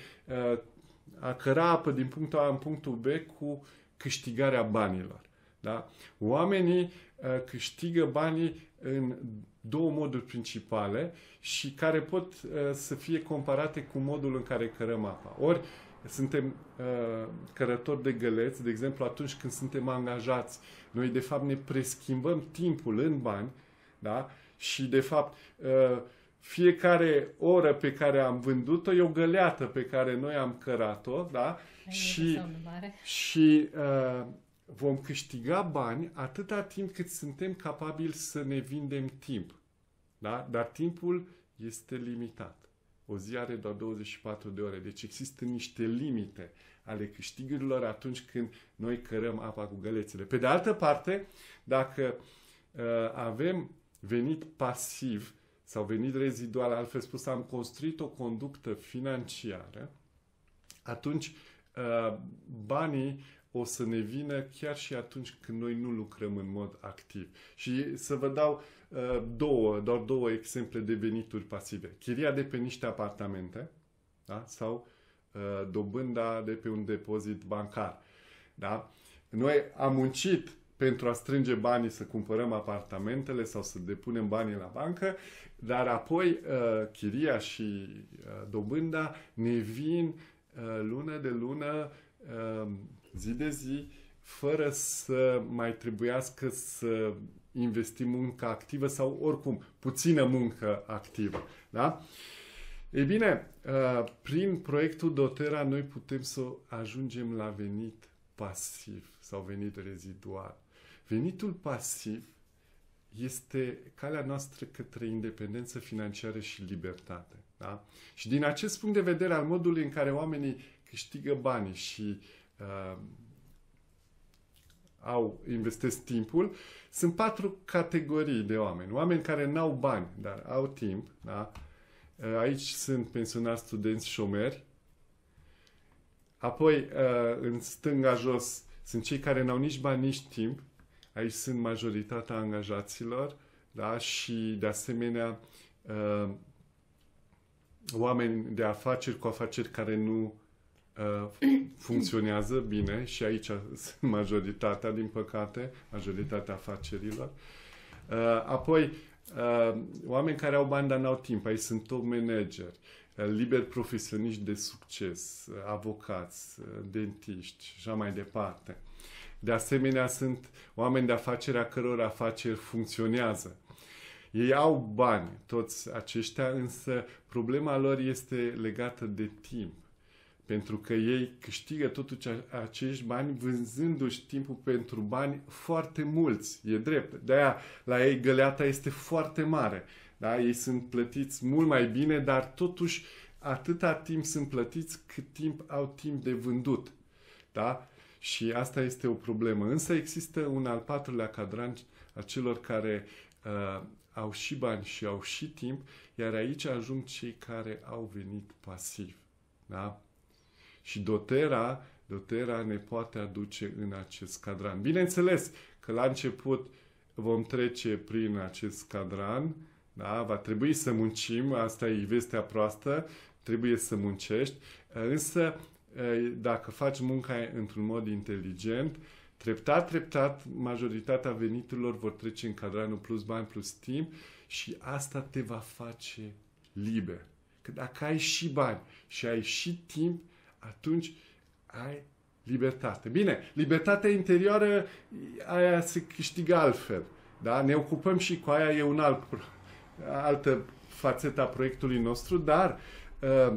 a căra apă din punctul A în punctul B cu câștigarea banilor. Da? Oamenii uh, câștigă banii în două moduri principale și care pot uh, să fie comparate cu modul în care cărăm apa. Ori suntem uh, cărători de găleți, de exemplu atunci când suntem angajați, noi de fapt ne preschimbăm timpul în bani da? și de fapt uh, fiecare oră pe care am vândut-o e o găleată pe care noi am cărat-o, da? și, și uh, vom câștiga bani atâta timp cât suntem capabili să ne vindem timp. Da? Dar timpul este limitat. O zi are doar 24 de ore, deci există niște limite ale câștigurilor atunci când noi cărăm apa cu gălețile. Pe de altă parte, dacă uh, avem venit pasiv sau venit rezidual, altfel spus, am construit o conductă financiară, atunci Uh, banii o să ne vină chiar și atunci când noi nu lucrăm în mod activ. Și să vă dau uh, două, doar două exemple de venituri pasive. Chiria de pe niște apartamente da? sau uh, dobânda de pe un depozit bancar. Da? Noi am muncit pentru a strânge banii să cumpărăm apartamentele sau să depunem banii la bancă, dar apoi uh, chiria și uh, dobânda ne vin Uh, lună de lună, um, zi de zi, fără să mai trebuiască să investim muncă activă sau oricum puțină muncă activă. Da? Ei bine, uh, prin proiectul Dotera noi putem să ajungem la venit pasiv sau venit rezidual. Venitul pasiv este calea noastră către independență financiară și libertate. Da? Și din acest punct de vedere al modului în care oamenii câștigă banii și uh, au, investesc timpul, sunt patru categorii de oameni. Oameni care n-au bani, dar au timp. Da? Uh, aici sunt pensionari, studenți, șomeri. Apoi, uh, în stânga jos, sunt cei care n-au nici bani, nici timp. Aici sunt majoritatea angajaților. Da? Și, de asemenea, uh, oameni de afaceri cu afaceri care nu uh, funcționează bine și aici sunt majoritatea, din păcate, majoritatea afacerilor. Uh, apoi, uh, oameni care au bani, dar n-au timp. Aici sunt top manageri, uh, liberi profesioniști de succes, uh, avocați, uh, dentiști și așa mai departe. De asemenea, sunt oameni de afaceri a căror afaceri funcționează ei au bani, toți aceștia, însă problema lor este legată de timp. Pentru că ei câștigă totuși acești bani vânzându-și timpul pentru bani foarte mulți. E drept. De-aia la ei găleata este foarte mare. Da? Ei sunt plătiți mult mai bine, dar totuși atâta timp sunt plătiți cât timp au timp de vândut. Da? Și asta este o problemă. Însă există un al patrulea cadran a celor care uh, au și bani și au și timp, iar aici ajung cei care au venit pasiv. Da? Și dotera, dotera ne poate aduce în acest cadran. Bineînțeles că la început vom trece prin acest cadran, da? va trebui să muncim, asta e vestea proastă, trebuie să muncești, însă dacă faci munca într-un mod inteligent, treptat, treptat, majoritatea veniturilor vor trece în cadranul plus bani plus timp și asta te va face liber. Că dacă ai și bani și ai și timp, atunci ai libertate. Bine, libertatea interioară, aia se câștigă altfel. Da? Ne ocupăm și cu aia, e un alt, altă fațetă a proiectului nostru, dar uh,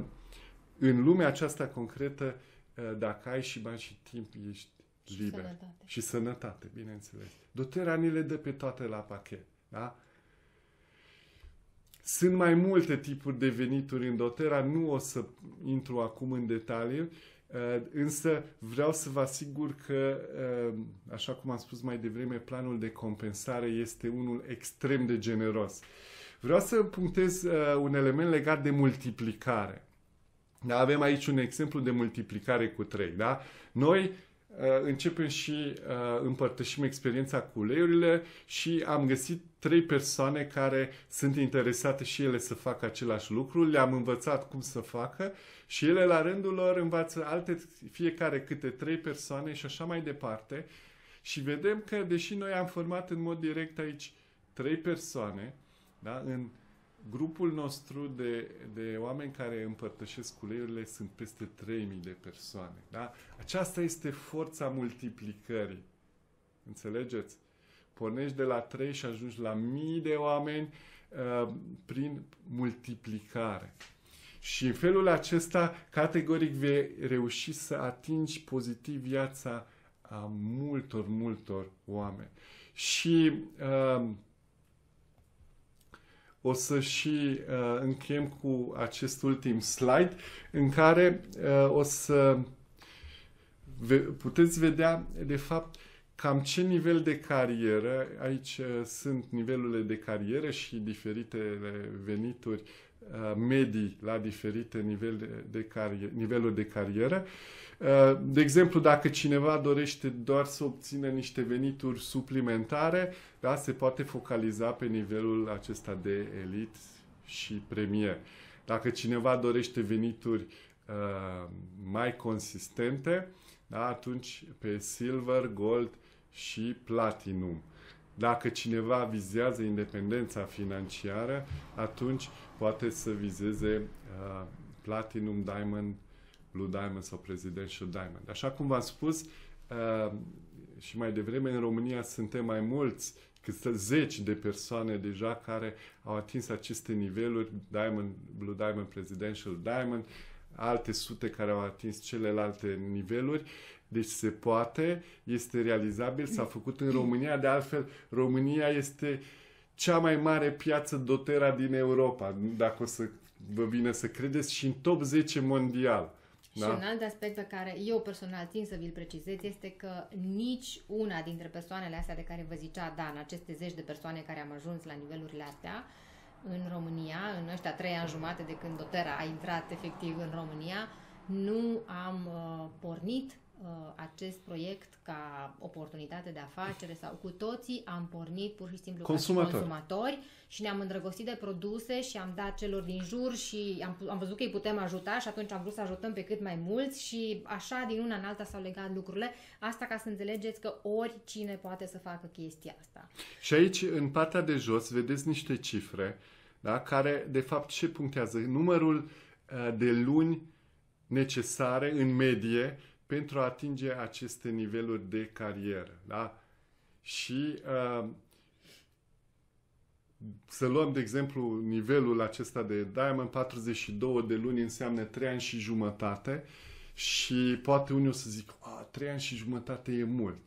în lumea aceasta concretă, uh, dacă ai și bani și timp, ești și liber. Sănătate. Și sănătate, bineînțeles. Doterea ni le dă pe toate la pachet. Da? Sunt mai multe tipuri de venituri în dotera, nu o să intru acum în detalii, uh, însă vreau să vă asigur că, uh, așa cum am spus mai devreme, planul de compensare este unul extrem de generos. Vreau să punctez uh, un element legat de multiplicare. Da? Avem aici un exemplu de multiplicare cu 3. Da? Noi Uh, începem și uh, împărtășim experiența cu uleiurile și am găsit trei persoane care sunt interesate și ele să facă același lucru, le-am învățat cum să facă și ele la rândul lor învață alte, fiecare câte trei persoane și așa mai departe și vedem că deși noi am format în mod direct aici trei persoane, da, în Grupul nostru de, de oameni care împărtășesc uleiurile sunt peste 3000 de persoane. Da? Aceasta este forța multiplicării. Înțelegeți? Pornești de la 3 și ajungi la mii de oameni uh, prin multiplicare. Și în felul acesta, categoric, vei reuși să atingi pozitiv viața a multor, multor oameni. Și uh, o să și uh, încheiem cu acest ultim slide în care uh, o să ve- puteți vedea de fapt cam ce nivel de carieră, aici uh, sunt nivelurile de carieră și diferitele venituri uh, medii la diferite nivel de, de carier, niveluri de carieră. Uh, de exemplu, dacă cineva dorește doar să obțină niște venituri suplimentare, da, se poate focaliza pe nivelul acesta de elit și premier. Dacă cineva dorește venituri uh, mai consistente, da, atunci pe silver, gold și platinum. Dacă cineva vizează independența financiară, atunci poate să vizeze uh, platinum, diamond, blue diamond sau presidential diamond. Așa cum v-am spus uh, și mai devreme, în România suntem mai mulți câte zeci de persoane deja care au atins aceste niveluri, Diamond, Blue Diamond, Presidential Diamond, alte sute care au atins celelalte niveluri. Deci se poate, este realizabil, s-a făcut în România, de altfel România este cea mai mare piață dotera din Europa, dacă o să vă vine să credeți, și în top 10 mondial. Da? Și un alt aspect pe care eu personal țin să vi-l precizez este că nici una dintre persoanele astea de care vă zicea Dan, aceste zeci de persoane care am ajuns la nivelurile astea în România, în ăștia trei ani jumate de când Dotera a intrat efectiv în România, nu am uh, pornit Uh, acest proiect ca oportunitate de afacere sau cu toții am pornit pur și simplu Consumator. ca consumatori și ne-am îndrăgostit de produse și am dat celor din jur și am, am văzut că îi putem ajuta și atunci am vrut să ajutăm pe cât mai mulți și așa din una în alta s-au legat lucrurile. Asta ca să înțelegeți că oricine poate să facă chestia asta. Și aici, în partea de jos, vedeți niște cifre da, care, de fapt, ce punctează? Numărul uh, de luni necesare în medie pentru a atinge aceste niveluri de carieră. Da? Și uh, să luăm, de exemplu, nivelul acesta de Diamond, 42 de luni înseamnă 3 ani și jumătate și poate unii o să zic, 3 ani și jumătate e mult.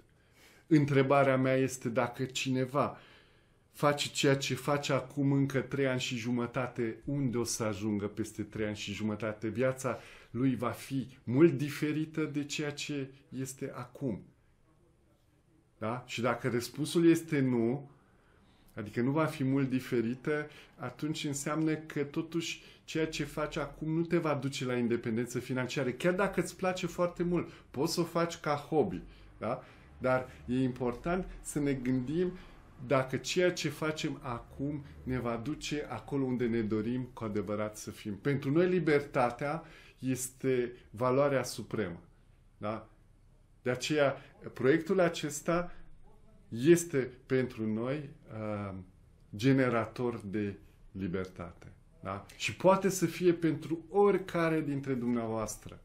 Întrebarea mea este dacă cineva face ceea ce face acum încă 3 ani și jumătate, unde o să ajungă peste 3 ani și jumătate? Viața lui va fi mult diferită de ceea ce este acum. Da? Și dacă răspunsul este nu, adică nu va fi mult diferită, atunci înseamnă că totuși ceea ce faci acum nu te va duce la independență financiară, chiar dacă îți place foarte mult. Poți să o faci ca hobby, da? Dar e important să ne gândim dacă ceea ce facem acum ne va duce acolo unde ne dorim cu adevărat să fim. Pentru noi libertatea este valoarea supremă. Da? De aceea, proiectul acesta este pentru noi uh, generator de libertate. Da? Și poate să fie pentru oricare dintre dumneavoastră.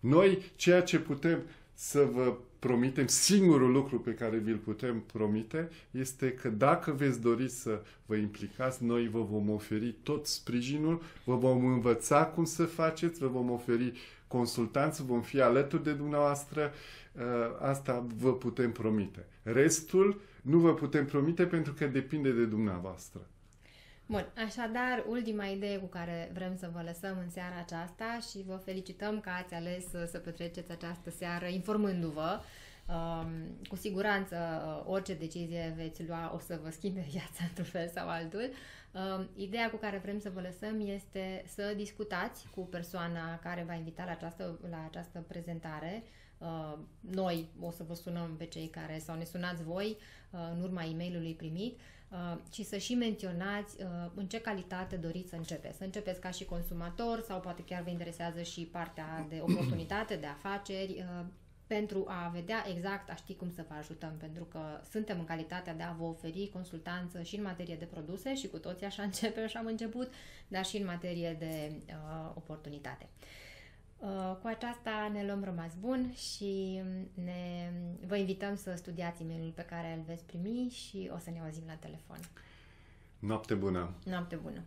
Noi, ceea ce putem să vă promitem, singurul lucru pe care vi-l putem promite este că dacă veți dori să vă implicați, noi vă vom oferi tot sprijinul, vă vom învăța cum să faceți, vă vom oferi consultanți, vom fi alături de dumneavoastră, uh, asta vă putem promite. Restul nu vă putem promite pentru că depinde de dumneavoastră. Bun, așadar, ultima idee cu care vrem să vă lăsăm în seara aceasta și vă felicităm că ați ales să petreceți această seară informându-vă. Um, cu siguranță, uh, orice decizie veți lua o să vă schimbe viața într-un fel sau altul. Um, ideea cu care vrem să vă lăsăm este să discutați cu persoana care va invita la această, la această prezentare. Uh, noi o să vă sunăm pe cei care sau ne sunați voi uh, în urma e mail primit Uh, ci să și menționați uh, în ce calitate doriți să începeți. Să începeți ca și consumator sau poate chiar vă interesează și partea de oportunitate, de afaceri, uh, pentru a vedea exact, a ști cum să vă ajutăm, pentru că suntem în calitatea de a vă oferi consultanță și în materie de produse și cu toții așa începem și am început, dar și în materie de uh, oportunitate. Uh, cu aceasta ne luăm rămas bun și ne, vă invităm să studiați e pe care îl veți primi și o să ne auzim la telefon. Noapte bună! Noapte bună!